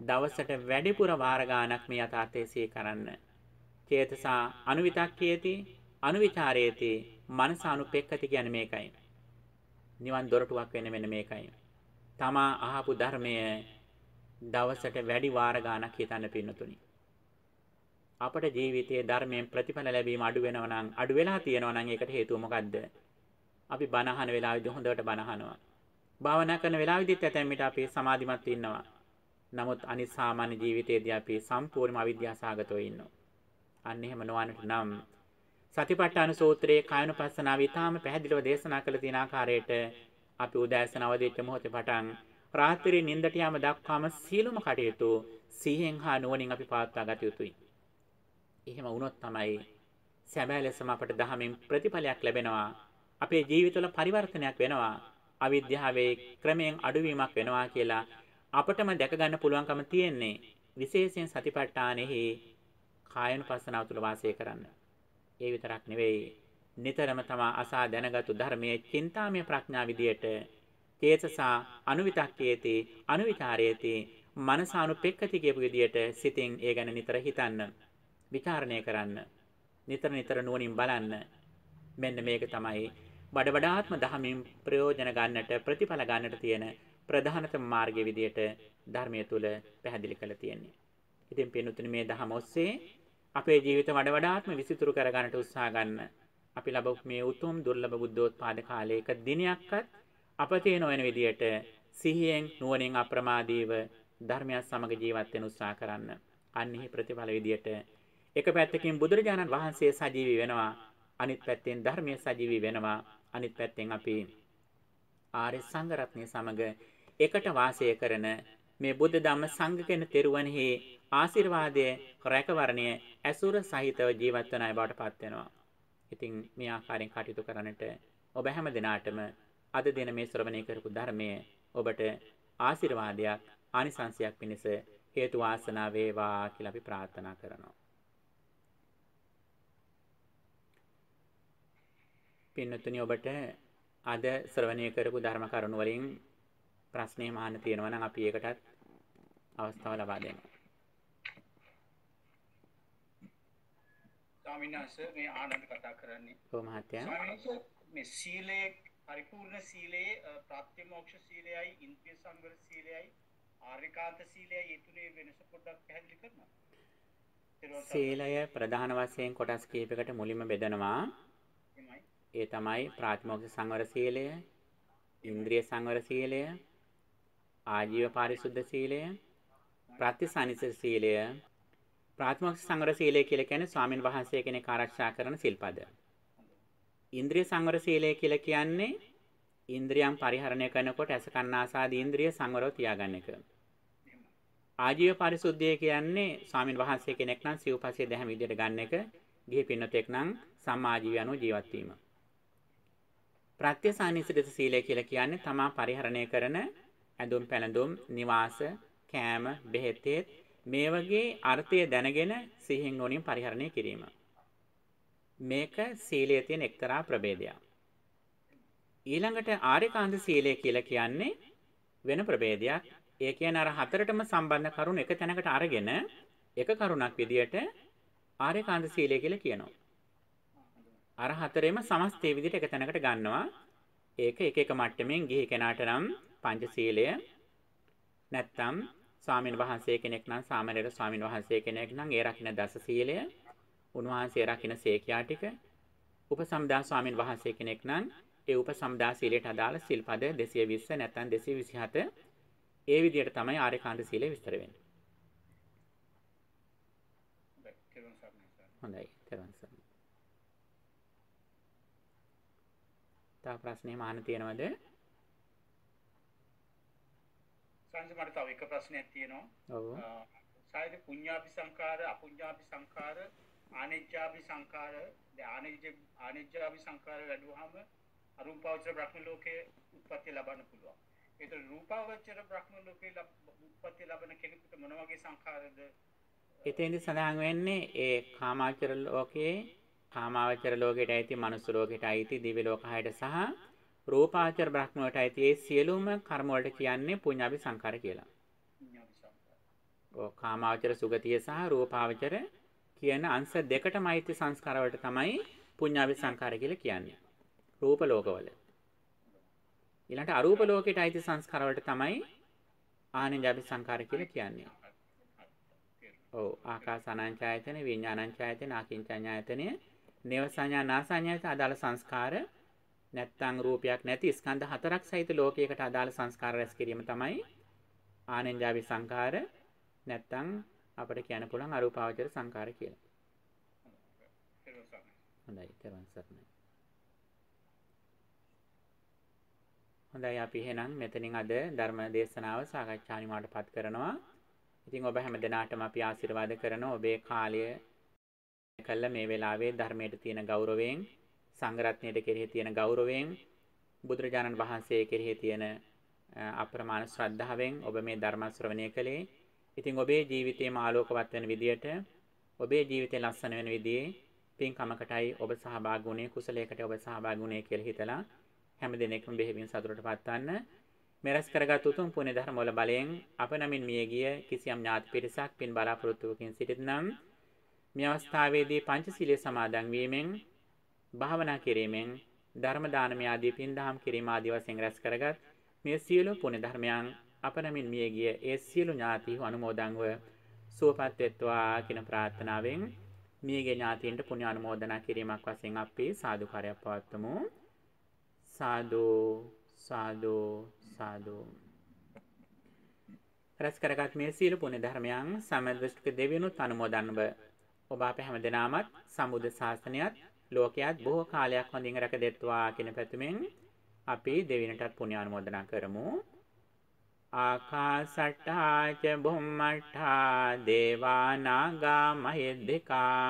දවසට වැඩිපුර වාර ගාණක් මේ යථාර්ථය සිහි කරන්න. චේතසා අනුවිතක්කේති අනුවිචාරේති මනස අනුපෙක්කති කියන්නේ මේකයි. නිවන් දොරටුවක් වෙන්නේ මෙන්න මේකයි. තමා අහපු ධර්මය දවසට වැඩි වාර ගාණක් හිතන්න පින්නතුනි. අපට ජීවිතයේ ධර්මයෙන් ප්‍රතිඵල ලැබීම අඩු වෙනවා නම් අඩු වෙලා තියෙනවා නම් ඒකට හේතුව මොකද්ද? අපි බණ අහන වෙලාවෙදී හොඳට බණ අහනවා. භාවනා කරන වෙලාවෙදිත් ඇතැම් විට අපි සමාධිමත් ඉන්නවා. නමුත් අනිත් සාමාන්‍ය ජීවිතයේදී අපි සම්පූර්ණම අවිද්‍යාසගතව ඉන්නවා. අන්න එහෙම නොවන්නට නම් සතිපට්ඨාන සූත්‍රයේ කායනුපස්සනාව ඊටාම පැහැදිලිව දේශනා කළ තියෙන ආකාරයට අපි උදෑසන අවදිච්ච මොහොතේ පටන් රාත්‍රී නිින්දට යාම දක්වාම සියලුම කටයුතු සිහියෙන් හා නුවණින් අපි පවත්වා ගත යුතුයි. එහෙම වුණොත් තමයි සැබෑ ලෙසම අපට දහමින් ප්‍රතිඵලයක් ලැබෙනවා. අපේ ජීවිතවල පරිවර්තනයක් වෙනවා. අවිද්‍යාවේ ක්‍රමයෙන් අඩුවීමක් වෙනවා කියලා අපටම දැක ගන්න පුළුවන්කම තියෙන්නේ විශේෂයෙන් සතිපට්ඨානෙහි කායනුපස්සනාව තුළ වාසය කරන්න. ඒ විතරක් නෙවෙයි නිතරම තමා අසා දැනගත්තු ධර්මයේ චින්තාමය ප්‍රඥා විදියට චේතසා අනුවිතක්කේති අනුවිචාරයේති මනසානුපෙක්කති කියපු විදියට සිතින් ඒ ගැන නිතර හිතන්න විචාරණය කරන්න නිතර නිතර නුවණින් බලන්න මෙන්න මේක තමයි වඩ වඩාත්ම දහමින් ප්‍රයෝජන ගන්නට ප්‍රතිඵල ගන්නට තියෙන ප්‍රධානතම මාර්ගයේ විදියට ධර්මයේ තුල පැහැදිලි කරලා තියෙන්නේ. ඉතින් පින්තුනි මේ ධහම ඔස්සේ අපේ ජීවිත වඩ වඩාත්ම විසිතුරු කර ගන්නට උත්සාහ ගන්න. අපි ලැබුත් මේ උතුම් දුර්ලභ බුද්ධෝත්පාද කාලයක දිනයක්වත් අපතේ නොවන විදියට සිහියෙන් නුවණින් අප්‍රමාදීව ධර්මයත් සමග ජීවත් වෙන උත්සාහ කරන්න. අන්නෙහි ප්‍රතිඵල විදියට එක පැත්තකින් බුදුරජාණන් වහන්සේ සජීවී වෙනවා අනිත් පැත්තෙන් ධර්මයේ සජීවී වෙනවා අනිත් පැත්තෙන් අපි ආර්ය සංඝ රත්නය සමග එකට වාසය කරන මේ බුද්ධ ධම්ම සංඝ කෙන තෙරුවන්හි ආශිර්වාදයේ රැකවරණය ඇසුර සහිතව ජීවත් වන අය බවට පත් වෙනවා. ඉතින් මේ ආකාරයෙන් කටයුතු කරන්නට ඔබ හැම දිනාටම අද දින මේ ශ්‍රවණය කරපු ධර්මයේ ඔබට ආශිර්වාදයක් ආනිසංසයක් පිණිස හේතු වාසනා වේවා කියලා අපි ප්‍රාර්ථනා කරනවා. පින්නතුනි ඔබට අද ශ්‍රවණය කරපු ධර්ම කරුණු වලින් ප්‍රශ්නේ මහන්න තියෙනවා නම් අපි ඒකටත් අවස්ථාව ලබා දෙනවා. ස්වාමීන් වහන්සේ මේ ආනන්ද කතා කරන්නේ. ඔව් මහත්තයා. ස්වාමීන් වහන්සේ මේ සීලේ පරිපූර්ණ සීලයේ ප්‍රාත්‍යමෝක්ෂ සීලයයි ඉන්ද්‍රිය සංවර සීලයයි ආර්යකාන්ත සීලයයි ඒ තුනේ වෙනස පොඩ්ඩක් පැහැදිලි කරනවා. සීලය ප්‍රධාන වශයෙන් කොටස් කිහිපයකට මුලින්ම බෙදනවා. ඒ තමයි ප්‍රාතිමෝක්ෂ සංවර සීලය, ඉන්ද්‍රිය සංවර සීලය, ආජීව පාරිශුද්ධ සීලය, ප්‍රතිසනිස සීලය, ප්‍රාතිමෝක්ෂ සංවර සීලය කියලා කියන්නේ ස්වාමින් වහන්සේ කෙනෙක් ආරක්ෂා කරන සිල්පද. ඉන්ද්‍රිය සංවර සීලය කියලා කියන්නේ ඉන්ද්‍රියන් පරිහරණය කරනකොට ඇස කන්නාසාදී ඉන්ද්‍රිය සංවරව තියාගන්න එක. ආජීව පරිසුද්ධිය කියන්නේ ස්වාමින් වහන්සේ කෙනෙක් නම් සිව්පස්සේ දැහැම විදියට ගන්න එක, ගිහි පින්නතෙක් නම් සම්මාජීවය අනුව ජීවත් වීම. ප්‍රත්‍යසානිසිත සීලය කියලා කියන්නේ තමා පරිහරණය කරන ඇඳුම් පැළඳුම්, නිවාස, කෑම, බෙහෙත් මේ වගේ අර්ථය දැනගෙන සිහින් නොනින් පරිහරණය කිරීම. මේක සීලයේ තියෙන එක්තරා ප්‍රභේදයක්. ඊළඟට ආර්යකාන්ත සීලය කියලා කියන්නේ වෙන ප්‍රභේදයක්. ඒ කියන්නේ අර හතරටම සම්බන්ධ කරුණු එක තැනකට අරගෙන එක කරුණක් විදියට ආර්යකාන්ත සීලය කියලා කියනවා. අර හතරෙම සමස්තය විදිහට එක තැනකට ගන්නවා. ඒක එක එක මට්ටමින් ගිහි කෙනාට නම් පංචශීලය නැත්තම් ස්වාමීන් වහන්සේ කෙනෙක් නම් සාමණේර ස්වාමීන් වහන්සේ කෙනෙක් නම් ඒ රකින්න දස සීලය උන්වහන්සේ රකින්න සේකියා ටික උපසම්දා ස්වාමීන් වහන්සේ කෙනෙක් නම් ඒ උපසම්දා සීලයට අදාළ සිල්පද 220 නැත්නම් 227 ඒ විදිහට තමයි ආර්යකාන්ත සීලය විස්තර වෙන්නේ. හොඳයි. තෙරුවන් සරණයි. තව ප්‍රශ්නේ මාන තියෙනවද? සංජ මට තව එක ප්‍රශ්නයක් තියෙනවා. ඔව්. සායද පුඤ්ඤාපි සංඛාර අපුඤ්ඤාපි සංඛාර ආනෙජ්ජාපි සංඛාර දැන් ආනෙජ්ජ ආනෙජ්ජාපි සංඛාර වැඩුවාම අරූපාවචර බ්‍රහ්ම ලෝකයේ උත්පත්ති ලබන්න පුළුවන්. ඒතර රූපාවචර බ්‍රහ්ම ලෝකයේ උත්පත්ති ලබන කෙනෙකුට මොන වගේ සංඛාරද? එතෙන්දි සඳහන් වෙන්නේ ඒ කාමාවචර ලෝකයේ කාමාවචර ලෝකයට අයිති මනුස්ස ලෝකයට අයිති දිව්‍ය ලෝක හයට සහ රූපාවචර බ්‍රහ්ම වලට අයිති ඒ සියලුම කර්ම වලට කියන්නේ පුඤ්ඤාභි සංඛාර කියලා. ඔව් කාමාවචර සුගතිය සහ රූපාවචර කියන අංශ දෙකටම අයිති සංස්කාර වලට තමයි පුඤ්ඤාභි සංඛාර කියලා කියන්නේ. රූප ලෝකවල. ඊළඟට අරූප ලෝකයට අයිති සංස්කාර වලට තමයි ආනෙන්ජාභි සංඛාර කියලා කියන්නේ. ඔව් ආකාසානංචායතන විඥානංචායතන ආකින්චඤ්ඤායතනය නේව සංඥා නාසඤ්ඤායත අදාළ සංස්කාර නැත්තම් රූපයක් නැති ස්කන්ධ හතරක් සහිත ලෝකයකට අදාළ සංස්කාර රැස් කිරීම තමයි ආනෙන්ජාවි සංඛාර නැත්තම් අපිට කියන්න පුළුවන් අරූපාවචර සංඛාර කියලා. හොඳයි තෙරුවන් සරණයි. හොඳයි අපි එහෙනම් මෙතනින් අද ධර්ම දේශනාව සාකච්ඡා නිමාවටපත් කරනවා. ඉතින් ඔබ හැම දිනාටම අපි ආශිර්වාද කරනවා ඔබේ කාලය කළ මේ වෙලාවේ ධර්මයට තියෙන ගෞරවයෙන් සංඝරත්නයට කෙරෙහි තියෙන ගෞරවයෙන් බුදුරජාණන් වහන්සේ කෙරෙහි තියෙන අප්‍රමාණ ශ්‍රද්ධාවෙන් ඔබ මේ ධර්ම ශ්‍රවණය කළේ. ඉතින් ඔබේ ජීවිතේම ආලෝකවත් වෙන විදියට ඔබේ ජීවිතේ ලස්සන වෙන විදිහේ පින්කමකටයි ඔබ සහභාගී වුණේ කුසලයකට ඔබ සහභාගී වුණේ කියලා හිතලා හැම දිනෙකම බෙහෙවින් සතුටටපත් වන්න. මෙරස් කරගත් උතුම් පුණ්‍ය ධර්ම වල බලයෙන් අප නමින් මිය ගිය කිසියම් ඥාති පිරිසක් පින් බලාපොරොත්තුවකින් සිටිනම් මේ අවස්ථාවේදී පංචශීලයේ සමාදන් වීමෙන් භාවනා කිරීමෙන් ධර්ම දානමය ආදී පින්දහම් කිරීම ආදී වශයෙන් රැස් කරගත් මේ සියලු පුණ්‍ය ධර්මයන් අපනමින් මිය ගිය ඒ සියලු ඥාතීහු අනුමෝදන්ව සුවපත් වෙත්වා කියන ප්‍රාර්ථනාවෙන් මියගේ ඥාතීන්ට පුණ්‍ය අනුමෝදනා කිරීමක් වශයෙන් අපි සාදුකාරයක් පවත්වමු. සාදු සාදු සාදු. රැස් කරගත් මේ සියලු පුණ්‍ය ධර්මයන් සමදෘෂ්ටික දෙවියනුත් අනුමෝදන්ව ඔබ අප හැම දෙනාමත් සම්බුද්ධ ශාසනයත් ලෝකයාත් බොහෝ කාලයක් හොඳින් රැක දෙත්වා කියන පැතුමෙන් අපි දෙවිනටත් පුණ්‍ය අනුමෝදනා කරමු. ආකාසට්ටා ච බුම්මට්ටා දේවා නාග මහිද්దికා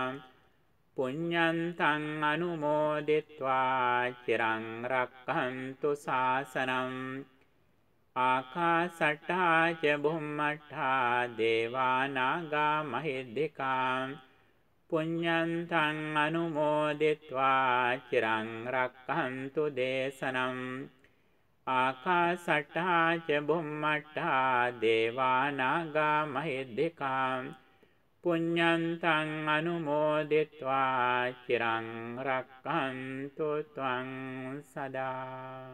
පුඤ්ඤන්තං අනුමෝදිත්වා චිරං රක්ඛන්තු සාසනං ආකාසට්ටා ච බුම්මට්ටා දේවා නාග මහිද්దికා පුඤ්ඤන්තං අනුමෝදිත්වා චිරං රක්ඛන්තු දේශනම් ආකාසට්ටා ච බුම්මට්ටා දේවා නාග මහිද්దికා පුඤ්ඤන්තං අනුමෝදිත්වා චිරං රක්ඛන්තු ත්වං සදා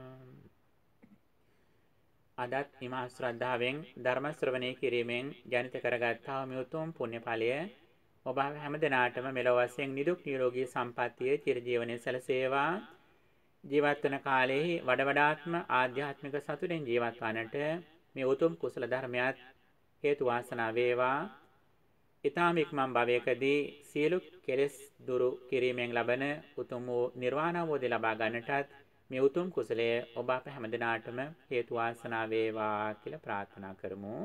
අදත් හිමා ශ්‍රද්ධාවෙන් ධර්ම ශ්‍රවණය කිරීමෙන් ජනිත කරගත්තා වූ උතුම් පුණ්‍යඵලය ඔබ හැම දිනාටම මෙලොව වශයෙන් නිදුක් නිරෝගී සම්පන්නිය චිරජීවනයේ සැලසේවා. ජීවත් වන කාලයේ වඩ වඩාත්ම ආධ්‍යාත්මික සතුටෙන් ජීවත් වන්නට මේ උතුම් කුසල ධර්මයක් හේතු වාසනා වේවා. ඊ타ම ඉක්මන් භවයකදී සියලු කෙලෙස් දුරු කිරීමෙන් ලබන උතුම් වූ නිර්වාණ අවබෝධය ලබා ගන්නටත් මේ උතුම් කුසලය ඔබ අප හැමදිනාටම හේතු වාසනා වේවා කියලා ප්‍රාර්ථනා කරමු.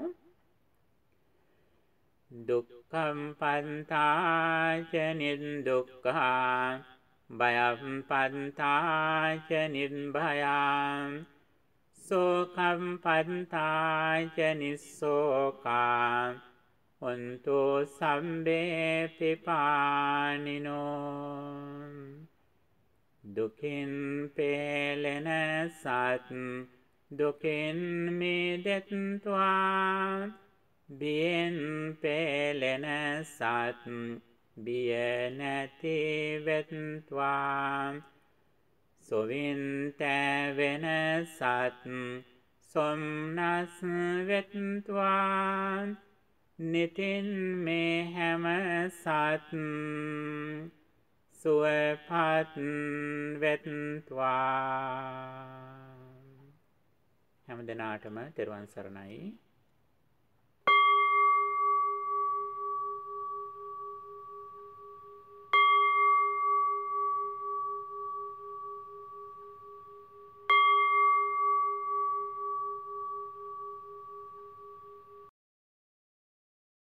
දුක්ඛම් පන්තාච නිදුක්ඛා භයම් පන්තාච නිර්භයං සෝකම් පන්තාච නිස්සෝකා හොන්තු සම්බේ පිපානිනෝ දුකින් පේලෙන සත් දුකින් මිදෙත්වා බියෙන් පේලෙන සත් බිය නැතිවෙත්වා සොවින්තැවෙන සත් සොම්නස් වෙත්වා. නිතින් මේ හැම සත් සුවපත් වෙත්වා. හැම දෙනාටම තෙරුවන් සරණයි.